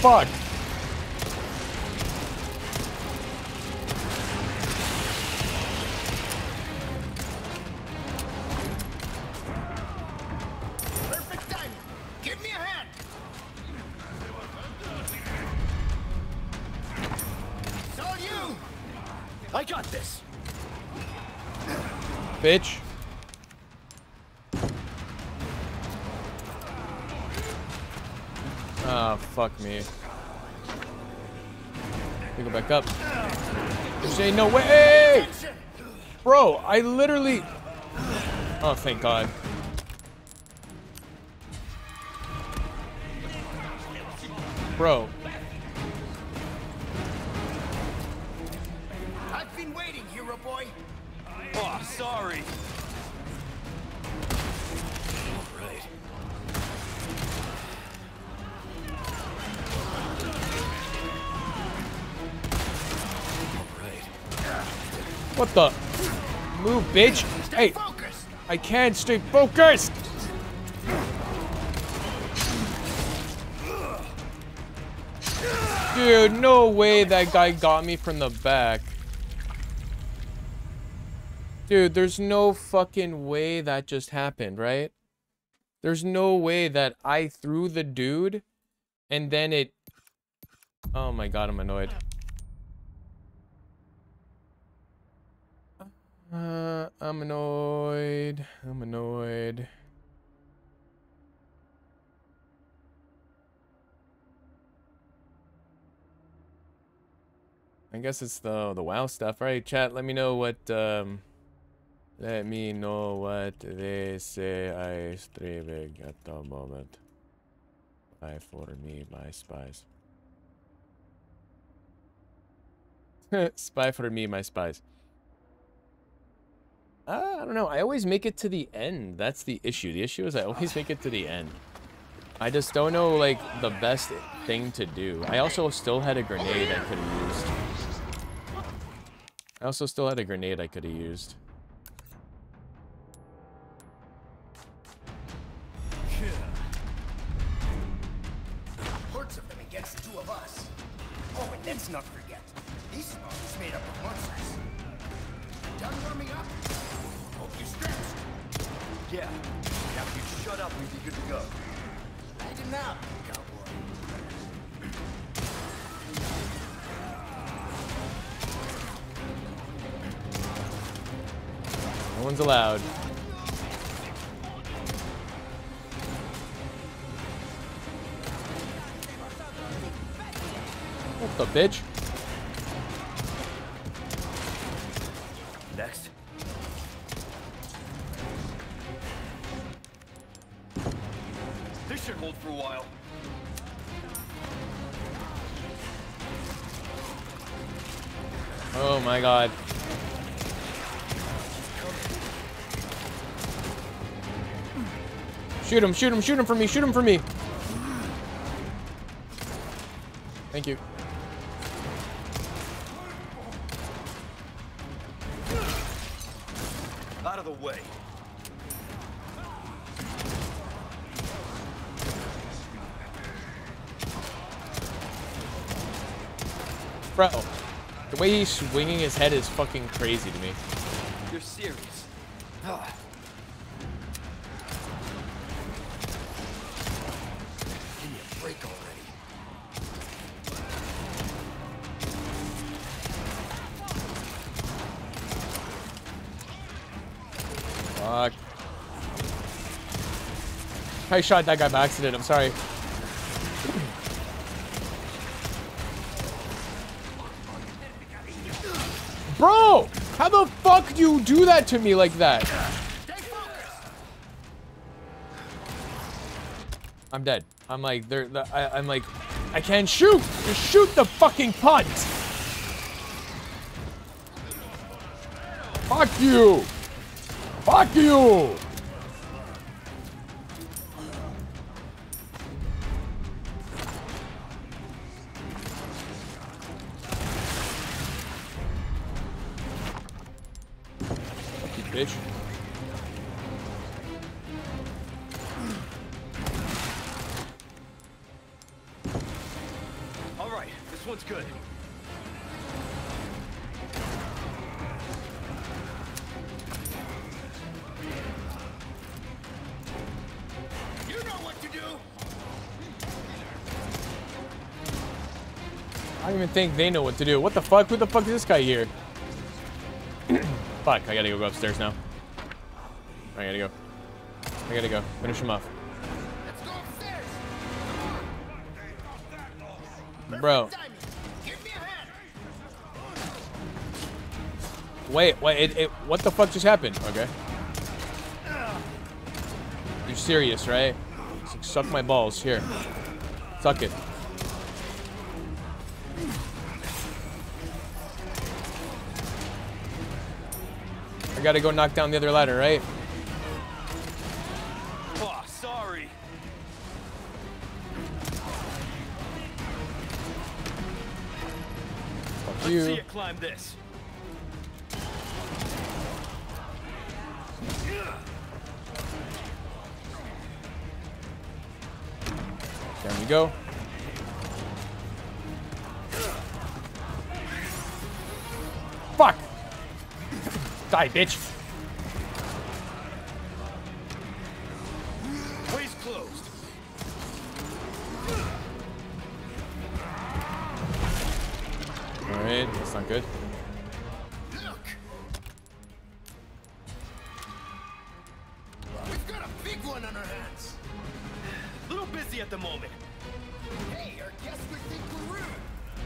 S1: Fuck. Ah, fuck me. We go back up. There's ain't no way! Bro, I literally... Oh, thank God. Bro,
S11: I've been waiting, hero boy.
S2: Oh, sorry.
S1: What the? Move, bitch! Hey. I can't stay focused! Dude, no way that guy got me from the back. Dude, there's no fucking way that just happened, right? There's no way that I threw the dude and then it... Oh my god, I'm annoyed. Uh, I'm annoyed. I'm annoyed. I guess it's the the WoW stuff, right? Chat, let me know what um let me know what they say I streaming at the moment. Spy for me, my spies. Spy for me, my spies. Uh, I don't know. I always make it to the end. That's the issue. The issue is I always make it to the end. I just don't know, like, the best thing to do. I also still had a grenade I could have used. I also still had a grenade I could have used.
S11: Hordes of them against two of us. Oh, and let's not forget, this
S2: Yeah. Now if you shut up, we'd be good to go.
S11: Light him up, cowboy.
S1: No one's allowed. What the bitch? My god. Shoot him, shoot him, shoot him for me, shoot him for me. Thank you.
S2: Way
S1: he's swinging his head is fucking crazy to me.
S2: You're serious.
S11: Give me a break already.
S1: Fuck. I shot that guy by accident, I'm sorry. Do you do that to me like that? I'm dead. I'm like, they're, the- I, I'm like, I can't shoot! Just shoot the fucking punt! Fuck you! Fuck you! Think they know what to do. What the fuck? Who the fuck is this guy here? fuck, I gotta go upstairs now. I gotta go. I gotta go. Finish him off. Bro. Wait, wait, it, it, what the fuck just happened? Okay. You're serious, right? Suck my balls. Here. Suck it. I gotta go knock down the other ladder, right?
S2: Oh, sorry.
S1: Fuck
S2: Let's see
S1: you.
S2: you climb this.
S1: There we go. Die, bitch!
S2: Way's closed.
S1: Alright, that's not good.
S11: Look. We've got a big one on our hands.
S2: Little busy at the moment.
S11: Hey, our guests would think we're rude.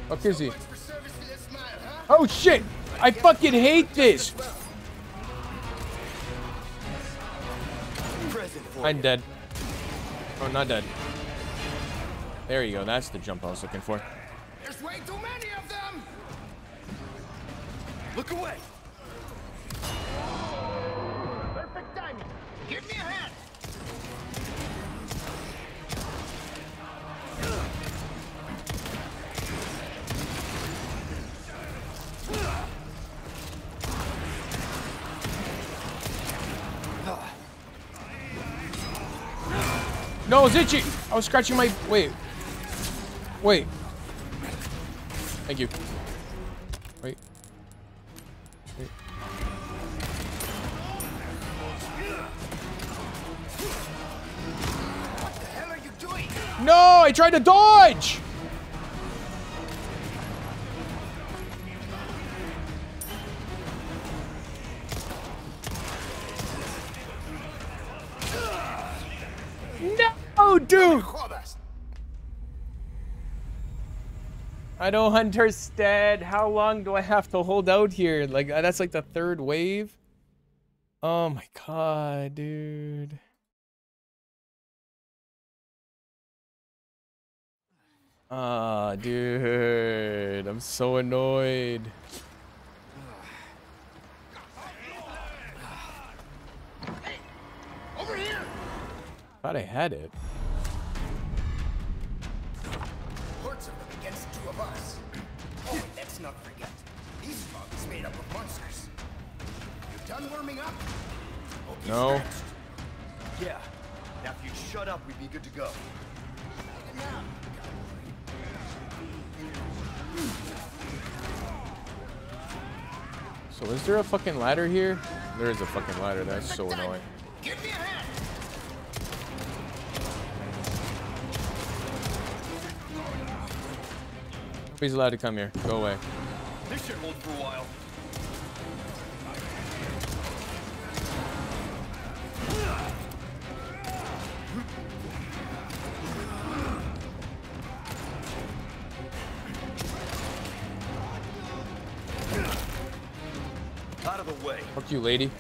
S1: Fuck is he?
S11: Much for service to this mile, huh?
S1: Oh shit! I fucking hate this! I'm dead. Oh, not dead. There you go. That's the jump I was looking for.
S11: There's way too many of them.
S2: Look away.
S1: Itchy! I was scratching my... Wait. Wait. Thank you. Wait. Wait.
S11: What the hell are you doing?
S1: No! I tried to dodge! I don't understand. How long do I have to hold out here? Like, uh, that's like the third wave? Oh my god, dude. Ah, dude. I'm so annoyed. Thought I had it.
S11: Made up of monsters. You done warming up? You
S1: No.
S11: stretched.
S2: Yeah. Now if you'd shut up, we'd be good to go.
S1: So is there a fucking ladder here? There is a fucking ladder. That's so annoying.
S11: Give me a hand.
S1: Nobody's allowed to come here. Go away.
S2: This should hold for a while.
S1: You, lady.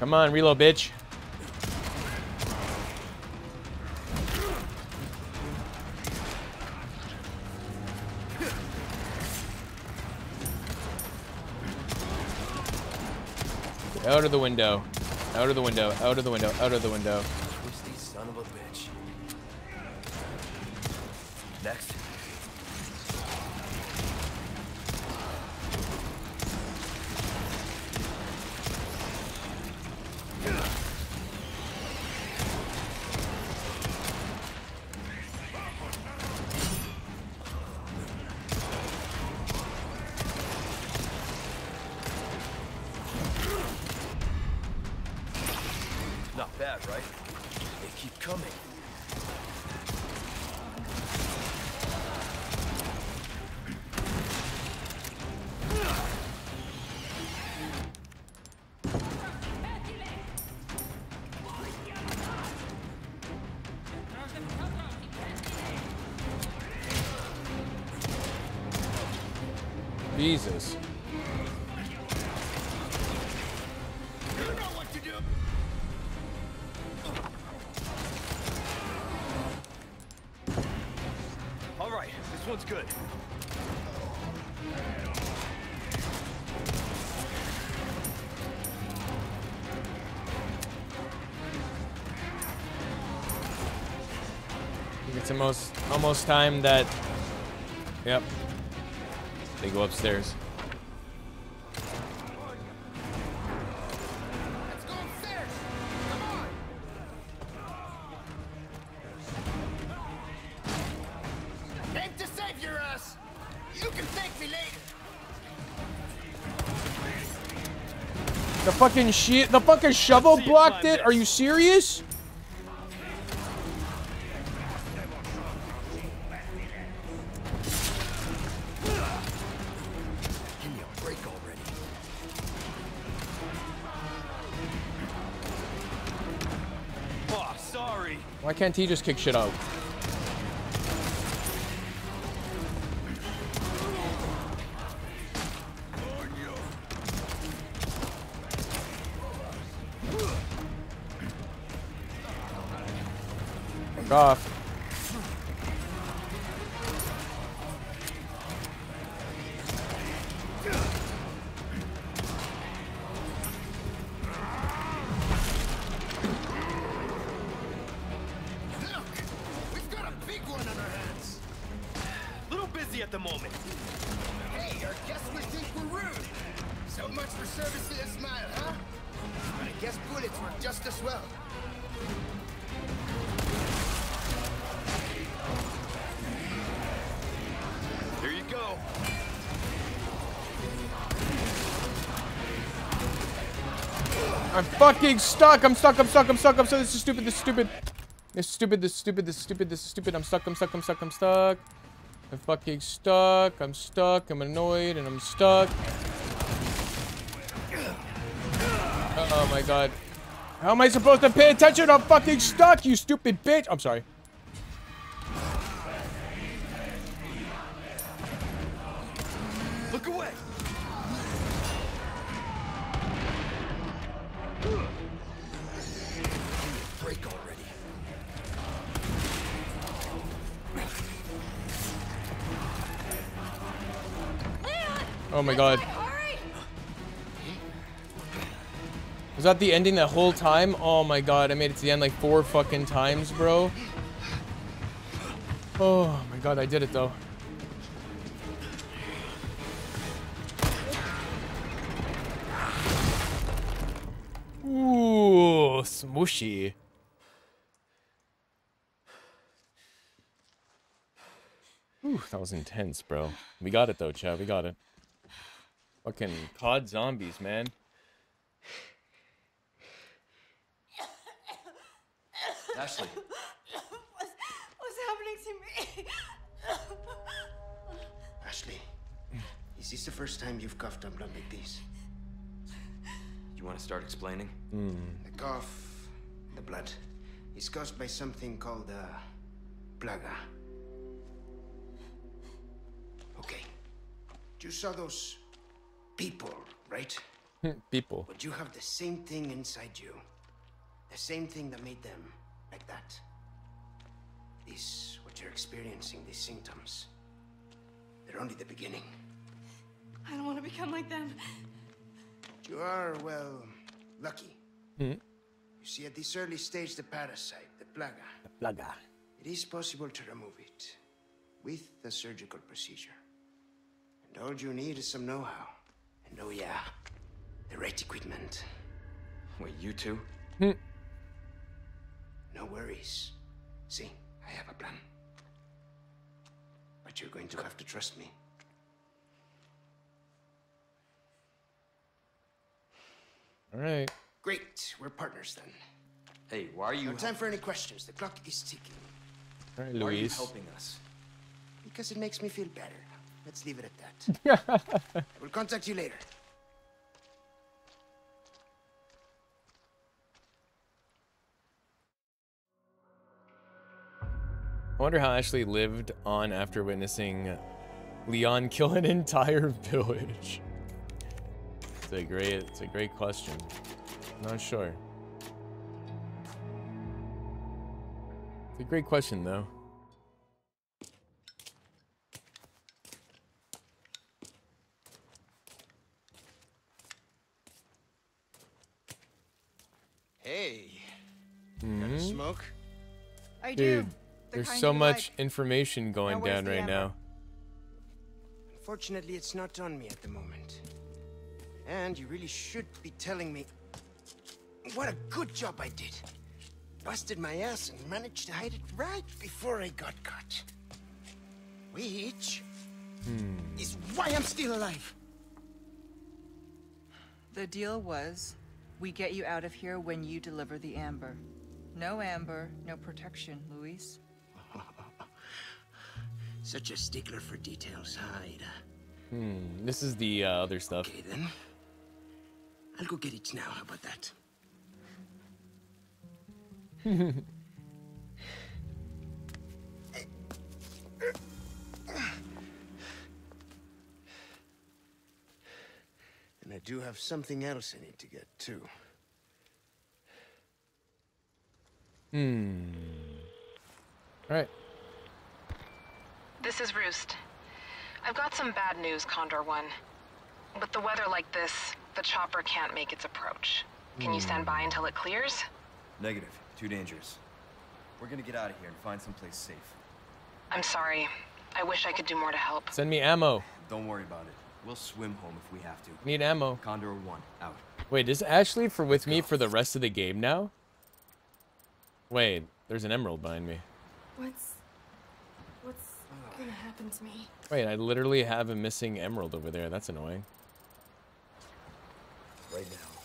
S1: Come on, reload, bitch. Out of the window. Out of the window. Out of the window. Out of the window. Almost almost time that. Yep. They go upstairs.
S11: Let's go upstairs. Come on. Aim to save your ass. You can thank me later.
S1: The fucking shit. The fucking shovel blocked it. Are you serious? Can't he just kick shit out? Fucking stuck. I'm stuck. I'm stuck. I'm stuck. I'm stuck. This is stupid. This is stupid. This is stupid. This is stupid. This is stupid. This is stupid. I'm stuck. I'm stuck. I'm stuck. I'm stuck. I'm fucking stuck. I'm stuck. I'm annoyed and I'm stuck. Oh my god. How am I supposed to pay attention? I'm fucking stuck, you stupid bitch. I'm sorry. My god. Was that the ending that whole time? Oh my god, I made it to the end like four fucking times, bro. Oh my god, I did it though. Ooh, smooshy. Ooh, that was intense, bro. We got it though, Chad. We got it. Fucking COD zombies, man.
S5: Ashley.
S9: What's, what's happening to me?
S11: Ashley, is this the first time you've coughed up blood like this?
S5: You want to start explaining?
S11: The cough, the blood, is caused by something called uh, plaga. Okay. You saw those people, right?
S1: People.
S11: But you have the same thing inside you. The same thing that made them like that. This, what you're experiencing, these symptoms, they're only the beginning.
S9: I don't want to become like them.
S11: You are, well, lucky.
S1: Hmm.
S11: You see, at this early stage, the parasite, the plaga,
S1: Plaga.
S11: it is possible to remove it with a surgical procedure. And all you need is some know-how. And oh yeah, the right equipment.
S5: Wait, you two? Hmm.
S11: No worries. See, I have a plan. But you're going to have to trust me.
S1: All right.
S11: Great, we're partners then.
S5: Hey, why are you?
S11: No time for any questions. The clock is ticking.
S1: All right,
S5: Why are you helping us?
S11: Because it makes me feel better. Let's leave it at that. we'll contact you later.
S1: I wonder how Ashley lived on after witnessing Leon kill an entire village. It's a great, it's a great question. Not sure. It's a great question though.
S11: Hey. Got a
S1: Mhm.
S11: Smoke?
S9: I
S1: Dude,
S9: do. The
S1: there's so much
S9: like.
S1: information going
S9: where's
S1: down right
S9: ammo?
S1: now.
S11: Unfortunately, it's not on me at the moment. And you really should be telling me what a good job I did. Busted my ass and managed to hide it right before I got caught. Which hmm. is why I'm still alive.
S12: The deal was, we get you out of here when you deliver the amber. No amber, no protection, Luis.
S11: Such a stickler for details, huh, Ada?
S1: Hmm, this is the uh, other stuff.
S11: Okay, then. I'll go get it now. How about that? And I do have something else I need to get, too.
S1: Hmm. All right.
S6: This is Roost. I've got some bad news, Condor One. With the weather like this, the chopper can't make its approach. Can you stand by until it clears?
S2: Negative. Too dangerous. We're gonna get out of here and find someplace safe.
S6: I'm sorry. I wish I could do more to help.
S1: Send me ammo.
S2: Don't worry about it. We'll swim home if we have to.
S1: Need ammo.
S2: Condor 1, out.
S1: Wait, is Ashley for with me for the rest of the game now? Wait, there's an emerald behind me.
S9: What's what's gonna happen to me?
S1: Wait, I literally have a missing emerald over there. That's annoying.
S2: Right now.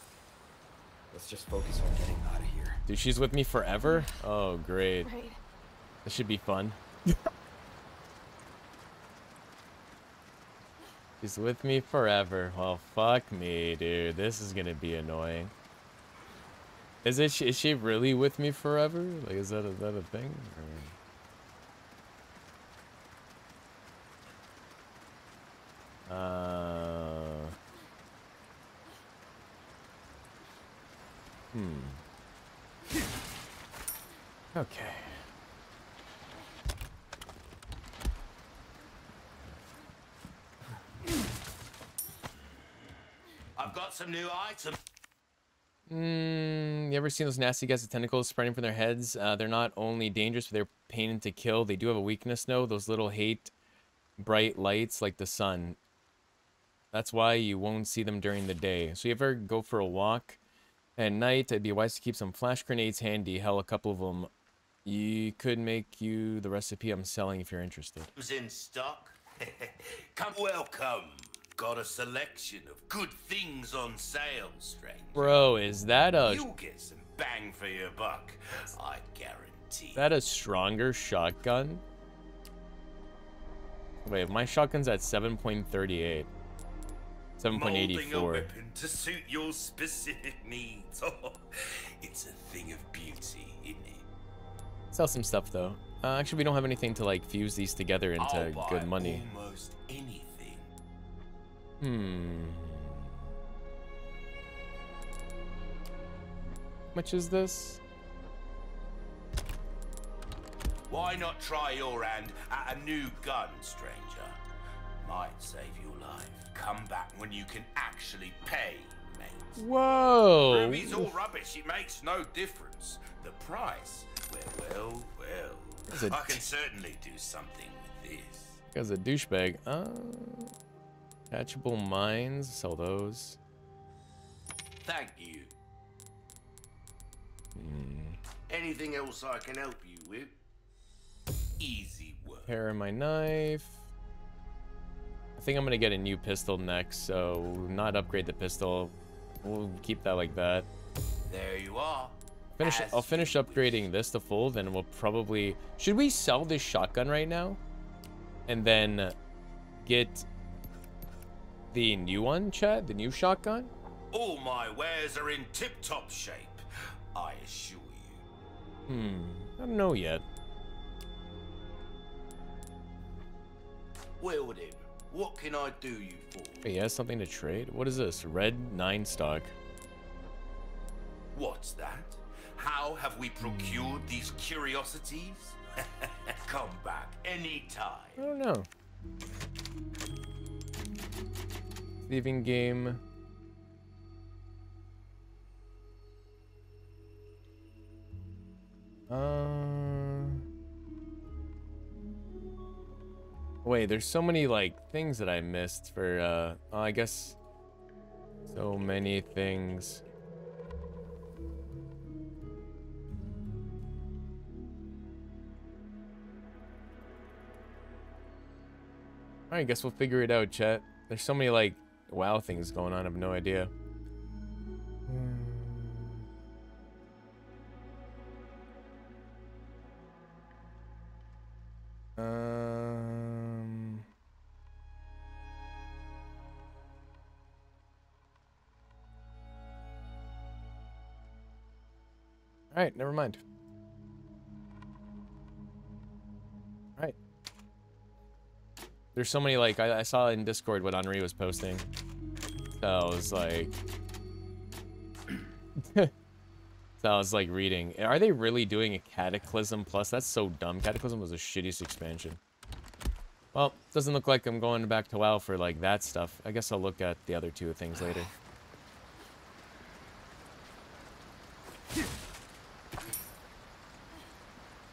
S2: Let's just focus on getting out of here.
S1: Dude, she's with me forever? Oh, great.
S9: Right.
S1: This should be fun. she's with me forever. Well, fuck me, dude. This is gonna be annoying. Is it? Is she really with me forever? Like, is that a, that a thing? Or... Uh. Hmm. Okay.
S3: I've got some new items.
S1: Mm, you ever seen those nasty guys with tentacles spreading from their heads? Uh, they're not only dangerous, but they're pain to kill. They do have a weakness, though. Those little hate bright lights like the sun. That's why you won't see them during the day. So you ever go for a walk at night? It'd be wise to keep some flash grenades handy. Hell, a couple of them. You could make you the recipe I'm selling if you're interested.
S3: Was in stock. Come welcome. Got a selection of good things on sale, stranger.
S1: Bro, is that a
S3: You'll get some bang for your buck. I guarantee.
S1: that a stronger shotgun? Wait, my shotgun's at 7.38.
S3: Molding a
S1: 7.84.
S3: weapon to suit your specific needs. Oh, it's a thing of beauty, isn't it?
S1: Sell some stuff though. Uh, actually, we don't have anything to like fuse these together into good money.
S3: Almost.
S1: Hmm. Much is this?
S3: Why not try your hand at a new gun, stranger? Might save your life. Come back when you can actually pay, mate.
S1: Whoa!
S3: Ruby's all rubbish. It makes no difference. The price, well, well, well. I can certainly do something with this.
S1: Guy's a douchebag. Uh, attachable mines. Sell those.
S3: Thank you.
S1: Hmm.
S3: Anything else I can help you with? Easy work.
S1: Repair my knife. I think I'm gonna get a new pistol next, so not upgrade the pistol. We'll keep that like that.
S3: There you are.
S1: Finish.
S3: As
S1: I'll finish upgrading this to full, then we'll probably. Should we sell this shotgun right now, and then get the new one, Chad? The new shotgun?
S3: All my wares are in tip-top shape, I assure you.
S1: Hmm. I don't know yet.
S3: Well then, what can I do you for?
S1: He has something to trade. What is this? Red nine stock.
S3: What's that? How have we procured these curiosities? Come back anytime.
S1: I don't know. Thieving game. Uh. Wait, there's so many like things that I missed for uh oh, I guess so many things. Alright, guess we'll figure it out, chat. There's so many like wow things going on, I have no idea. Um Alright, never mind. There's so many, like, I, I saw in Discord what Henri was posting. So I was like... so I was, like, reading. Are they really doing a Cataclysm Plus? That's so dumb. Cataclysm was the shittiest expansion. Well, doesn't look like I'm going back to WoW for, like, that stuff. I guess I'll look at the other two things later.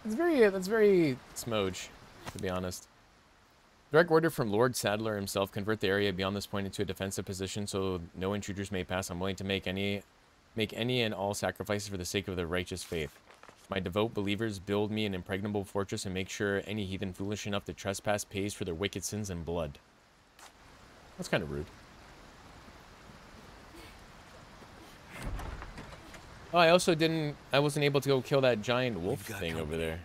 S1: It's very, that's very smoge, to be honest. Direct order from Lord Saddler himself, convert the area beyond this point into a defensive position so no intruders may pass. I'm willing to make any, make any and all sacrifices for the sake of the righteous faith. My devout believers build me an impregnable fortress and make sure any heathen foolish enough to trespass pays for their wicked sins and blood. That's kind of rude. Oh, I also didn't, I wasn't able to go kill that giant wolf thing over there.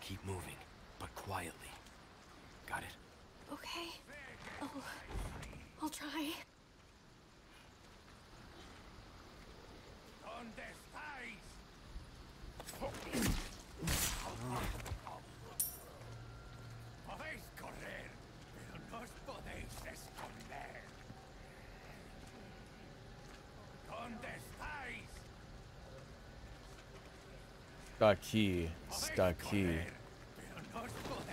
S10: Keep moving, but quietly. Got it?
S9: Okay. Oh, Try.
S1: Aqui, aqui.
S11: Pero no os podéis.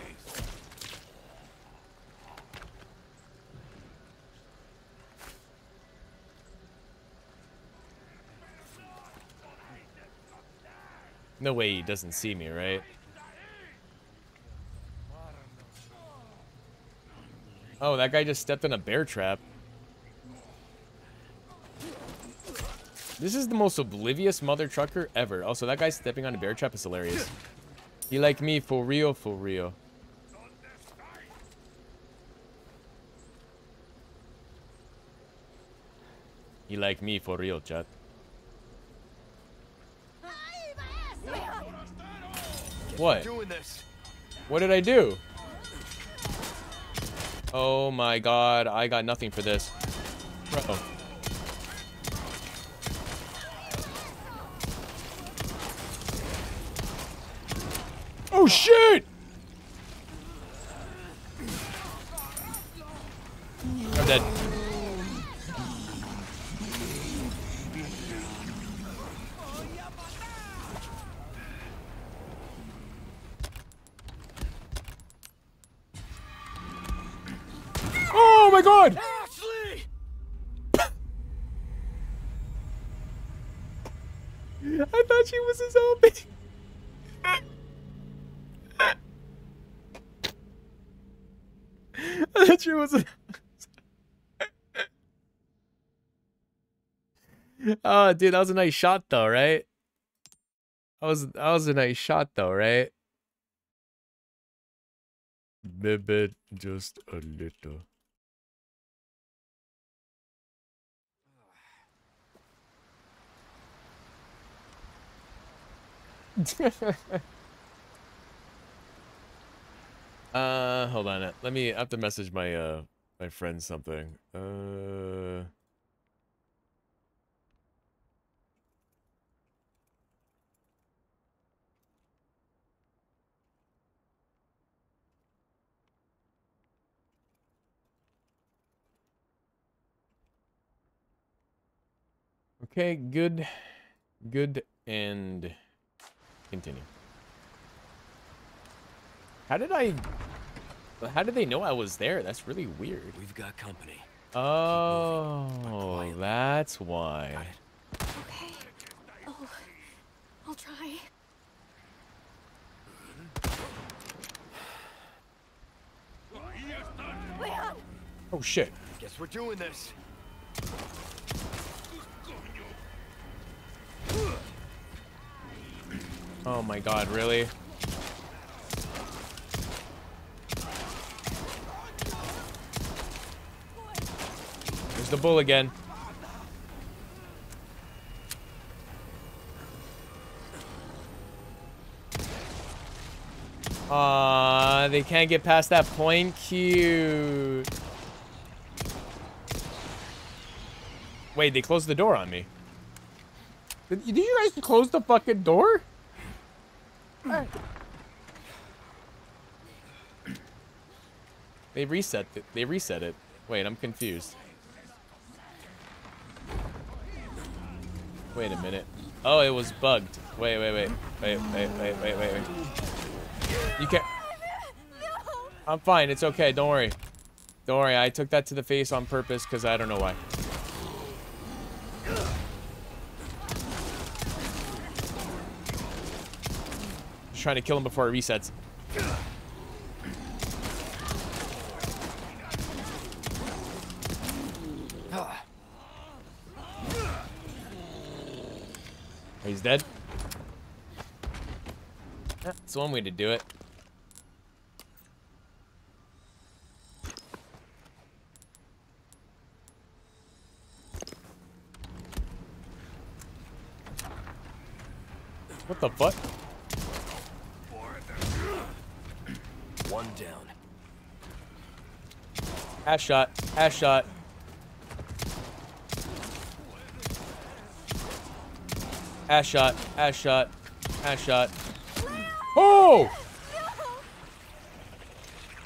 S1: No way he doesn't see me, right? Oh, that guy just stepped in a bear trap. This is the most oblivious mother trucker ever. Also, that guy stepping on a bear trap is hilarious. He like me for real, for real. He like me for real, chat. What? What did I do? Oh my god, I got nothing for this. Bro. Oh shit! I'm dead. I thought she was. Oh, dude, that was a nice shot though, right? That was that was a nice shot though, right? Maybe just a little. uh, hold on. Let me. I have to message my uh my friend something. Uh. Okay, good, good, and continue. How did I... How did they know I was there? That's really weird.
S10: We've got company.
S1: Oh, that's why.
S9: Okay. Oh, I'll try. Leon!
S1: Oh shit.
S10: Guess we're doing this.
S1: Oh my god, really? There's the bull again. Ah, they can't get past that point. Cute. Wait, they closed the door on me. Did, did you guys close the fucking door? They reset it. They reset it. Wait, I'm confused. Wait a minute. Oh, it was bugged. Wait, wait, wait. Wait, wait, wait, wait, wait, wait. You can't... I'm fine. It's okay. Don't worry. Don't worry. I took that to the face on purpose because I don't know why. Trying to kill him before it resets. He's dead. That's one way to do it. What the fuck? Ass shot. Ass shot. Ass shot. Ass shot. Ass shot. Oh!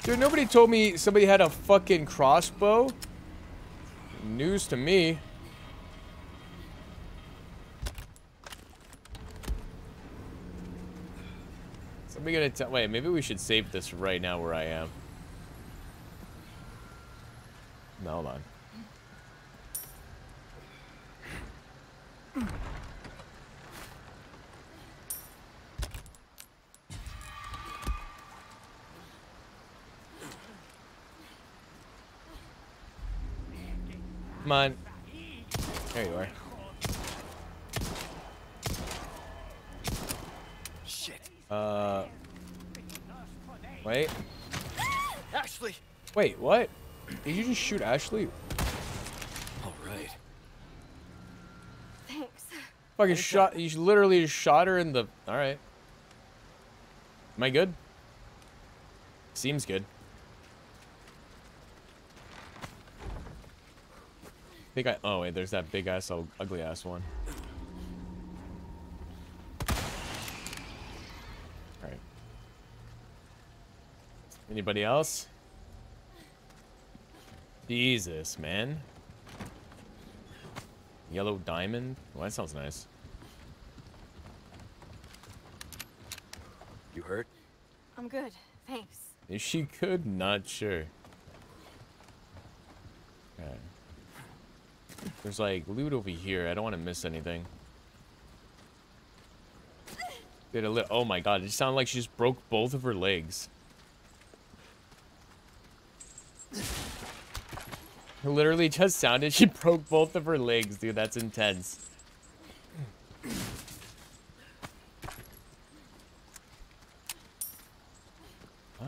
S1: Dude, nobody told me somebody had a fucking crossbow. News to me. Somebody gonna tell- wait, maybe we should save this right now where I am. No, hold on. Come on. There you are.
S10: Shit.
S1: Uh. Wait.
S10: Ashley.
S1: Wait, what? Did you just shoot Ashley?
S10: All right.
S9: Thanks.
S1: Fucking shot. You literally just shot her in the. All right. Am I good? Seems good. I think I. Oh wait, there's that big ass, ugly ass one. All right. Anybody else? Jesus, man. Yellow diamond. Well, that sounds nice.
S10: You hurt?
S9: I'm good. Thanks.
S1: Is she good? Not sure. Okay. There's like loot over here. I don't want to miss anything. Did a li oh my god, it sounded like she just broke both of her legs. Literally just sounded she broke both of her legs, dude. That's intense. Uh.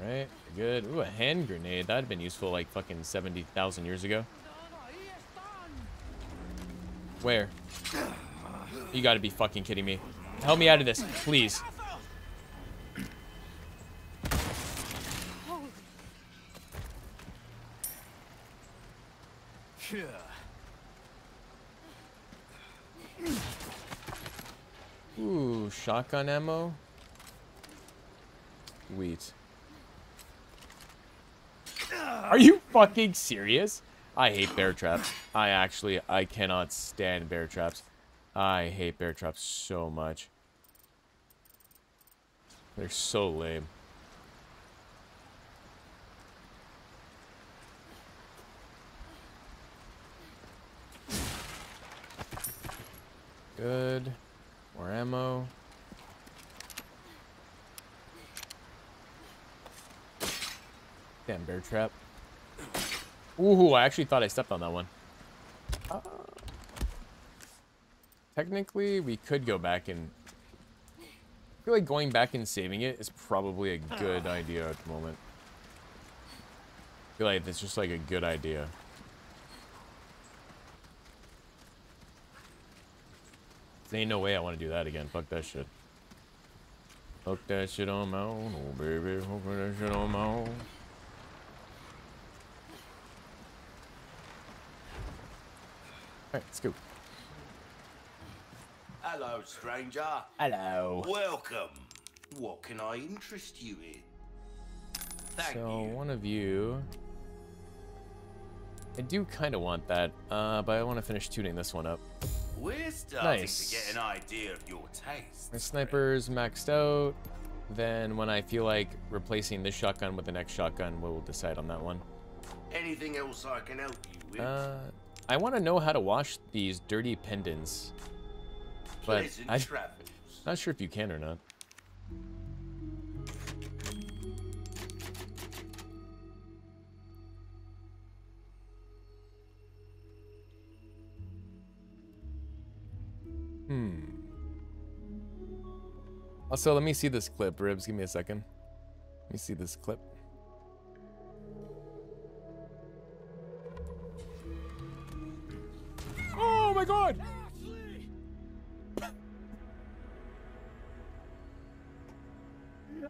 S1: Alright, good. Ooh, a hand grenade. That'd been useful like fucking 70,000 years ago. Where? You gotta be fucking kidding me. Help me out of this, please. Shotgun ammo. Wheat. Are you fucking serious? I hate bear traps. I actually, I cannot stand bear traps. I hate bear traps so much. They're so lame. Good. More ammo. Damn bear trap. Ooh, I actually thought I stepped on that one. Uh, technically, we could go back and... I feel like going back and saving it is probably a good idea at the moment. I feel like it's just like a good idea. There ain't no way I want to do that again. Fuck that shit. Fuck that shit on my own, oh baby. Fuck that shit on my own. Alright, let's go.
S3: Hello, stranger.
S1: Hello.
S3: Welcome. What can I interest you in? Thank
S1: so,
S3: you.
S1: one of you... I do kind of want that, uh, but I want to finish tuning this one up.
S3: We're starting
S1: Nice.
S3: to get an idea of your taste.
S1: My sniper's maxed out. Then when I feel like replacing this shotgun with the next shotgun, we'll decide on that one.
S3: Anything else I can help you with?
S1: Uh, I want to know how to wash these dirty pendants. But I'm not sure if you can or not. Hmm. Also, let me see this clip, Ribs. Give me a second. Let me see this clip. My god!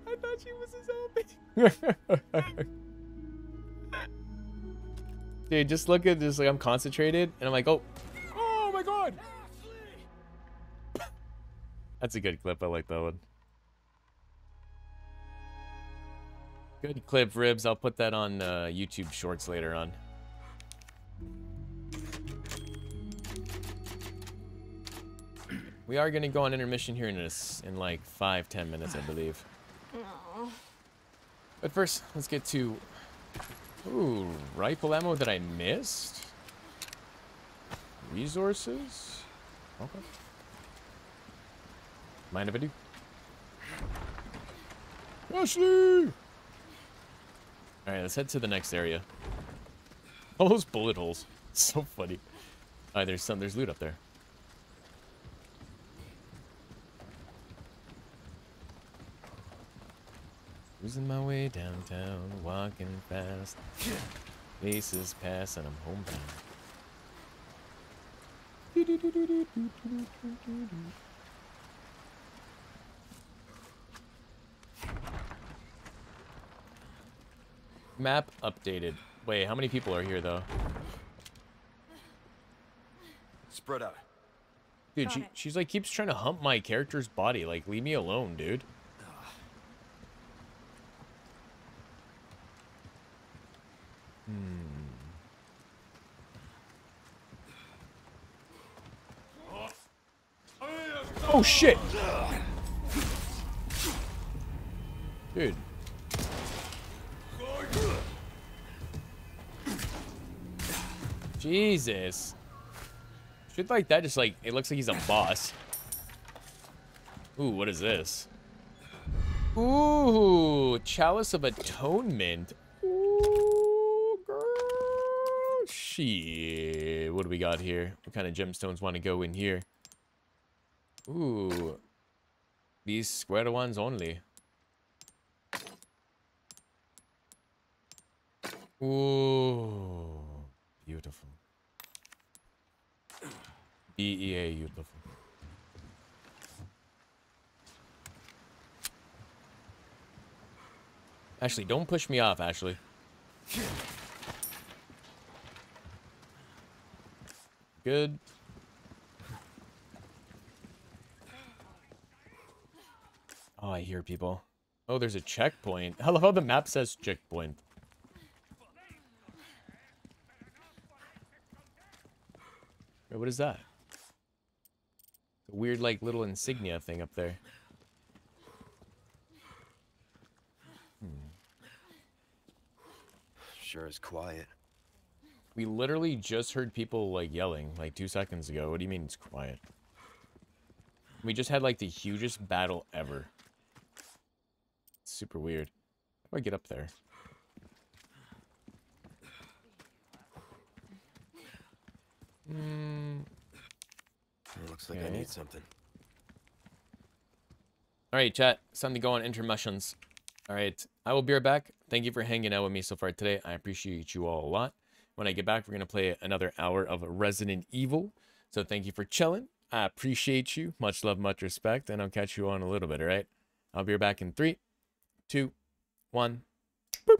S1: I thought she was a zombie. Dude, just look at this. Like I'm concentrated, and I'm like, oh, oh my god. That's a good clip. I like that one. Good clip, Ribs. I'll put that on uh, YouTube Shorts later on. We are going to go on intermission here in, a s in like five, ten minutes, I believe. But first, let's get to... Ooh, rifle ammo that I missed? Resources? Okay. Mind if I do? Ashley! Alright, let's head to the next area. All those bullet holes. So funny. Alright, there's some, there's loot up there. Losing my way downtown, walking fast. Faces pass and I'm homebound. Map updated. Wait, how many people are here though?
S2: Spread out.
S1: Dude, she, she's like keeps trying to hump my character's body. Like, leave me alone, dude. Hmm. Oh shit! Dude. Jesus. Shit like that just like, it looks like he's a boss. Ooh, what is this? Ooh, Chalice of Atonement. Ooh, girl. Shit. What do we got here? What kind of gemstones want to go in here? Ooh. These square ones only. Ooh. Beautiful. BEA beautiful. Ashley, don't push me off, Ashley. Good. Oh, I hear people. Oh, there's a checkpoint. I love how the map says checkpoint. Wait, what is that? A weird, like, little insignia thing up there.
S10: Hmm. Sure is quiet.
S1: We literally just heard people, like, yelling, like, two seconds ago. What do you mean it's quiet? We just had, like, the hugest battle ever. Super weird. How do I get up there?
S10: Hmm. It looks like I need something.
S1: All right, chat. It's time to go on intermissions. All right, I will be right back. Thank you for hanging out with me so far today. I appreciate you all a lot. When I get back, we're going to play another hour of Resident Evil. So thank you for chilling. I appreciate you. Much love, much respect. And I'll catch you on a little bit, all right? I'll be right back in three, two, one. Boop.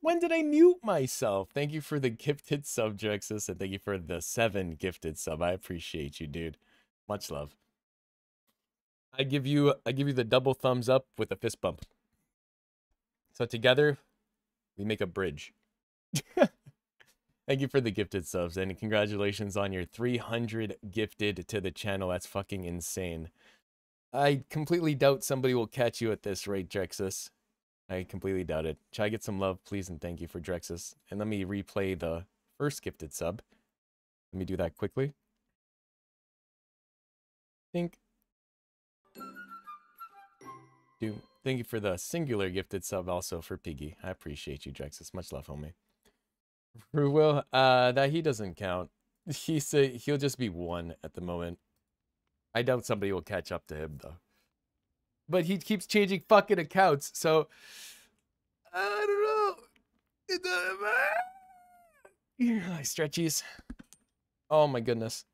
S1: When did I mute myself? Thank you for the gifted sub, Drexus, and thank you for the seven gifted sub. I appreciate you, dude. Much love. I give you I give you the double thumbs up with a fist bump. So together, we make a bridge. Thank you for the gifted subs and congratulations on your 300 gifted to the channel. That's fucking insane. I completely doubt somebody will catch you at this rate, Drexus. I completely doubt it. Try get some love, please, and thank you for Drexus. And let me replay the first gifted sub. Let me do that quickly. Think. Do thank you for the singular gifted sub also for Piggy. I appreciate you, Drexus. Much love, homie. Will, uh, that he doesn't count. He say he'll just be one at the moment. I doubt somebody will catch up to him though. But he keeps changing fucking accounts, so I don't know. It doesn't matter. Stretchies. Oh my goodness.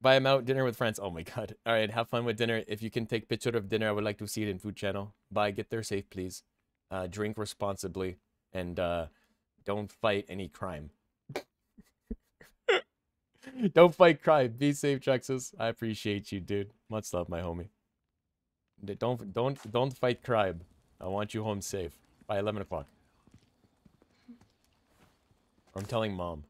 S1: Buy him out, dinner with friends. Oh my god. Alright, have fun with dinner. If you can take picture of dinner, I would like to see it in food channel. Bye, get there safe, please. Uh, drink responsibly. And uh, don't fight any crime. don't fight crime. Be safe, Texas. I appreciate you, dude. Much love, my homie. Don't don't don't fight crime. I want you home safe by 11 o'clock. I'm telling mom.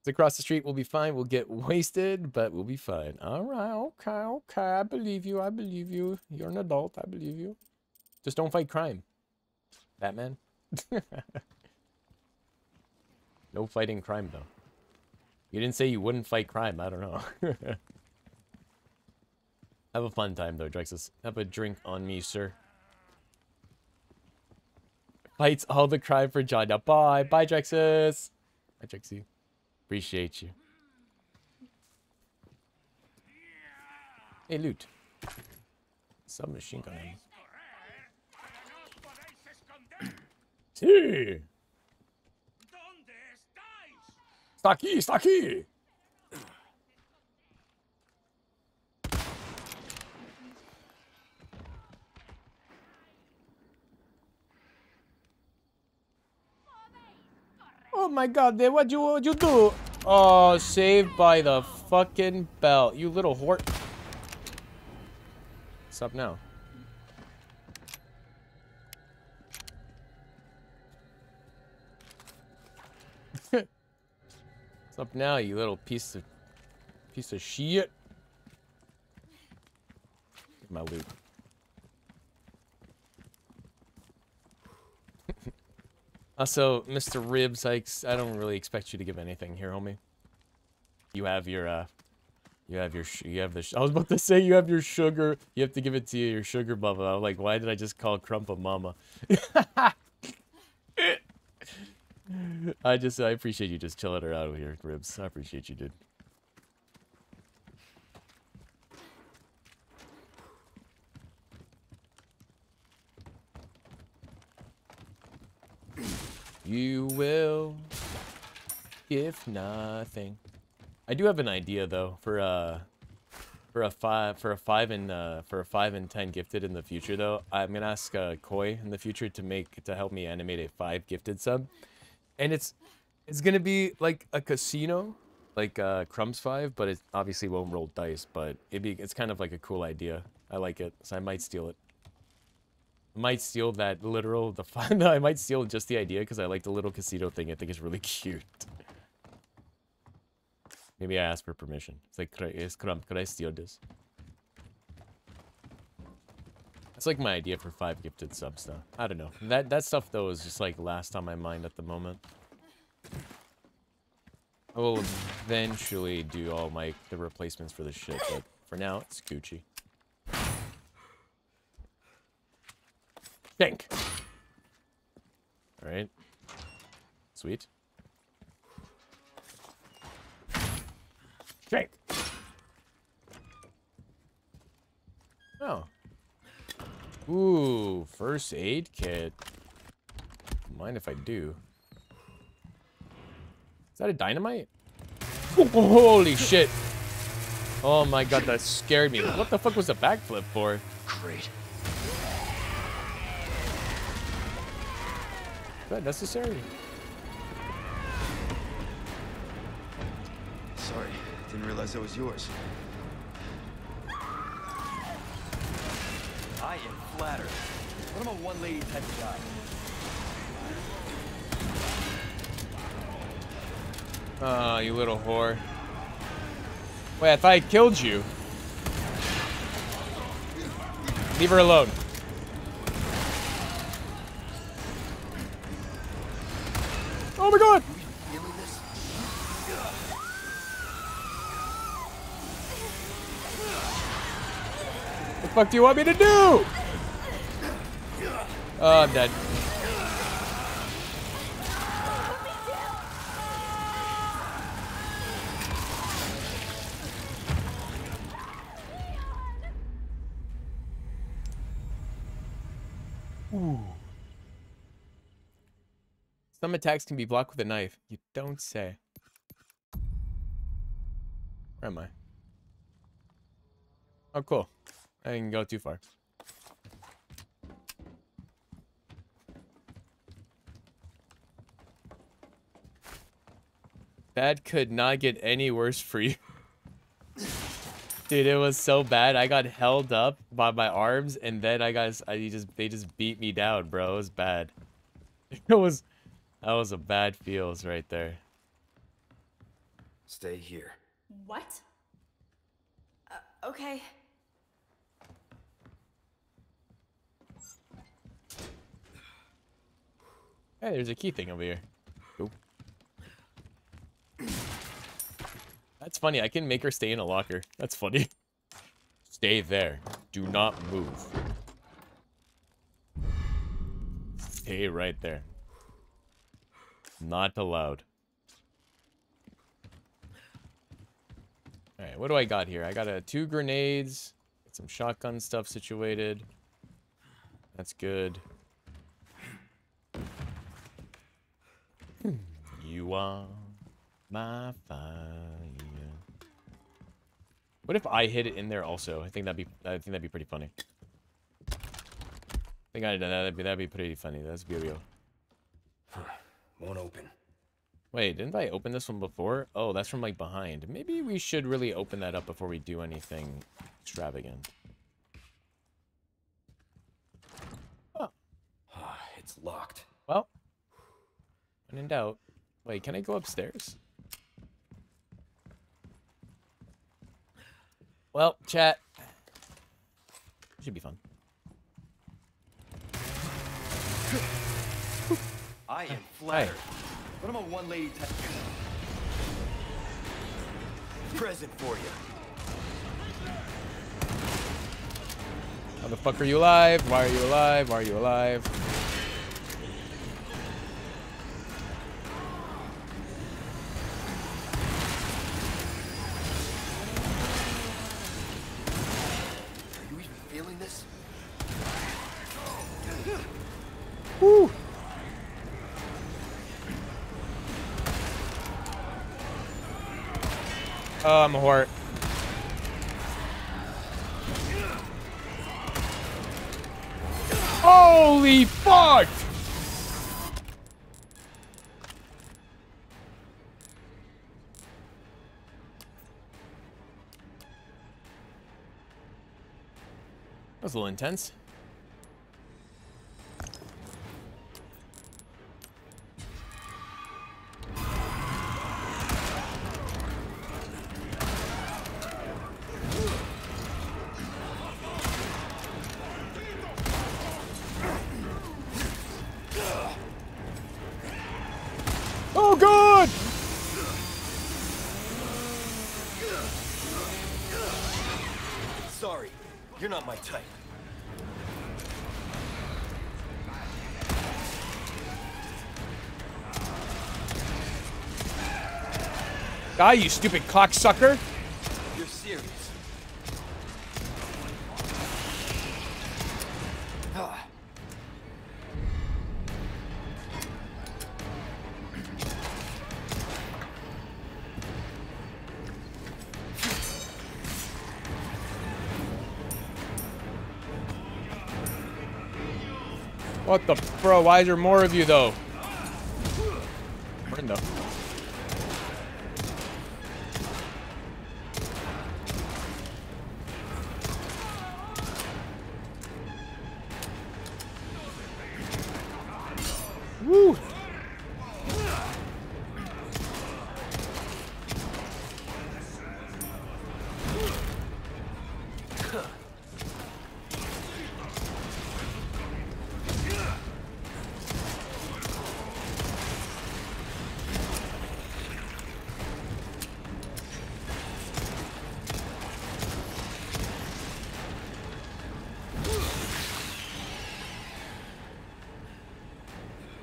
S1: It's across the street. We'll be fine. We'll get wasted, but we'll be fine. All right. Okay. Okay. I believe you. I believe you. You're an adult. I believe you. Just don't fight crime. Batman. no fighting crime, though. You didn't say you wouldn't fight crime. I don't know. Have a fun time, though, Drexus. Have a drink on me, sir. Fights all the crime for John. Now, bye. Bye, Drexus. Bye, Drexy. Appreciate you. Hey, loot. Submachine gun. Sí. Está aquí, está aquí. Oh my god, then what you what you do? Oh, saved by the fucking bell. You little whore. What's up now? What's up now, you little piece of piece of shit? My loot. Also, Mr. Ribs, I, I don't really expect you to give anything here, homie. You have your, uh, you have your, you have the, I was about to say you have your sugar, you have to give it to your sugar bubba. I was like, why did I just call Crump a mama? I just, I appreciate you just chilling her out of here, Ribs. I appreciate you, dude. You will, if nothing. I do have an idea though for uh for a five for a five and uh for a five and ten gifted in the future though. I'm gonna ask uh, Koi in the future to make to help me animate a five gifted sub, and it's it's gonna be like a casino, like uh Crumbs five, but it obviously won't roll dice. But it'd be it's kind of like a cool idea. I like it, so I might steal it might steal that literal the fun. I might steal just the idea because I like the little casino thing. I think it's really cute. Maybe I ask for permission. It's like, could I, is Crump, could I steal this? That's like my idea for five gifted subs, though. I don't know. That that stuff though is just like last on my mind at the moment. I will eventually do all my the replacements for the shit, but for now it's Gucci. Shank. Alright. Sweet. Shank. Oh. Ooh, first aid kit. Mind if I do? Is that a dynamite? Oh, holy shit. Oh my god, that scared me. What the fuck was the backflip for?
S5: Great.
S1: That necessary?
S5: Sorry, didn't realize that was yours.
S2: I am flattered. But I'm a one-lady type of guy.
S1: Oh, you little whore. Wait, if I killed you. Leave her alone. Oh my god! What the fuck do you want me to do? Oh, I'm dead. Some attacks can be blocked with a knife. You don't say. Where am I? Oh, cool. I didn't go too far. That could not get any worse for you. Dude, it was so bad. I got held up by my arms, and then I got I just they just beat me down, bro. It was bad. It was that was a bad feels right there.
S5: Stay here.
S9: What? Uh, okay.
S1: Hey, there's a key thing over here. Cool. That's funny. I can make her stay in a locker. That's funny. Stay there. Do not move. Stay right there. Not allowed. Alright, what do I got here? I got uh, two grenades. Got some shotgun stuff situated. That's good. You are my fire. What if I hit it in there also? I think that'd be I think that'd be pretty funny. I think I'd that'd be that'd be pretty funny. That's be real.
S13: Won't open.
S1: Wait, didn't I open this one before? Oh, that's from like behind. Maybe we should really open that up before we do anything extravagant.
S13: Ah, it's locked.
S1: Well, when in doubt. Wait, can I go upstairs? Well, chat. Should be fun.
S2: I am flattered. But I'm a one-lady type Present for you.
S1: How the fuck are you alive? Why are you alive? Why are you alive? Oh, I'm a whore. Holy fuck! That was a little intense. Die, you stupid cocksucker!
S2: You're serious.
S1: What the bro? Why is there more of you though.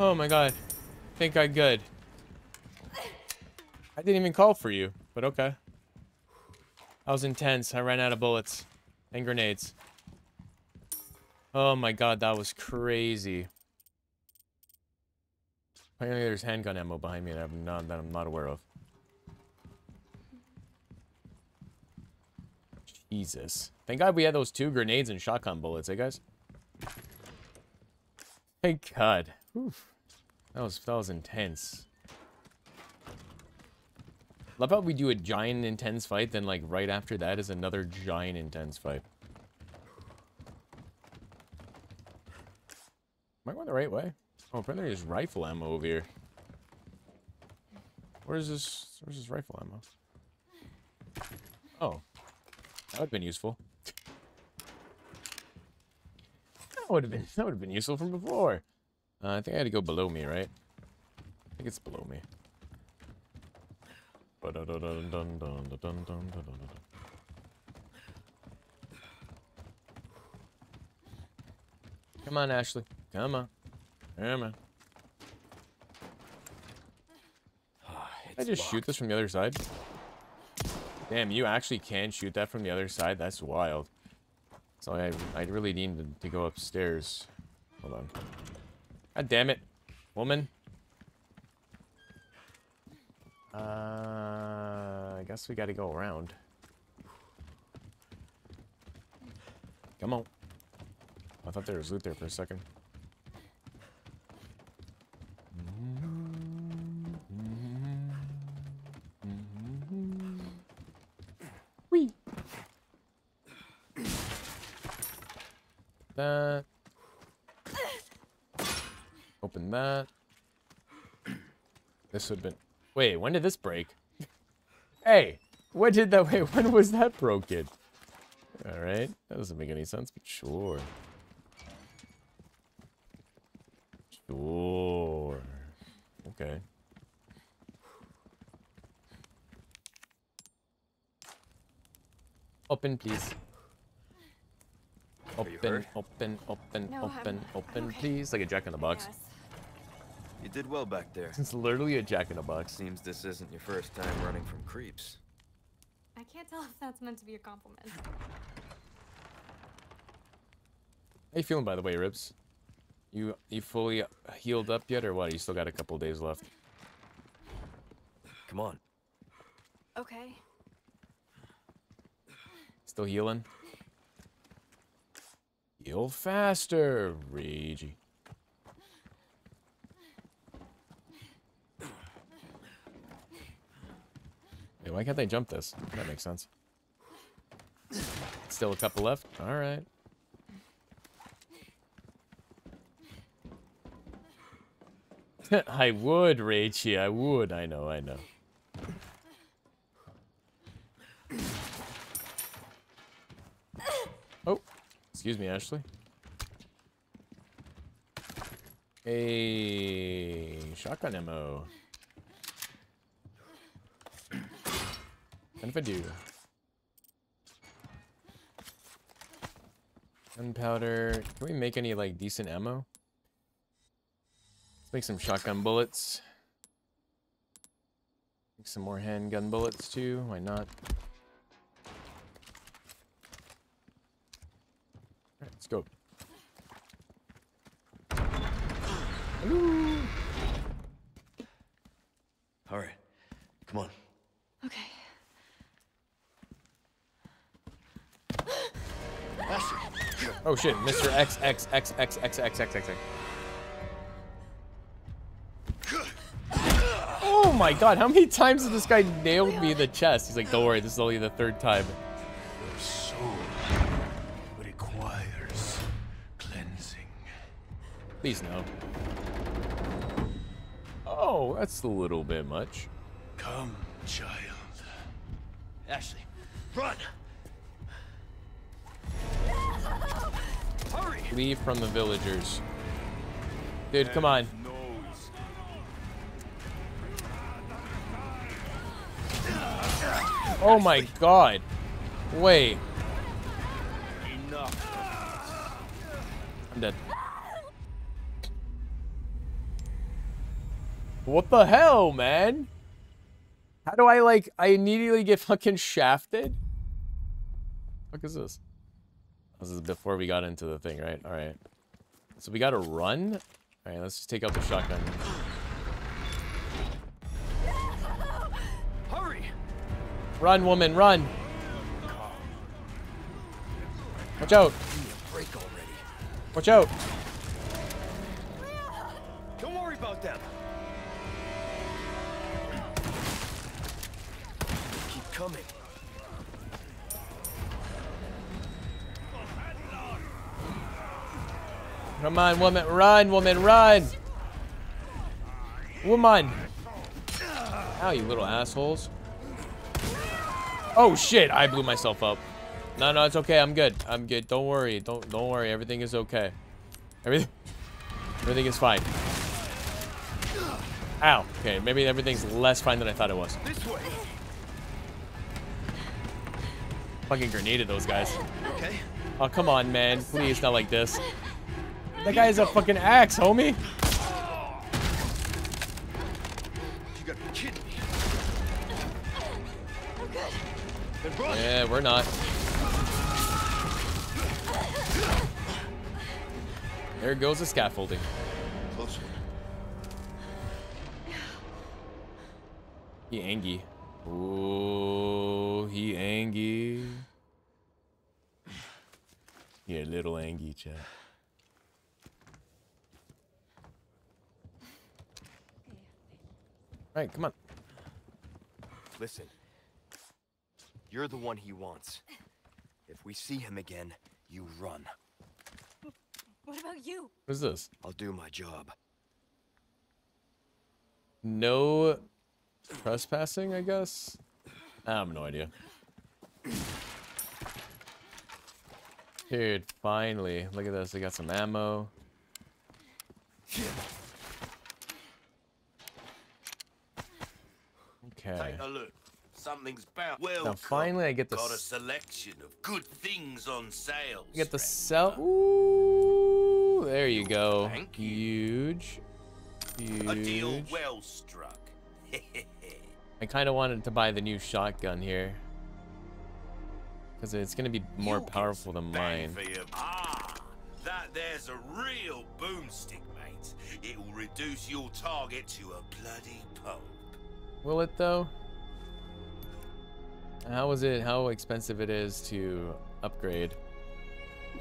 S1: Oh my god. Think I good. I didn't even call for you, but okay. I was intense. I ran out of bullets. And grenades. Oh my god, that was crazy. Apparently there's handgun ammo behind me that I'm not, that I'm not aware of. Jesus. Thank God we had those two grenades and shotgun bullets, eh guys? Thank God. Oof. That was that was intense. Love how we do a giant intense fight, then like right after that is another giant intense fight. Am I going the right way? Oh, apparently there's rifle ammo over here. Where's this where's this rifle ammo? Oh. That would have been useful. That would have been that would have been useful from before. Uh, I think I had to go below me, right? I think it's below me. Come on, Ashley. Come on. Come on. I just shoot this from the other side? Damn, you actually can shoot that from the other side? That's wild. So I, I really need to, to go upstairs. Hold on. God damn it. Woman. Uh, I guess we gotta go around. Come on. I thought there was loot there for a second. Wee. That. Open that. This would have been... Wait, when did this break? hey, when did that... Wait, when was that broken? Alright, that doesn't make any sense, but sure. Sure. Okay. Open, please. Open, open, open,
S9: No,
S1: open,
S9: I'm-
S1: open,
S9: I'm okay.
S1: please. Like a jack in the box.
S9: Yes.
S5: You did well back there.
S1: It's literally a jack in the box.
S5: Seems this isn't your first time running from creeps.
S9: I can't tell if that's meant to be a compliment.
S1: How you feeling, by the way, Ribs? You you fully healed up yet, or what? You still got a couple days left.
S5: Come on.
S9: Okay.
S1: Still healing? Heal faster, Ragey. Why can't they jump this? That makes sense. Still a couple left? Alright. I would, Rachy, I would. I know, I know. Oh, excuse me, Ashley. A shotgun ammo. And if I do. Gunpowder. Can we make any like decent ammo? Let's make some shotgun bullets. Make some more handgun bullets too. Why not? Alright, let's go. Ooh.
S5: All right. Come on.
S1: Oh shit, Mr. X X X X X X X X X. Oh! my god, how many times has this guy nailed me in the chest? He's like, don't worry, this is only the third time.
S14: Your soul requires cleansing.
S1: Please no. Oh, that's a little bit much.
S14: Come, child.
S2: Ashley, run!
S1: Leave from the villagers. Dude, come on. Oh my god. Wait. I'm dead. What the hell, man? How do I, like, I immediately get fucking shafted? What is this? This is before we got into the thing, right? Alright. So we gotta run? Alright, let's just take out the shotgun.
S2: Hurry!
S1: Run, woman, run! Watch out! Watch out! Come on, woman, run, woman, run! Woman! Ow, you little assholes. Oh shit, I blew myself up. No, no, it's okay. I'm good. I'm good. Don't worry. Don't don't worry. Everything is okay. Everything Everything is fine. Ow. Okay, maybe everything's less fine than I thought it was.
S2: This way.
S1: Fucking grenaded those guys.
S2: Okay.
S1: Oh, come on, man. Please, not like this. That guy is a fucking axe, homie.
S2: You gotta be kidding me.
S1: Yeah, we're not. There goes the scaffolding.
S2: Close
S1: He angy. Ooh, he angy. Yeah, little angy, chat. Alright, come on.
S2: Listen. You're the one he wants. If we see him again, you run.
S9: What about you?
S1: What is this?
S2: I'll do my job.
S1: No trespassing, I guess? I have no idea. Dude, finally. Look at this. They got some ammo. Okay.
S3: Take a look. Something's bound. Well,
S1: Now finally I get the
S3: got a selection of good things on sale.
S1: You get the sell. Ooh, there you go.
S3: Thank you.
S1: Huge.
S3: A deal well struck.
S1: I kind of wanted to buy the new shotgun here. Because it's going to be more powerful than mine.
S3: Ah, that there's a real boomstick, mate. It will reduce your target to a bloody pulp.
S1: Will it though? How is it? How expensive it is to upgrade?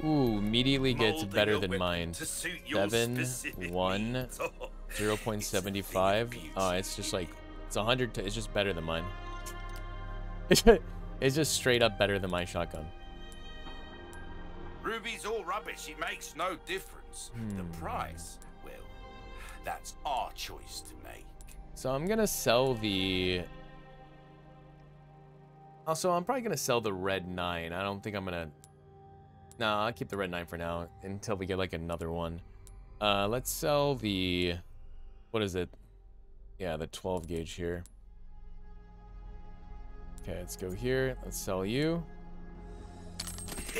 S1: Ooh, immediately gets
S3: Molding
S1: better than mine.
S3: to suit your
S1: Seven, one.
S3: Oh,
S1: zero point seventy five. Oh, it's just like it's a hundred. It's just better than mine. It's just straight up better than my shotgun.
S3: Ruby's all rubbish. It makes no difference. The
S1: Hmm.
S3: price, well, that's our choice to make.
S1: So I'm gonna sell the. Also, I'm probably gonna sell the red nine. I don't think I'm gonna. No, I'll keep the red nine for now until we get like another one. Uh, let's sell the. What is it? Yeah, the 12 gauge here. Okay, let's go here. Let's sell you.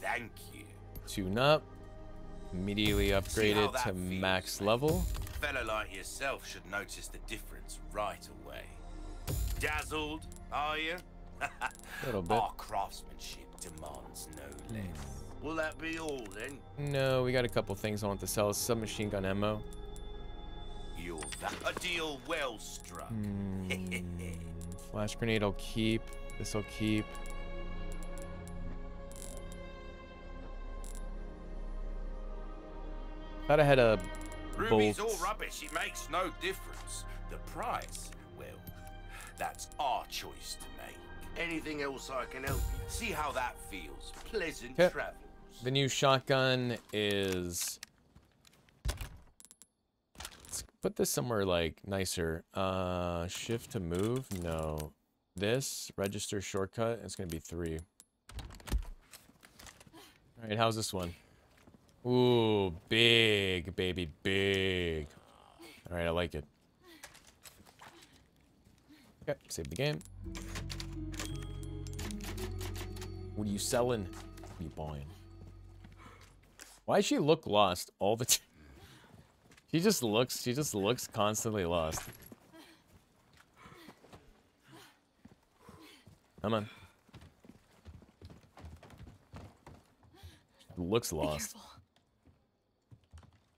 S3: Thank you.
S1: Tune up. Immediately upgrade it to max level.
S3: Fella like yourself should notice the difference right away. Dazzled, are you?
S1: Little bit.
S3: Our craftsmanship demands no less. Will that be all then?
S1: No, we got a couple things I want to sell. Submachine gun ammo.
S3: You're a deal well struck.
S1: Hmm. Flash grenade I'll keep. This I'll keep. Thought I had a
S3: Ruby's all rubbish. It makes no difference. The price? Well, that's our choice to make. Anything else I can help you? See how that feels. Pleasant
S1: Okay.
S3: travel.
S1: The new shotgun is... Let's put this somewhere, like, nicer. Uh, shift to move? No. This, register shortcut, it's gonna be three. Alright, how's this one? Ooh, big, baby, big. Alright, I like it. Okay, save the game. What are you selling? What are you buying? Why does she look lost all the time? She just looks, she just looks constantly lost. Come on. Looks lost.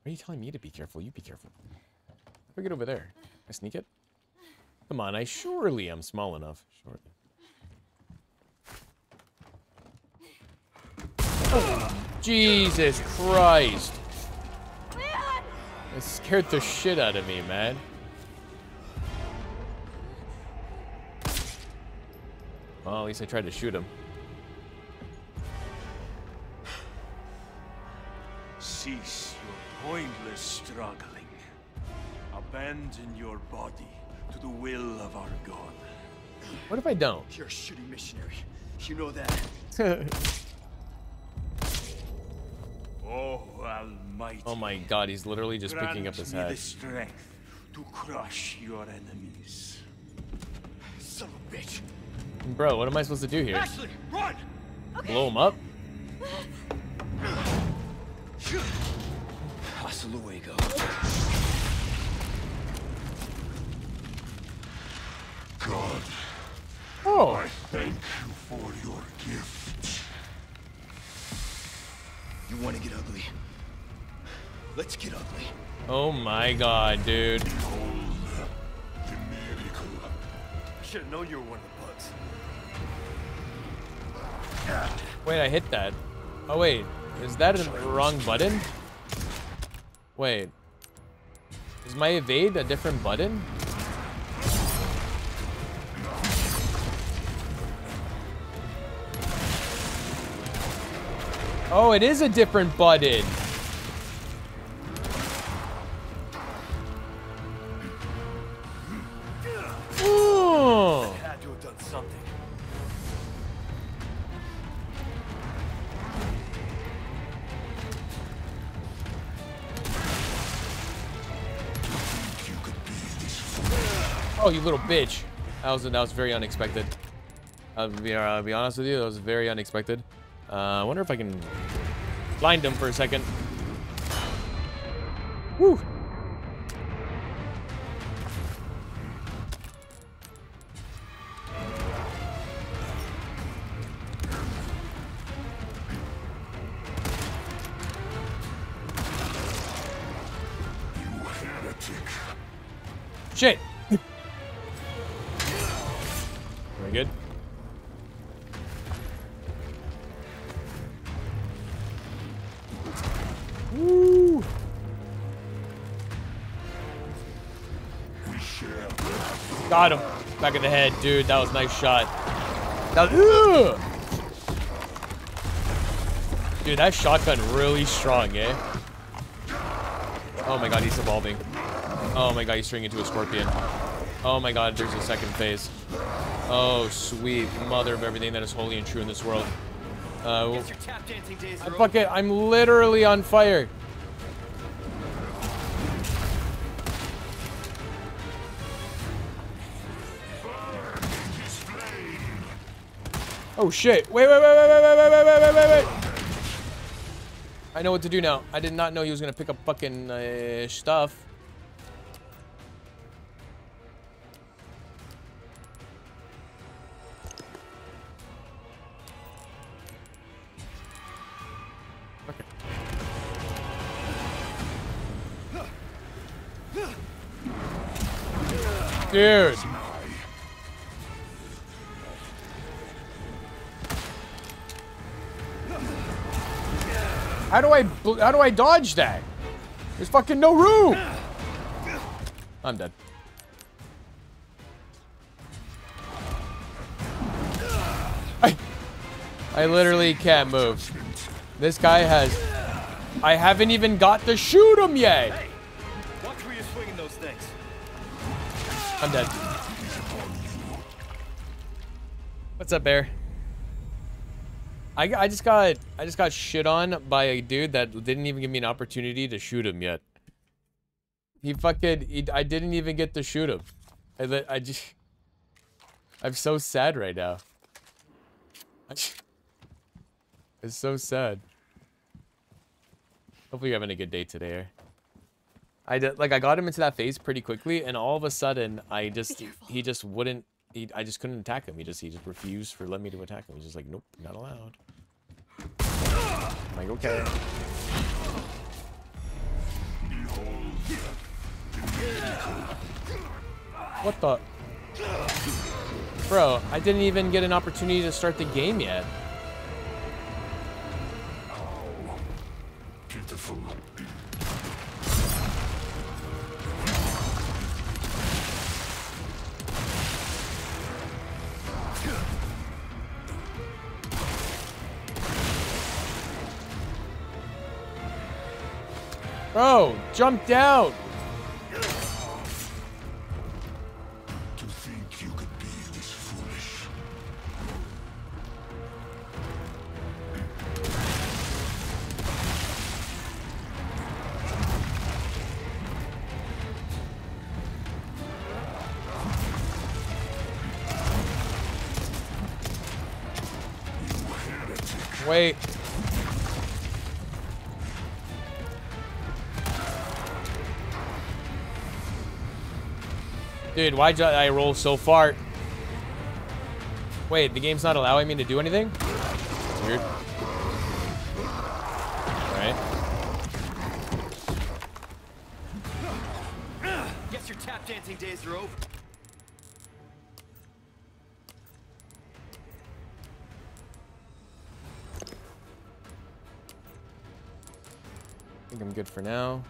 S1: Why are you telling me to be careful? You be careful. Do I get over there? I sneak it? Come on, I surely am small enough. Surely. Jesus Christ. It scared the shit out of me, man. Well, at least I tried to shoot him.
S15: Cease pointless struggling. Abandon your body to the will of our God.
S1: What if I don't?
S2: You're a shitty missionary. You know that.
S15: Oh, Almighty.
S1: Oh my god, he's literally just picking up
S15: grant
S1: his
S15: me
S1: head.
S15: the strength to crush your enemies.
S2: Son of a bitch.
S1: Bro, what am I supposed to do here?
S2: Ashley, run!
S1: Blow him up?
S2: Hasta luego.
S15: God,
S1: Oh.
S15: I thank you for your gift.
S2: You want to get ugly? Let's get ugly.
S1: Oh my god, dude.
S2: I should have known you were one of the bugs.
S1: Wait, I hit that. Oh wait, is that the wrong button? Wait. Is my evade a different button? Oh, it is a different button. Little bitch. That was that was very unexpected. I'll be, I'll be honest with you, that was very unexpected. Uh, I wonder if I can blind him for a second. Woo! Head, dude. That was a nice shot. That Ugh! Dude, that shotgun really strong, eh? Oh my god, he's evolving. Oh my god, he's turning into a scorpion. Oh my god, there's a second phase. Oh, sweet mother of everything that is holy and true in this world. Uh,
S2: Guess your tap dancing days
S1: I fuck it, I'm literally on fire. Oh shit. Wait, wait, wait, wait, wait, wait, wait, wait, wait, wait. I know what to do now. I did not know he was gonna pick up fucking uh, stuff. Dude. I, how do I dodge that? There's fucking no room. I'm dead. I, I literally can't move. This guy has, I haven't even got to shoot him yet. I'm dead. What's up, bear? I, I just got I just got shit on by a dude that didn't even give me an opportunity to shoot him yet. He fucking he, I didn't even get to shoot him. I, I just I'm so sad right now. It's so sad. Hopefully you're having a good day today. Eh? I did, like I got him into that phase pretty quickly, and all of a sudden I just he just wouldn't. He, I just couldn't attack him. He just he just refused for let me to attack him. He's just like, nope, not allowed. I'm like, okay. What the? Bro, I didn't even get an opportunity to start the game yet.
S7: Pitiful.
S1: Bro, jump down. Dude, why'd I roll so far? Wait, the game's not allowing me to do anything? Weird. Alright.
S2: Guess your tap dancing days are over.
S1: I think I'm good for now.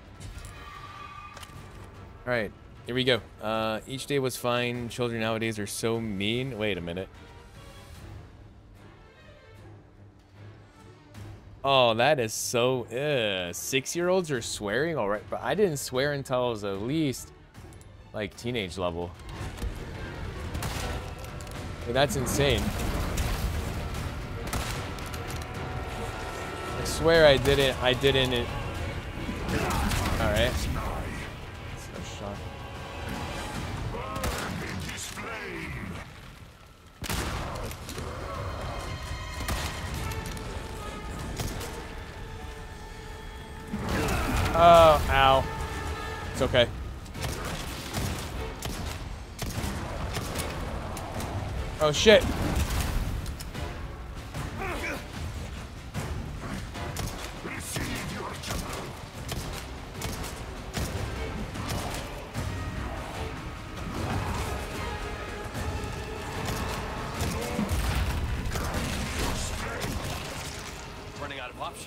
S1: Alright, here we go. Uh, each day was fine. Children nowadays are so mean. Wait a minute. Oh, that is so... Six-year-olds are swearing? Alright, but I didn't swear until I was at least, like, teenage level. Like, that's insane. I swear I didn't... I didn't... Alright. So shit.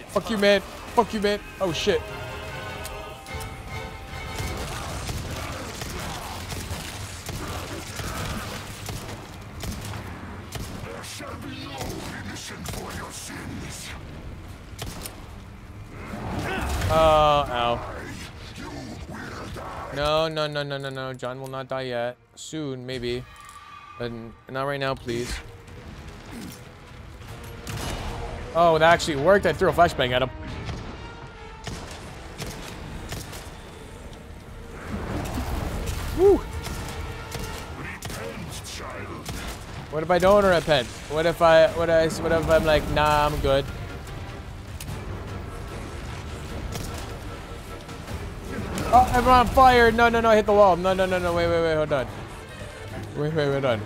S1: Fuck you, man. Fuck you, man. Oh, shit.
S7: No,
S1: no, no, no. John will not die yet. Soon, maybe. But not right now, please. Oh, that actually worked. I threw a flashbang at him. Woo! What if I don't repent? What if I, what I, what if I'm like, nah, I'm good? I'm on fire! No, no, no, I hit the wall. No, no, no, no, wait, wait, wait, hold on. Wait, wait, wait. Hold on.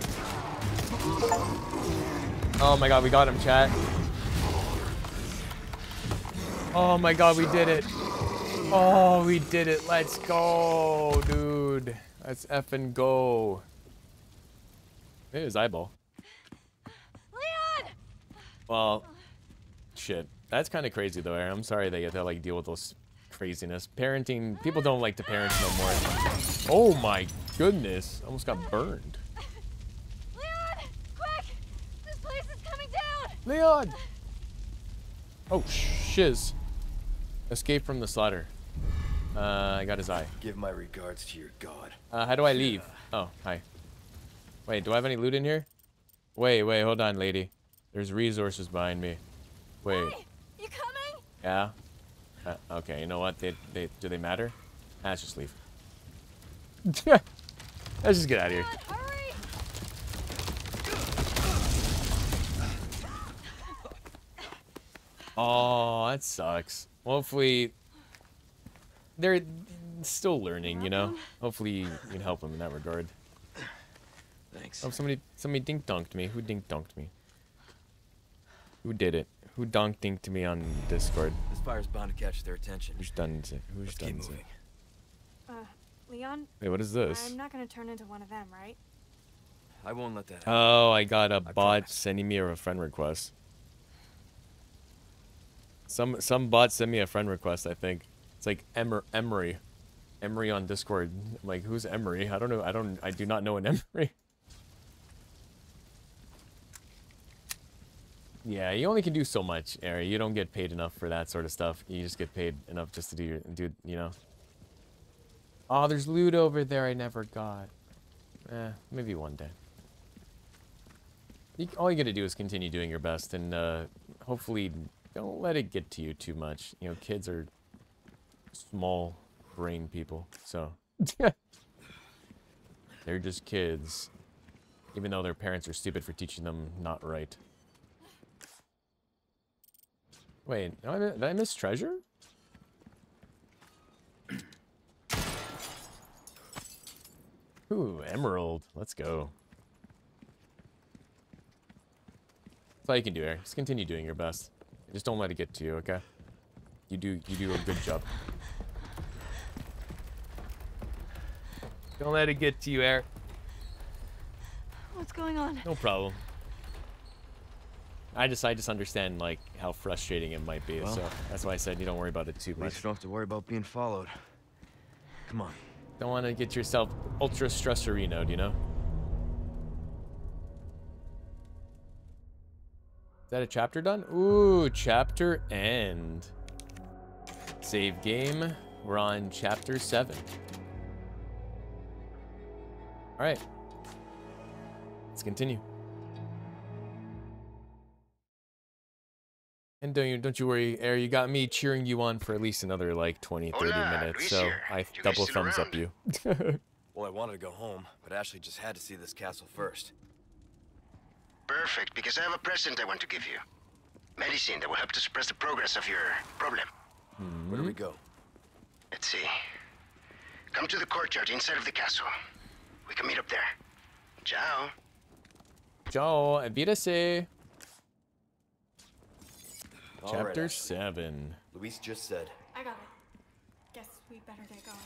S1: Oh my god, we got him, chat. Oh my god, we did it. Oh, we did it. Let's go, dude. Let's effing go. Maybe his eyeball.
S9: Leon!
S1: Well, shit. That's kind of crazy, though, Aaron. I'm sorry they get to, like, deal with those craziness. Parenting, people don't like to parent no more. Oh my goodness. Almost got burned.
S9: Leon! Quick! This place is coming down!
S1: Leon! Oh, shiz. Escape from the slaughter. Uh, I got his eye.
S5: Give my regards to your god.
S1: Uh, how do I leave? Oh, hi. Wait, do I have any loot in here? Wait, wait, hold on, lady. There's resources behind me. Wait.
S9: Hey, you coming?
S1: Yeah? Uh, okay, you know what? They, they, do they matter? Ah, let's just leave. let's just get out of here. Oh, that sucks. Hopefully, they're still learning, you know? Hopefully you can help them in that regard.
S16: Thanks.
S1: Oh, somebody, somebody dink donked me. Who dink donked me? Who did it? Who donk dinked me on Discord?
S5: This fire's bound to catch their attention.
S1: Who's done it? Who's
S5: Let's
S1: done
S5: keep
S1: it?
S9: Uh, Leon?
S1: Wait, what is this?
S9: I'm not gonna turn into one of them, right?
S5: I won't let that happen.
S1: Oh, I got a bot sending me a friend request. Some some bot sent me a friend request. I think it's like Emer Emery, Emery on Discord. I'm like, who's Emery? I don't know. I don't. I do not know an Emery. Yeah, you only can do so much, Ari. You don't get paid enough for that sort of stuff. You just get paid enough just to do your do. You know. Oh, there's loot over there I never got. Eh, maybe one day. You, all you gotta do is continue doing your best, and uh, hopefully, don't let it get to you too much. You know, kids are small brain people, so they're just kids, even though their parents are stupid for teaching them not right. Wait, did I, did I miss treasure? Ooh, emerald. Let's go. That's all you can do, Eric. Just continue doing your best. Just don't let it get to you, okay? You do you do a good job. Don't let it get to you, Eric.
S9: What's going on?
S1: No problem. I just I just understand like how frustrating it might be,
S16: Well,
S1: so that's why I said you don't worry about it too
S16: At
S1: much.
S16: least you don't have to worry about being followed. Come on.
S1: Don't want to get yourself ultra stressorinoed, you know? Is that a chapter done? Ooh, chapter end. Save game. We're on chapter 7. Alright. Let's continue. And don't you, don't you worry, Air, you got me cheering you on for at least another like 20, 30 minutes, so I double thumbs up you.
S5: Well, I wanted to go home, but Ashley just had to see this castle first.
S11: Perfect, because I have a present I want to give you. Medicine that will help to suppress the progress of your problem. Hmm.
S5: Where do we go?
S11: Let's see. Come to the courtyard inside of the castle. We can meet up there. Ciao.
S1: Ciao, Evidase.
S5: All right,
S1: Chapter
S5: Ashley.
S1: 7.
S5: Luis just said.
S9: I got it. Guess we better get going.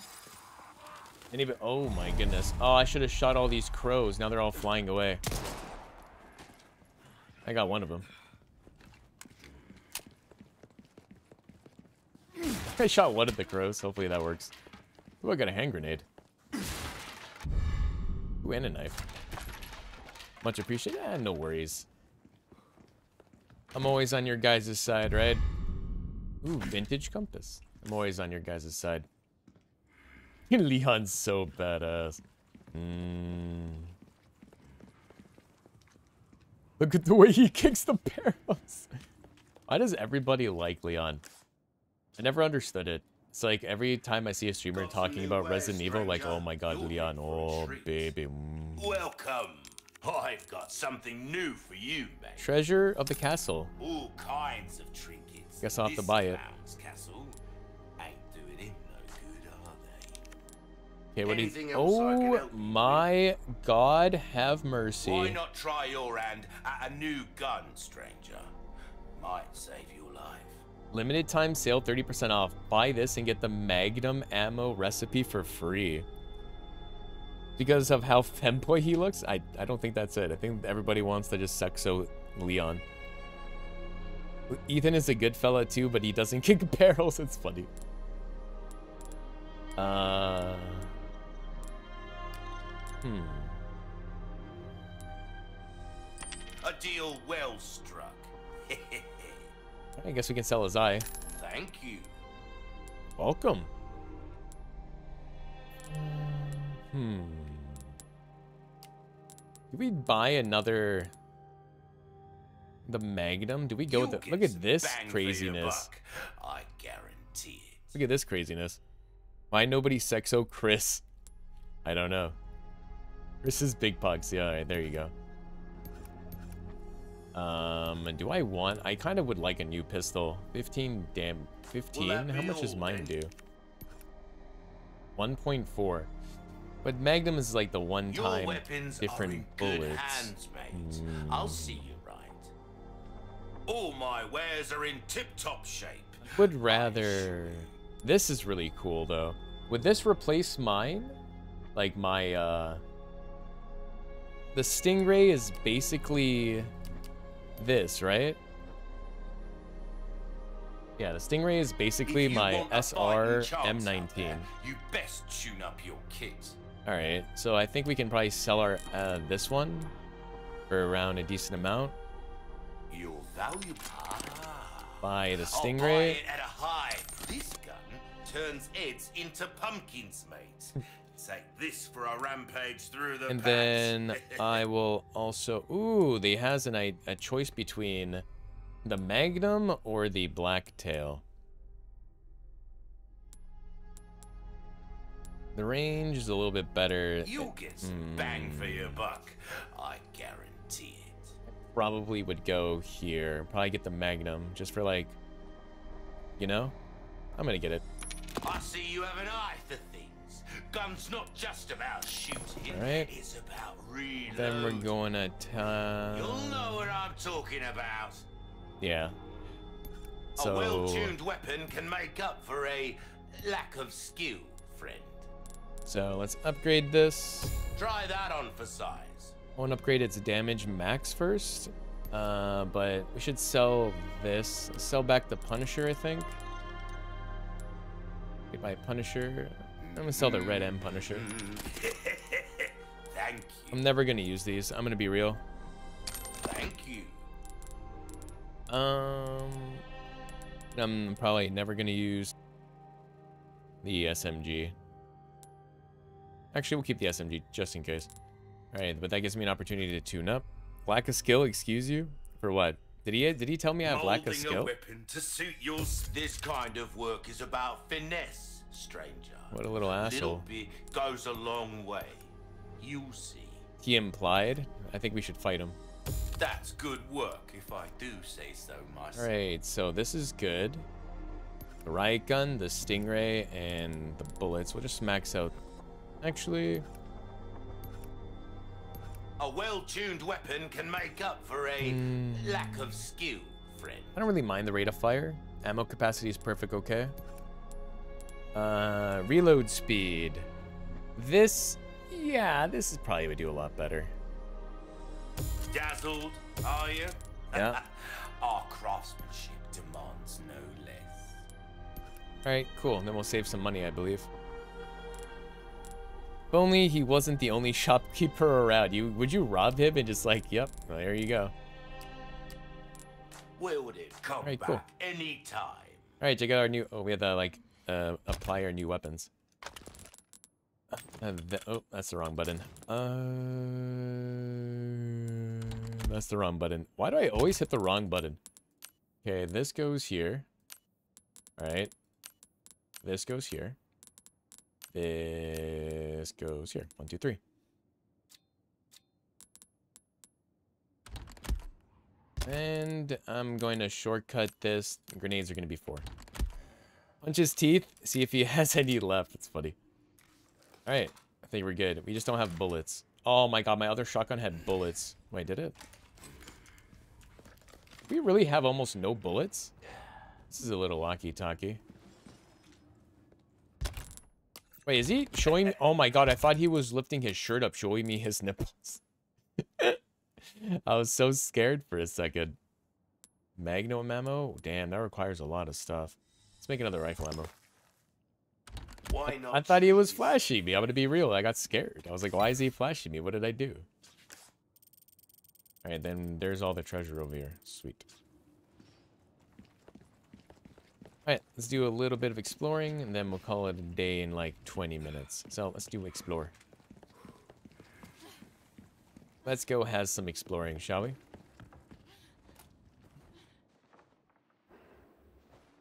S1: Anybody? Oh my goodness. Oh, I should have shot all these crows. Now they're all flying away. I got one of them. I shot one of the crows. Hopefully that works. Ooh, I got a hand grenade. Ooh, and a knife. Much appreciated. Eh, no worries. I'm always on your guys' side, right? Ooh, vintage compass. I'm always on your guys' side. Leon's so badass. Mm. Look at the way he kicks the barrels. Why does everybody like Leon? I never understood it. It's like every time I see a streamer talking about Resident Evil, like, oh my god, Leon, oh baby. mm.
S3: Welcome. Oh, I've got something new for you, mate.
S1: Treasure of the castle.
S3: All kinds of trinkets.
S1: Guess I'll have to buy it.
S3: Castle ain't doing him no good, are they?
S1: Okay, what do you?
S3: Anything I can
S1: Oh
S3: you
S1: my God, have mercy.
S3: Why not try your hand at a new gun, stranger? Might save your life.
S1: Limited time sale, 30% off. Buy this and get the Magnum ammo recipe for free. Because of how femboy he looks? I, I don't think that's it. I think everybody wants to just sexo Leon. Ethan is a good fella too, but he doesn't kick barrels. It's funny. Uh. Hmm.
S3: A deal well struck.
S1: I guess we can sell his eye.
S3: Thank you.
S1: Welcome. Hmm. Do we buy another... The Magnum? Do we go with the... Look at this craziness.
S3: I guarantee it.
S1: Look at this craziness. Why nobody sexo Chris? I don't know. Chris is big pugs. Yeah, alright, there you go. Um, do I want... I kind of would like a new pistol. 15, damn... 15? How much does mine do? 1.4. But Magnum is like the one-time different bullets.
S3: Hands, mate. Mm. I'll see you right. All my wares are in tip-top shape.
S1: Would rather... This is really cool, though. Would this replace mine? Like my, uh... The Stingray is basically this, right? Yeah, the Stingray is basically my SR M19.
S3: There, you best tune up your kit.
S1: All right, so I think we can probably sell our uh, this one for around a decent amount.
S3: Your value ah.
S1: Buy the Stingray.
S3: Buy at a high. This gun turns heads into pumpkins, mate. Take this for a rampage through the
S1: And
S3: packs.
S1: then I will also... Ooh, they has an, a choice between the Magnum or the Blacktail. The range is a little bit better.
S3: You'll get some mm. bang for your buck. I guarantee it.
S1: Probably would go here. Probably get the Magnum just for like, you know? I'm gonna get it.
S3: I see you have an eye for things. Gun's not just about shooting.
S1: All right.
S3: It's about reloading.
S1: Then we're going to town.
S3: You'll know what I'm talking about.
S1: Yeah. So...
S3: A well-tuned weapon can make up for a lack of skill, friend.
S1: So let's upgrade this.
S3: Try that on for size.
S1: I want to upgrade its damage max first. Uh, but we should sell this. Sell back the Punisher, I think. Okay, buy Punisher. I'm gonna sell the Red M Punisher.
S3: Thank you.
S1: I'm never gonna use these. I'm gonna be real.
S3: Thank you.
S1: Um, I'm probably never gonna use the SMG. Actually, we'll keep the SMG just in case. All right, but that gives me an opportunity to tune up. Lack of skill, excuse you? For what? Did he did he tell me I have lack of skill?
S3: A weapon to suit your this kind of work is about finesse, stranger.
S1: What a little asshole.
S3: Little bit goes a long way. You see.
S1: He implied. I think we should fight him.
S3: That's good work, if I do say so myself.
S1: Alright, so this is good. The riot gun, the stingray, and the bullets. We'll just max out Actually...
S3: A well-tuned weapon can make up for a mm. lack of skill, friend.
S1: I don't really mind the rate of fire. Ammo capacity is perfect okay. Uh, reload speed. This, yeah, this is probably would do a lot better.
S3: Dazzled, are you?
S1: Yeah.
S3: Our craftsmanship demands no less.
S1: Alright, cool. And then we'll save some money, I believe. If only he wasn't the only shopkeeper around. You Would you rob him and just like, yep, well, there you go.
S3: Will it come All right, back cool. anytime?
S1: All right, check out our new. Oh, we have to like uh, apply our new weapons. Uh, the, oh, that's the wrong button. Uh, that's the wrong button. Why do I always hit the wrong button? Okay, this goes here. All right. This goes here. This goes here. One, two, three. And I'm going to shortcut this. Grenades are going to be four. Punch his teeth. See if he has any left. That's funny. All right. I think we're good. We just don't have bullets. Oh my god, my other shotgun had bullets. Wait, did it? We really have almost no bullets? This is a little walkie-talkie. Wait, is he showing me? Oh my god, I thought he was lifting his shirt up, showing me his nipples. I was so scared for a second. Magnum ammo? Damn, that requires a lot of stuff. Let's make another rifle ammo.
S3: Why not?
S1: I thought he was flashing me. I'm gonna be real. I got scared. I was like, why is he flashing me? What did I do? Alright, then there's all the treasure over here. Sweet. Alright, let's do a little bit of exploring, and then we'll call it a day in like 20 minutes. So let's do explore. Let's go have some exploring, shall we?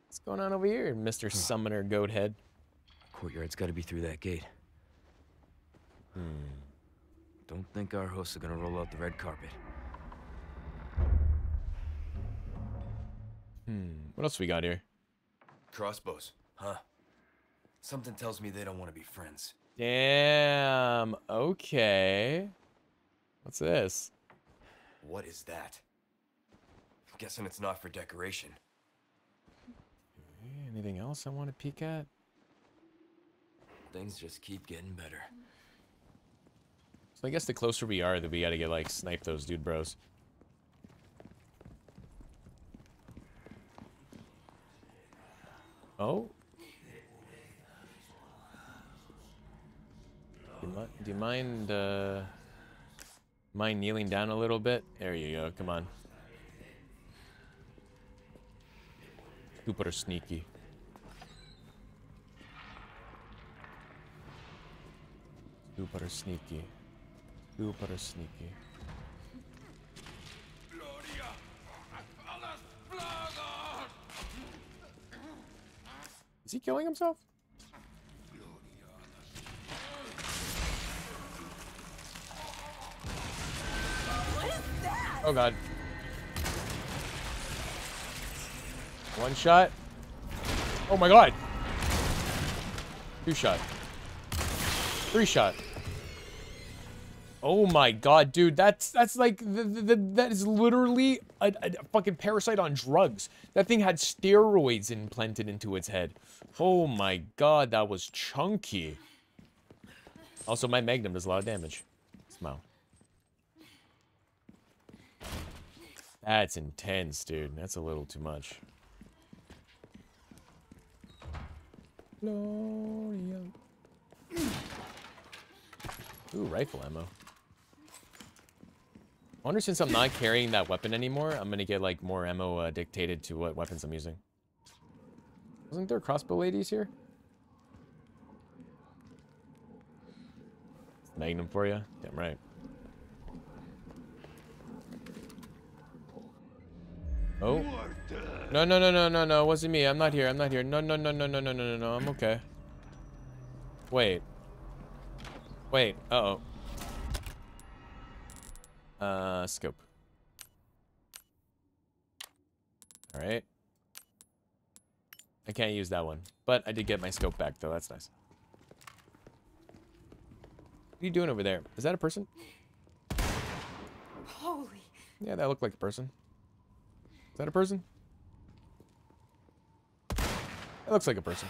S1: What's going on over here, Mr. Summoner Goathead?
S17: Courtyard's gotta be through that gate.
S1: Hmm.
S17: Don't think our hosts are gonna roll out the red carpet.
S1: Hmm. What else we got here?
S5: Crossbows, huh? Something tells me they don't want to be friends.
S1: Damn. Okay. What's this?
S5: What is that? I'm Guessing it's not for decoration.
S1: Anything else I want to peek at?
S5: Things just keep getting better.
S1: So I guess the closer we are, that we gotta get like snipe those dude bros. Oh. Do you, do you mind, uh, mind kneeling down a little bit? There you go. Come on. Super sneaky. Super sneaky. Super sneaky. He killing himself? Oh god. One shot. Oh my god. Two shot. Three shot. Oh my god, dude, that's that's like the, the, the, that is literally a, a, fucking parasite on drugs. That thing had steroids implanted into its head. Oh my god, that was chunky. Also, my Magnum does a lot of damage. Smile. That's intense, dude. That's a little too much. Gloria. Ooh, rifle ammo. I wonder since I'm not carrying that weapon anymore, I'm gonna get like more ammo uh, dictated to what weapons I'm using. Wasn't there crossbow ladies here? Magnum for you? Damn right. Oh. No, no, no, no, no, no. It wasn't me. I'm not here. I'm not here. No, no, no, no, no, no, no, no. I'm okay. Wait. Wait. Uh-oh. Uh, scope. Alright. I can't use that one. But I did get my scope back, though. That's nice. What are you doing over there? Is that a person?
S9: Holy.
S1: Yeah, that looked like a person. Is that a person? It looks like a person.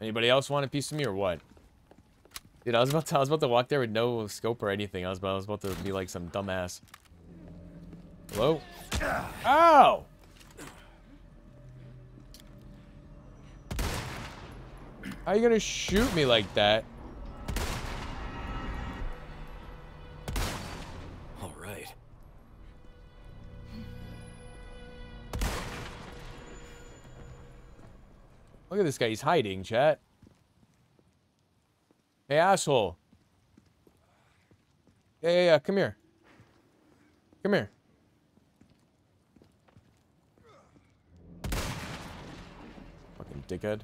S1: Anybody else want a piece of me or what? Dude, I was about to, I was about to walk there with no scope or anything. I was about, I was about to be like some dumbass. Hello? Ow! How you gonna shoot me like that?
S5: All right.
S1: Look at this guy. He's hiding, chat. Hey, asshole. Yeah, yeah, yeah. Come here. Come here. Fucking dickhead.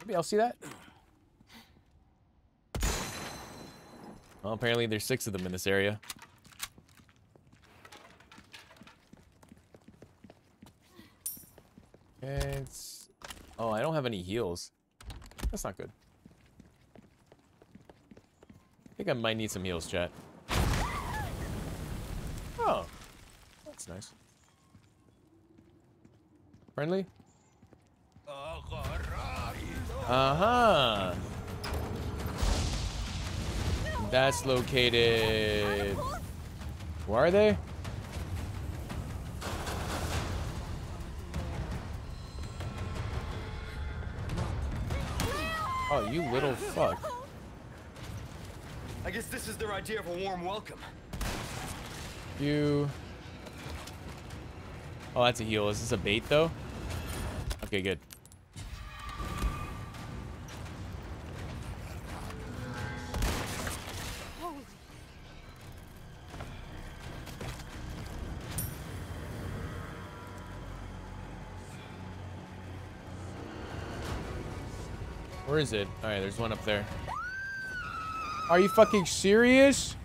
S1: Maybe I'll see that. Well, apparently there's six of them in this area. It's... Oh, I don't have any heals. That's not good. I think I might need some heals, chat. Oh. That's nice. Friendly? Uh-huh. That's located... Where are they? Oh, you little fuck.
S5: I guess this is their idea of a warm welcome.
S1: You. Oh, that's a heal. Is this a bait, though? Okay, good. Where is it? Alright, there's one up there. Are you fucking serious?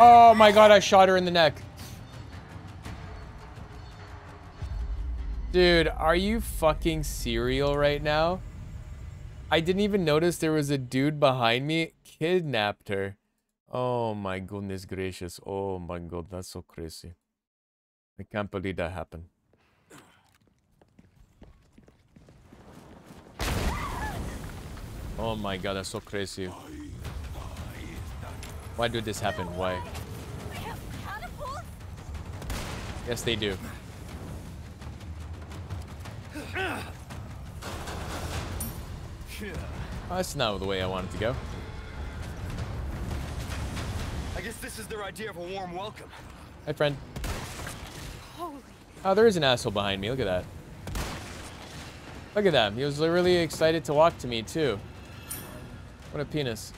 S1: Oh my god, I shot her in the neck. Dude, are you fucking serial right now? I didn't even notice there was a dude behind me. Kidnapped her. Oh my goodness gracious. Oh my god, that's so crazy. I can't believe that happened. Oh my god, that's so crazy. Why did this happen? Why? Yes, they do. Oh, that's not the way I wanted to go.
S2: I guess this is their idea of a warm welcome.
S1: Hi, friend. Oh, there is an asshole behind me. Look at that. Look at that. He was really excited to walk to me, too. What a penis.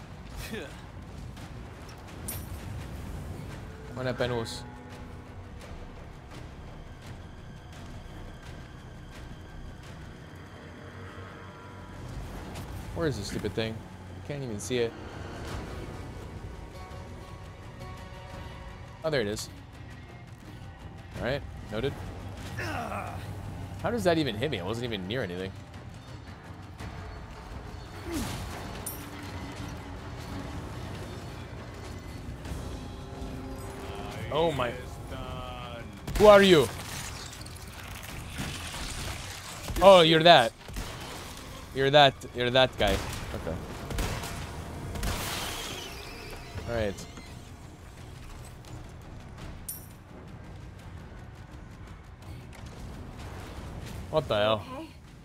S1: Buena penus. Where is this stupid thing? I can't even see it. Oh, there it is. Alright, noted. How does that even hit me? I wasn't even near anything. Oh my. Who are you? Oh, you're that. You're that. You're that guy. Okay. All right. What the hell?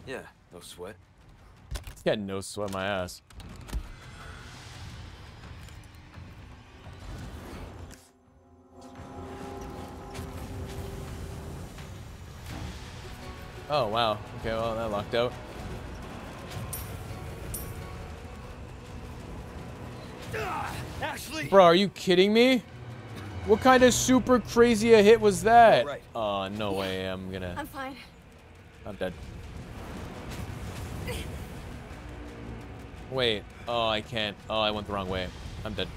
S2: Yeah, no sweat.
S1: He's got no sweat my ass. Oh, wow. Okay, well, that locked out.
S2: Ashley!
S1: Bro, are you kidding me? What kind of super crazy a hit was that?
S2: Right.
S1: Oh, no way. I'm gonna...
S9: I'm fine.
S1: I'm dead. Wait. Oh, I can't. Oh, I went the wrong way. I'm dead.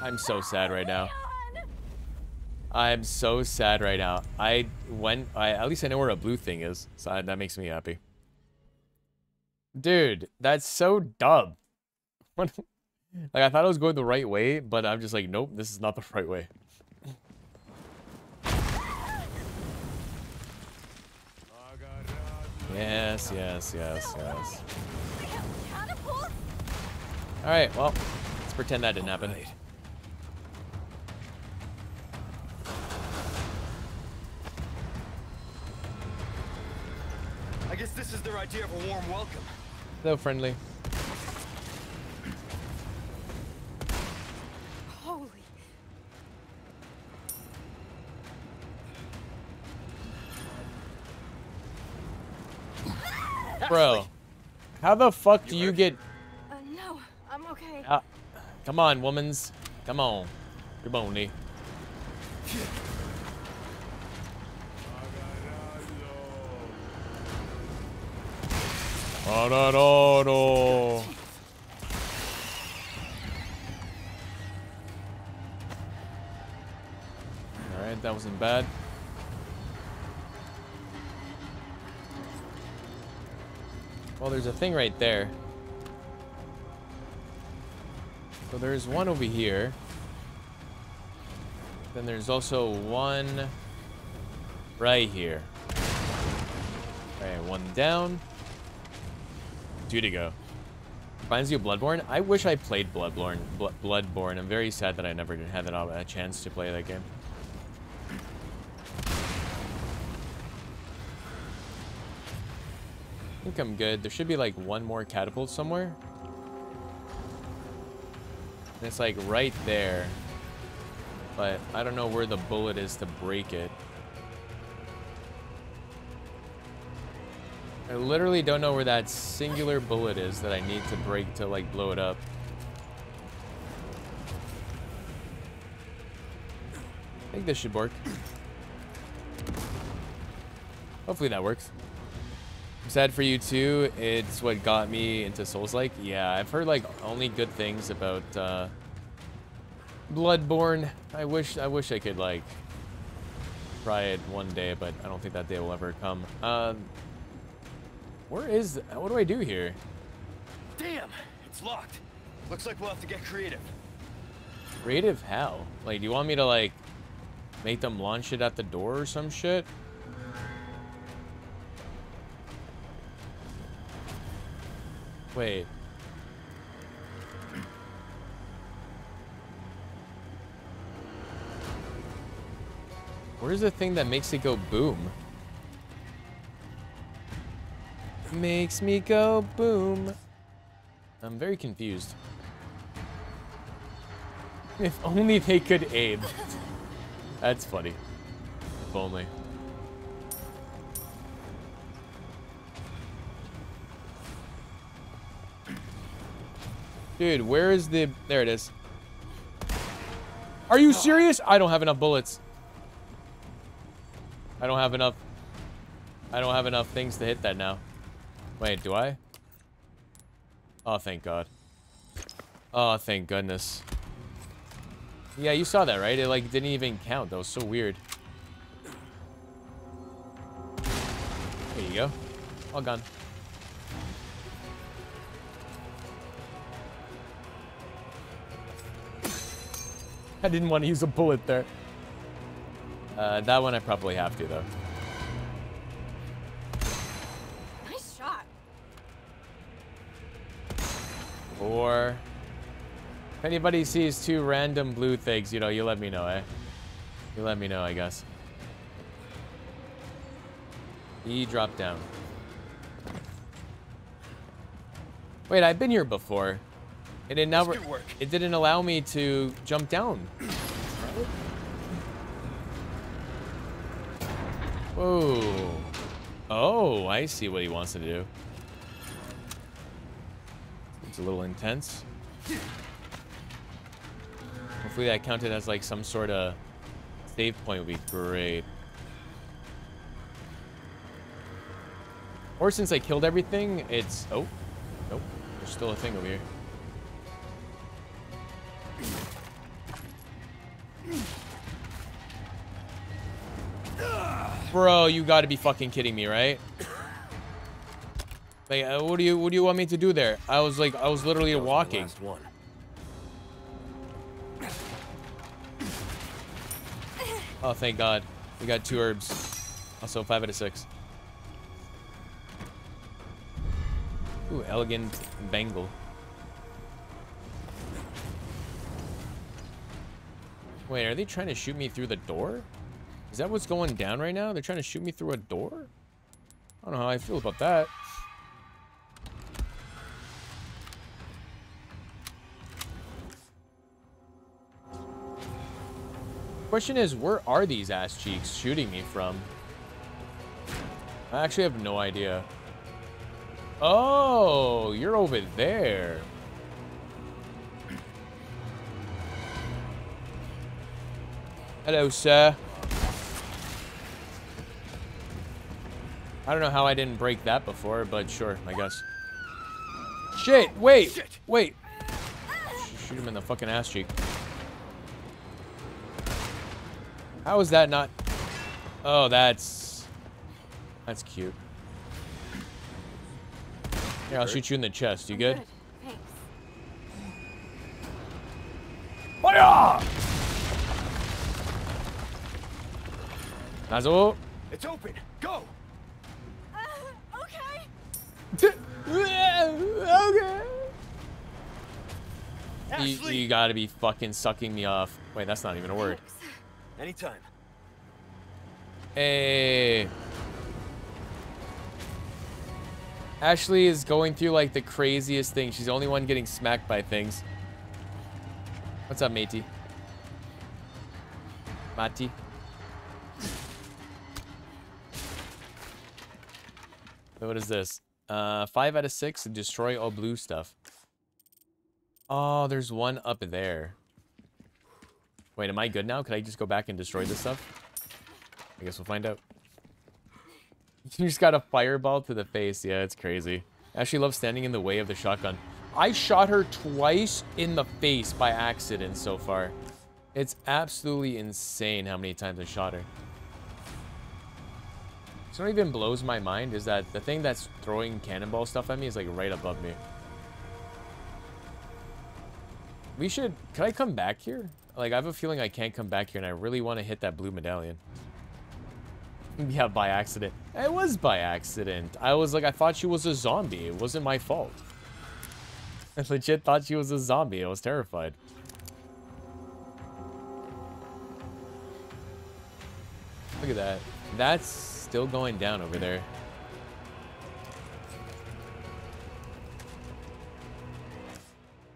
S1: I'm so sad right now. I'm so sad right now. I went. I at least I know where a blue thing is, so I, that makes me happy. Dude, that's so dumb. like I thought I was going the right way, but I'm just like, nope, this is not the right way. Yes, yes, yes, yes. Alright, well, let's pretend that didn't happen.
S2: This is their idea of a warm welcome.
S1: Hello, friendly.
S9: Holy.
S1: Bro, how the fuck do you get...
S9: Uh, no, I'm okay.
S1: Uh, come on, womans. Come on. Come on, Lee. Arararo. Alright, that wasn't bad. Well, there's a thing right there. So there's one over here. Then there's also one right here. Alright, one down. Two to go. Reminds you of Bloodborne? I wish I played Bloodborne. Bl Bloodborne. I'm very sad that I never had that a chance to play that game. I think I'm good. There should be like one more catapult somewhere. And it's like right there. But I don't know where the bullet is to break it. I literally don't know where that singular bullet is that I need to break to like blow it up. I think this should work. Hopefully that works. I'm sad for you too. It's what got me into Souls-like. Yeah, I've heard like only good things about uh, Bloodborne. I wish I wish I could like try it one day, but I don't think that day will ever come. Um, where is? What do I do here?
S2: Damn, it's locked. Looks like we'll have to get creative.
S1: Creative how? Like, do you want me to like make them launch it at the door or some shit? Wait. Where's the thing that makes it go boom? Makes me go boom. I'm very confused. If only they could aim. That's funny. If only. Dude, where is the... There it is. Are you serious? I don't have enough bullets. I don't have enough... I don't have enough things to hit that now. Wait, do I? Oh, thank God. Oh, thank goodness. Yeah, you saw that, right? It, like, didn't even count. That was so weird. There you go. All gone. I didn't want to use a bullet there. Uh, that one I probably have to, though. Or... If anybody sees two random blue things, you know, you let me know, eh? You let me know, I guess. E drop down. Wait, I've been here before. And it never it didn't allow me to jump down. Whoa. Oh, I see what he wants to do. It's a little intense. Hopefully that counted as like some sort of save point would be great. Or since I killed everything, it's... Oh. Nope. There's still a thing over here. Bro, you gotta be fucking kidding me, right? Like, uh, what do you what do you want me to do there? I was like, I was literally walking.
S2: one.
S1: Oh, thank God. We got two herbs. Also, five out of six. Ooh, elegant bangle. Wait, are they trying to shoot me through the door? Is that what's going down right now? They're trying to shoot me through a door? I don't know how I feel about that. Question is, where are these ass cheeks shooting me from? I actually have no idea. Oh, you're over there. Hello, sir. I don't know how I didn't break that before, but sure, I guess. Shit, wait, Shit. wait. Shoot him in the fucking ass cheek. How is that not... Oh, that's... That's cute. Here, I'll shoot you in the chest. You good?
S9: Thanks.
S1: Fire! Nazo.
S2: It's open. Go.
S9: Uh, okay.
S1: okay. You, you gotta be fucking sucking me off. Wait, that's not even a word.
S2: Anytime.
S1: Hey. Ashley is going through like the craziest thing. She's the only one getting smacked by things. What's up, matey? Mati. what is this? Uh, five out of six. Destroy all blue stuff. Oh, there's one up there. Wait, am I good now? Could I just go back and destroy this stuff? I guess we'll find out. You just got a fireball to the face. Yeah, it's crazy. I actually love standing in the way of the shotgun. I shot her twice in the face by accident so far. It's absolutely insane how many times I shot her. So what even blows my mind is that the thing that's throwing cannonball stuff at me is like right above me. We should... Can I come back here? Like, I have a feeling I can't come back here and I really want to hit that blue medallion. Yeah, by accident. It was by accident. I was like, I thought she was a zombie. It wasn't my fault. I legit thought she was a zombie. I was terrified. Look at that. That's still going down over there.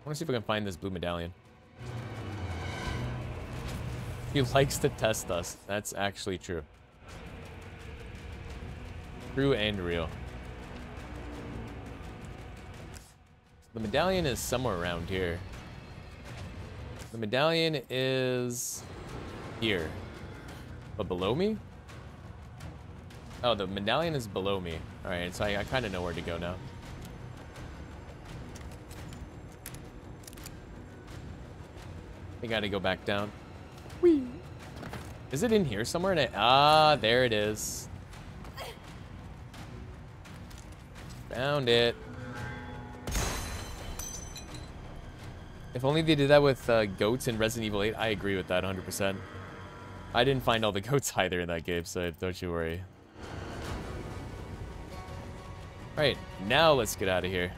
S1: I want to see if I can find this blue medallion. He likes to test us. That's actually true. True and real. The medallion is somewhere around here. The medallion is here. But below me? Oh, the medallion is below me. Alright, so I, I kind of know where to go now. I gotta go back down. Whee! Is it in here somewhere? I, ah, there it is. Found it. If only they did that with uh, goats in Resident Evil 8, I agree with that 100%. I didn't find all the goats either in that game, so don't you worry. Alright, now let's get out of here.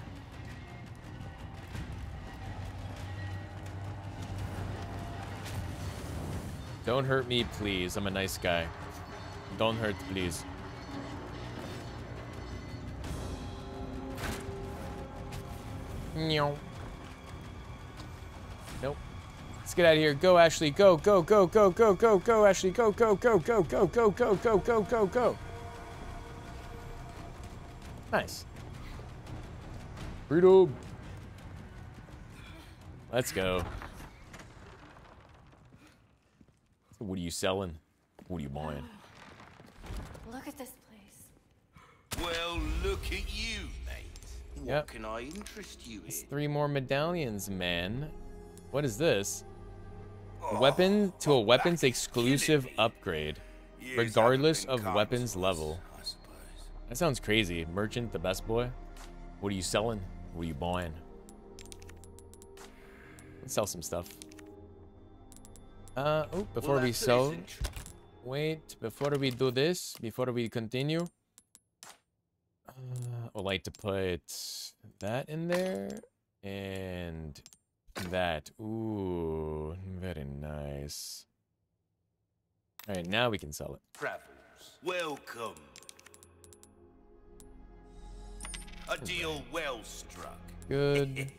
S1: Don't hurt me, please. I'm a nice guy. Don't hurt, please. Nope. Let's get out of here. Go, Ashley. Go, go, go, go, go, go, go, Ashley. Go, go, go, go, go, go, go, go, go, go, go. Nice. Brutal. Let's go. What are you selling? What are you buying?
S9: Look at this place.
S3: Well, look at you, mate. What
S1: Yep.
S3: can I interest you in?
S1: It's three more medallions, man. What is this? A weapon to a weapons exclusive upgrade, regardless of weapons level. That sounds crazy. Merchant, the best boy. What are you selling? What are you buying? Let's sell some stuff. Uh, oh, before we sell,
S3: decent.
S1: wait, before we do this, before we continue, uh, I'd like to put that in there and that. Ooh, very nice. All right, now we can sell it.
S3: Travels. Welcome. A deal well struck.
S1: Good.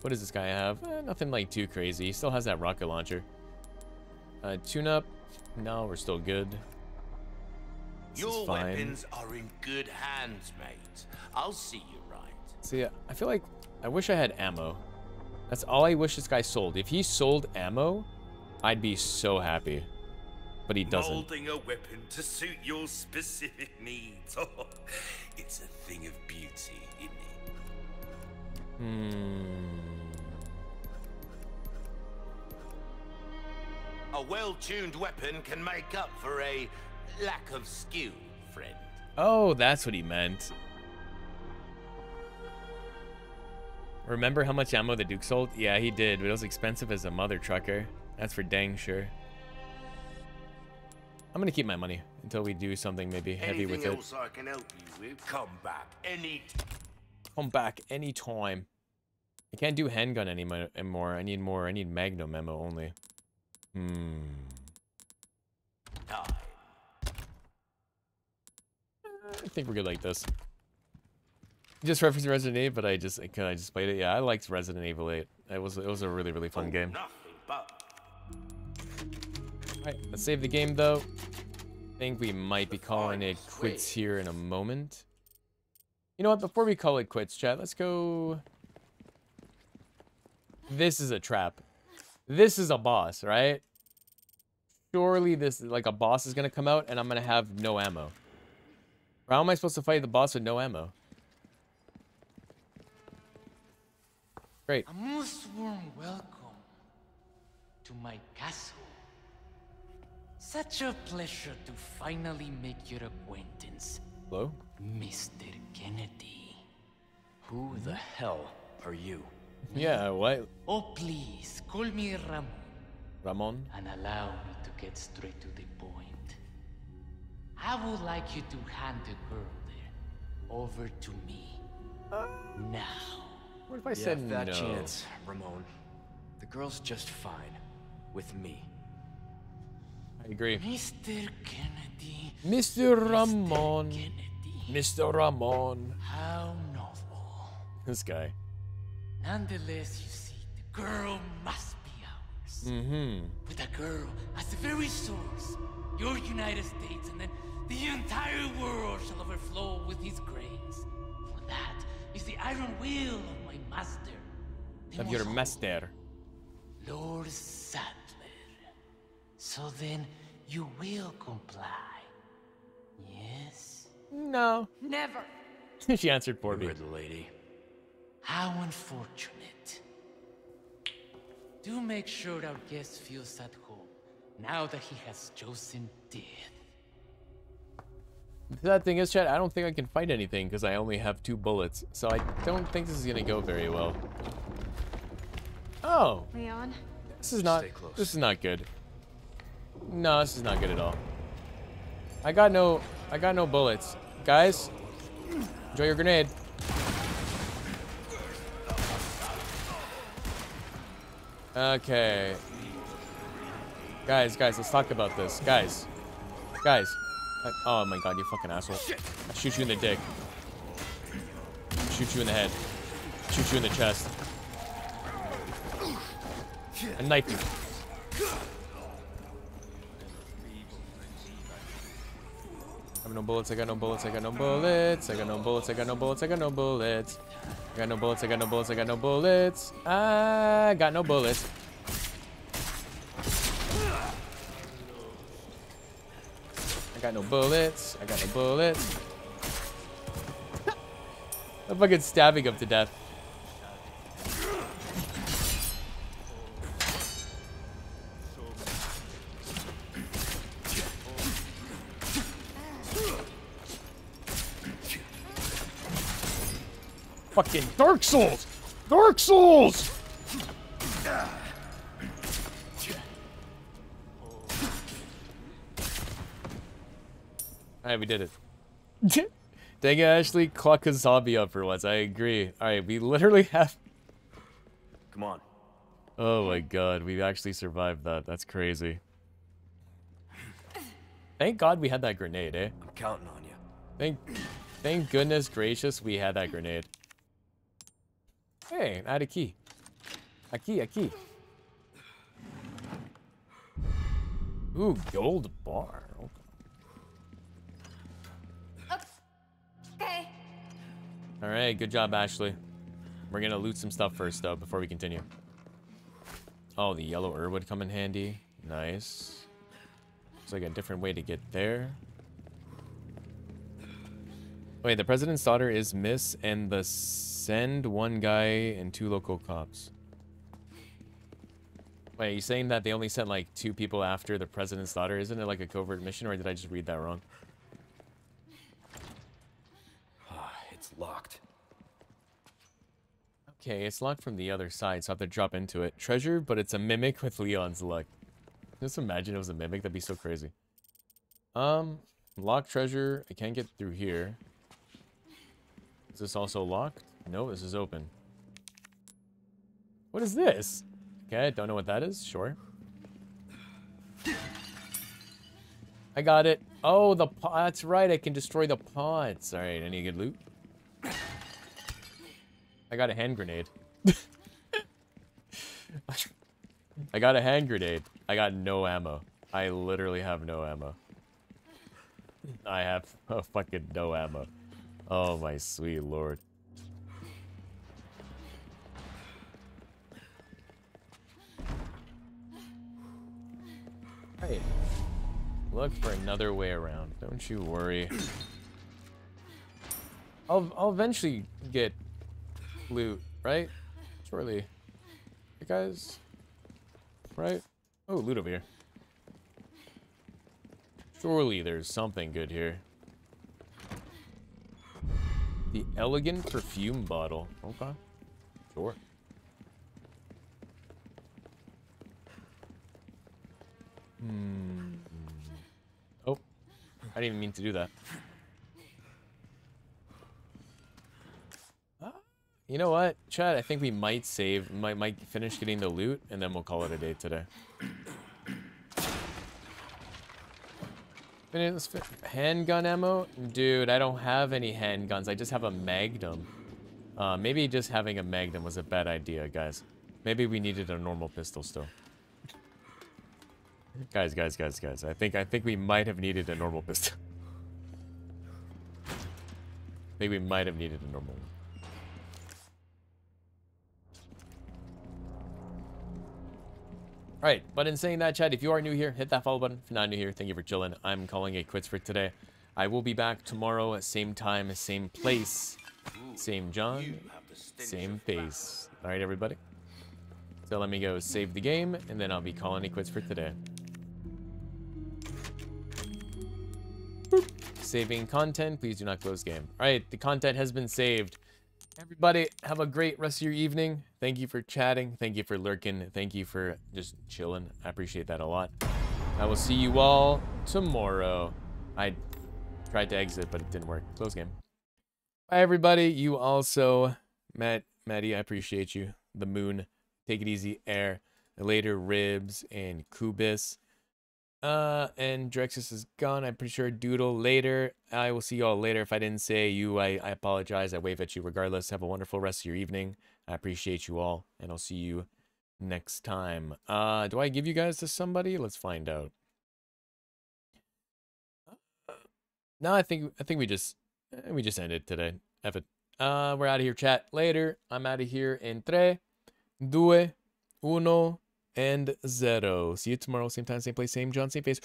S1: What does this guy have? Eh, nothing like too crazy. He still has that rocket launcher. Uh, tune up. No, we're still good. This
S3: Your weapons are in good hands, mate. I'll see you right.
S1: See, I feel like I wish I had ammo. That's all I wish this guy sold. If he sold ammo, I'd be so happy. But he doesn't.
S3: Molding a weapon to suit your specific needs. Oh, it's a thing of beauty, isn't it?
S1: Hmm.
S3: A well-tuned weapon can make up for a lack of skill, friend.
S1: Oh, that's what he meant. Remember how much ammo the Duke sold? Yeah, he did, but it was expensive as a mother trucker. That's for dang sure. I'm gonna keep my money until we do something maybe heavy
S3: Anything
S1: with it.
S3: else I can help you with? Come back any
S1: Come back anytime. I can't do handgun animo- anymore. I need more. I need magnum ammo only. Hmm. I think we're good like this. Just referenced Resident Evil, but I just can I just played it. Yeah, I liked Resident Evil 8. It was it was a really really fun game. Alright, let's save the game though. I think we might be calling it quits here in a moment. You know what? Before we call it quits, chat, let's go. This is a trap. This is a boss, right? Surely this like a boss is gonna come out and I'm gonna have no ammo. How am I supposed to fight the boss with no ammo? Great.
S18: A most warm welcome to my castle. Such a pleasure to finally make your acquaintance.
S1: Hello?
S18: Mr. Kennedy.
S5: Who the hell are you?
S1: Yeah, what?
S18: Oh, please, call me Ramon.
S1: Ramon?
S18: And allow me to get straight to the point. I would like you to hand the girl there over to me. now.
S1: What if I
S5: yeah,
S1: said
S5: that
S1: no?
S5: chance, Ramon. The girl's just fine. With me.
S1: I agree.
S18: Mr. Kennedy.
S1: Mr. Ramon. Mr. Ramon.
S18: How novel.
S1: This guy.
S18: Nonetheless, you see, the girl must be ours.
S1: Mm-hmm.
S18: With a girl as the very source, your United States, and then the entire world shall overflow with his grace. For that is the iron will of my master. the
S1: Of your master.
S18: Lord Saddler. So then, you will comply. Yes?
S1: No.
S18: Never.
S1: she answered for me.
S5: Good lady.
S18: How unfortunate. Do make sure our guest feels at home, now that he has chosen death.
S1: That thing is, Chad, I don't think I can fight anything because I only have two bullets. So I don't think this is going to go very well. Oh.
S9: Leon?
S1: This is not, this is not good. No, this is not good at all. I got no, I got no bullets. Guys, enjoy your grenade. Okay. Guys, guys, let's talk about this. Guys. Guys. I- oh my god, you fucking asshole. I shoot you in the dick. Shoot you in the head. Shoot you in the chest. I knife you. I have no bullets, I got no bullets, I got no bullets, I got no bullets, I got no bullets, I got no bullets. I got no bullets, I got no bullets, I got no bullets. I got no bullets. I got no bullets, I got no bullets. I'm fucking stabbing him to death. Fucking Dark Souls! Dark Souls! Alright, we did it. Dang it, Ashley, clock a zombie up for once. I agree. Alright, we literally have...
S19: Come on.
S1: Oh my god, we actually survived that. That's crazy. Thank god we had that grenade, eh?
S19: I'm counting on you.
S1: Thank, thank goodness gracious we had that grenade. Hey, had a key. A key, a key. Ooh, gold bar.
S9: Okay.
S1: All right, good job, Ashley. We're gonna loot some stuff first, though, before we continue. Oh, the yellow herb would come in handy. Nice. Looks like a different way to get there. Wait, the president's daughter is Miss, and the send one guy and two local cops. Wait, are you saying that they only sent like two people after the president's daughter? Isn't it like a covert mission, or did I just read that wrong?
S19: it's locked.
S1: Okay, it's locked from the other side, so I have to drop into it. Treasure, but it's a mimic with Leon's luck. Just imagine it was a mimic. That'd be so crazy. Um, locked treasure. I can't get through here. Is this also locked? No, this is open. What is this? Okay, don't know what that is. Sure. I got it. Oh, the pot. That's right. I can destroy the pots. All right, any good loot? I got a hand grenade. I got a hand grenade. I got no ammo. I literally have no ammo. I have oh, fucking no ammo. Oh my sweet lord. Hey, look for another way around. Don't you worry. I'll I'll eventually get loot, right? Surely. You guys, right? Oh, loot over here. Surely there's something good here. The elegant perfume bottle. Okay. Sure. Hmm. Oh. I didn't even mean to do that. Ah, you know what, Chad? I think we might save, might might finish getting the loot, and then we'll call it a day today. Handgun ammo? Dude, I don't have any handguns. I just have a Magnum. Uh, maybe just having a Magnum was a bad idea, guys. Maybe we needed a normal pistol still. Guys, guys, guys, guys. I think I think we might have needed a normal pistol. I think we might have needed a normal one. Alright, but in saying that, Chad, if you are new here, hit that follow button. If you're not new here, thank you for chilling. I'm calling it quits for today. I will be back tomorrow at same time, same place, same John, same face. Alright, everybody? So let me go save the game, and then I'll be calling it quits for today. Saving content, please do not close game. Alright, the content has been saved. Everybody, have a great rest of your evening. Thank you for chatting. Thank you for lurking. Thank you for just chilling. I appreciate that a lot. I will see you all tomorrow. I tried to exit, but it didn't work. Close game. Bye, everybody. You also, Matt, Maddie, I appreciate you. The moon. Take it easy, air. Later, ribs and Kubis. Uh, and Drexus is gone. I'm pretty sure Doodle later. I will see you all later. If I didn't say you, I, I apologize. I wave at you regardless. Have a wonderful rest of your evening. I appreciate you all, and I'll see you next time. Uh, do I give you guys to somebody? Let's find out. No, I think I think we just we just ended today. F it. Uh, we're out of here, chat. Later. I'm out of here in tre, due, uno and zero. See you tomorrow, same time, same place, same John, same face.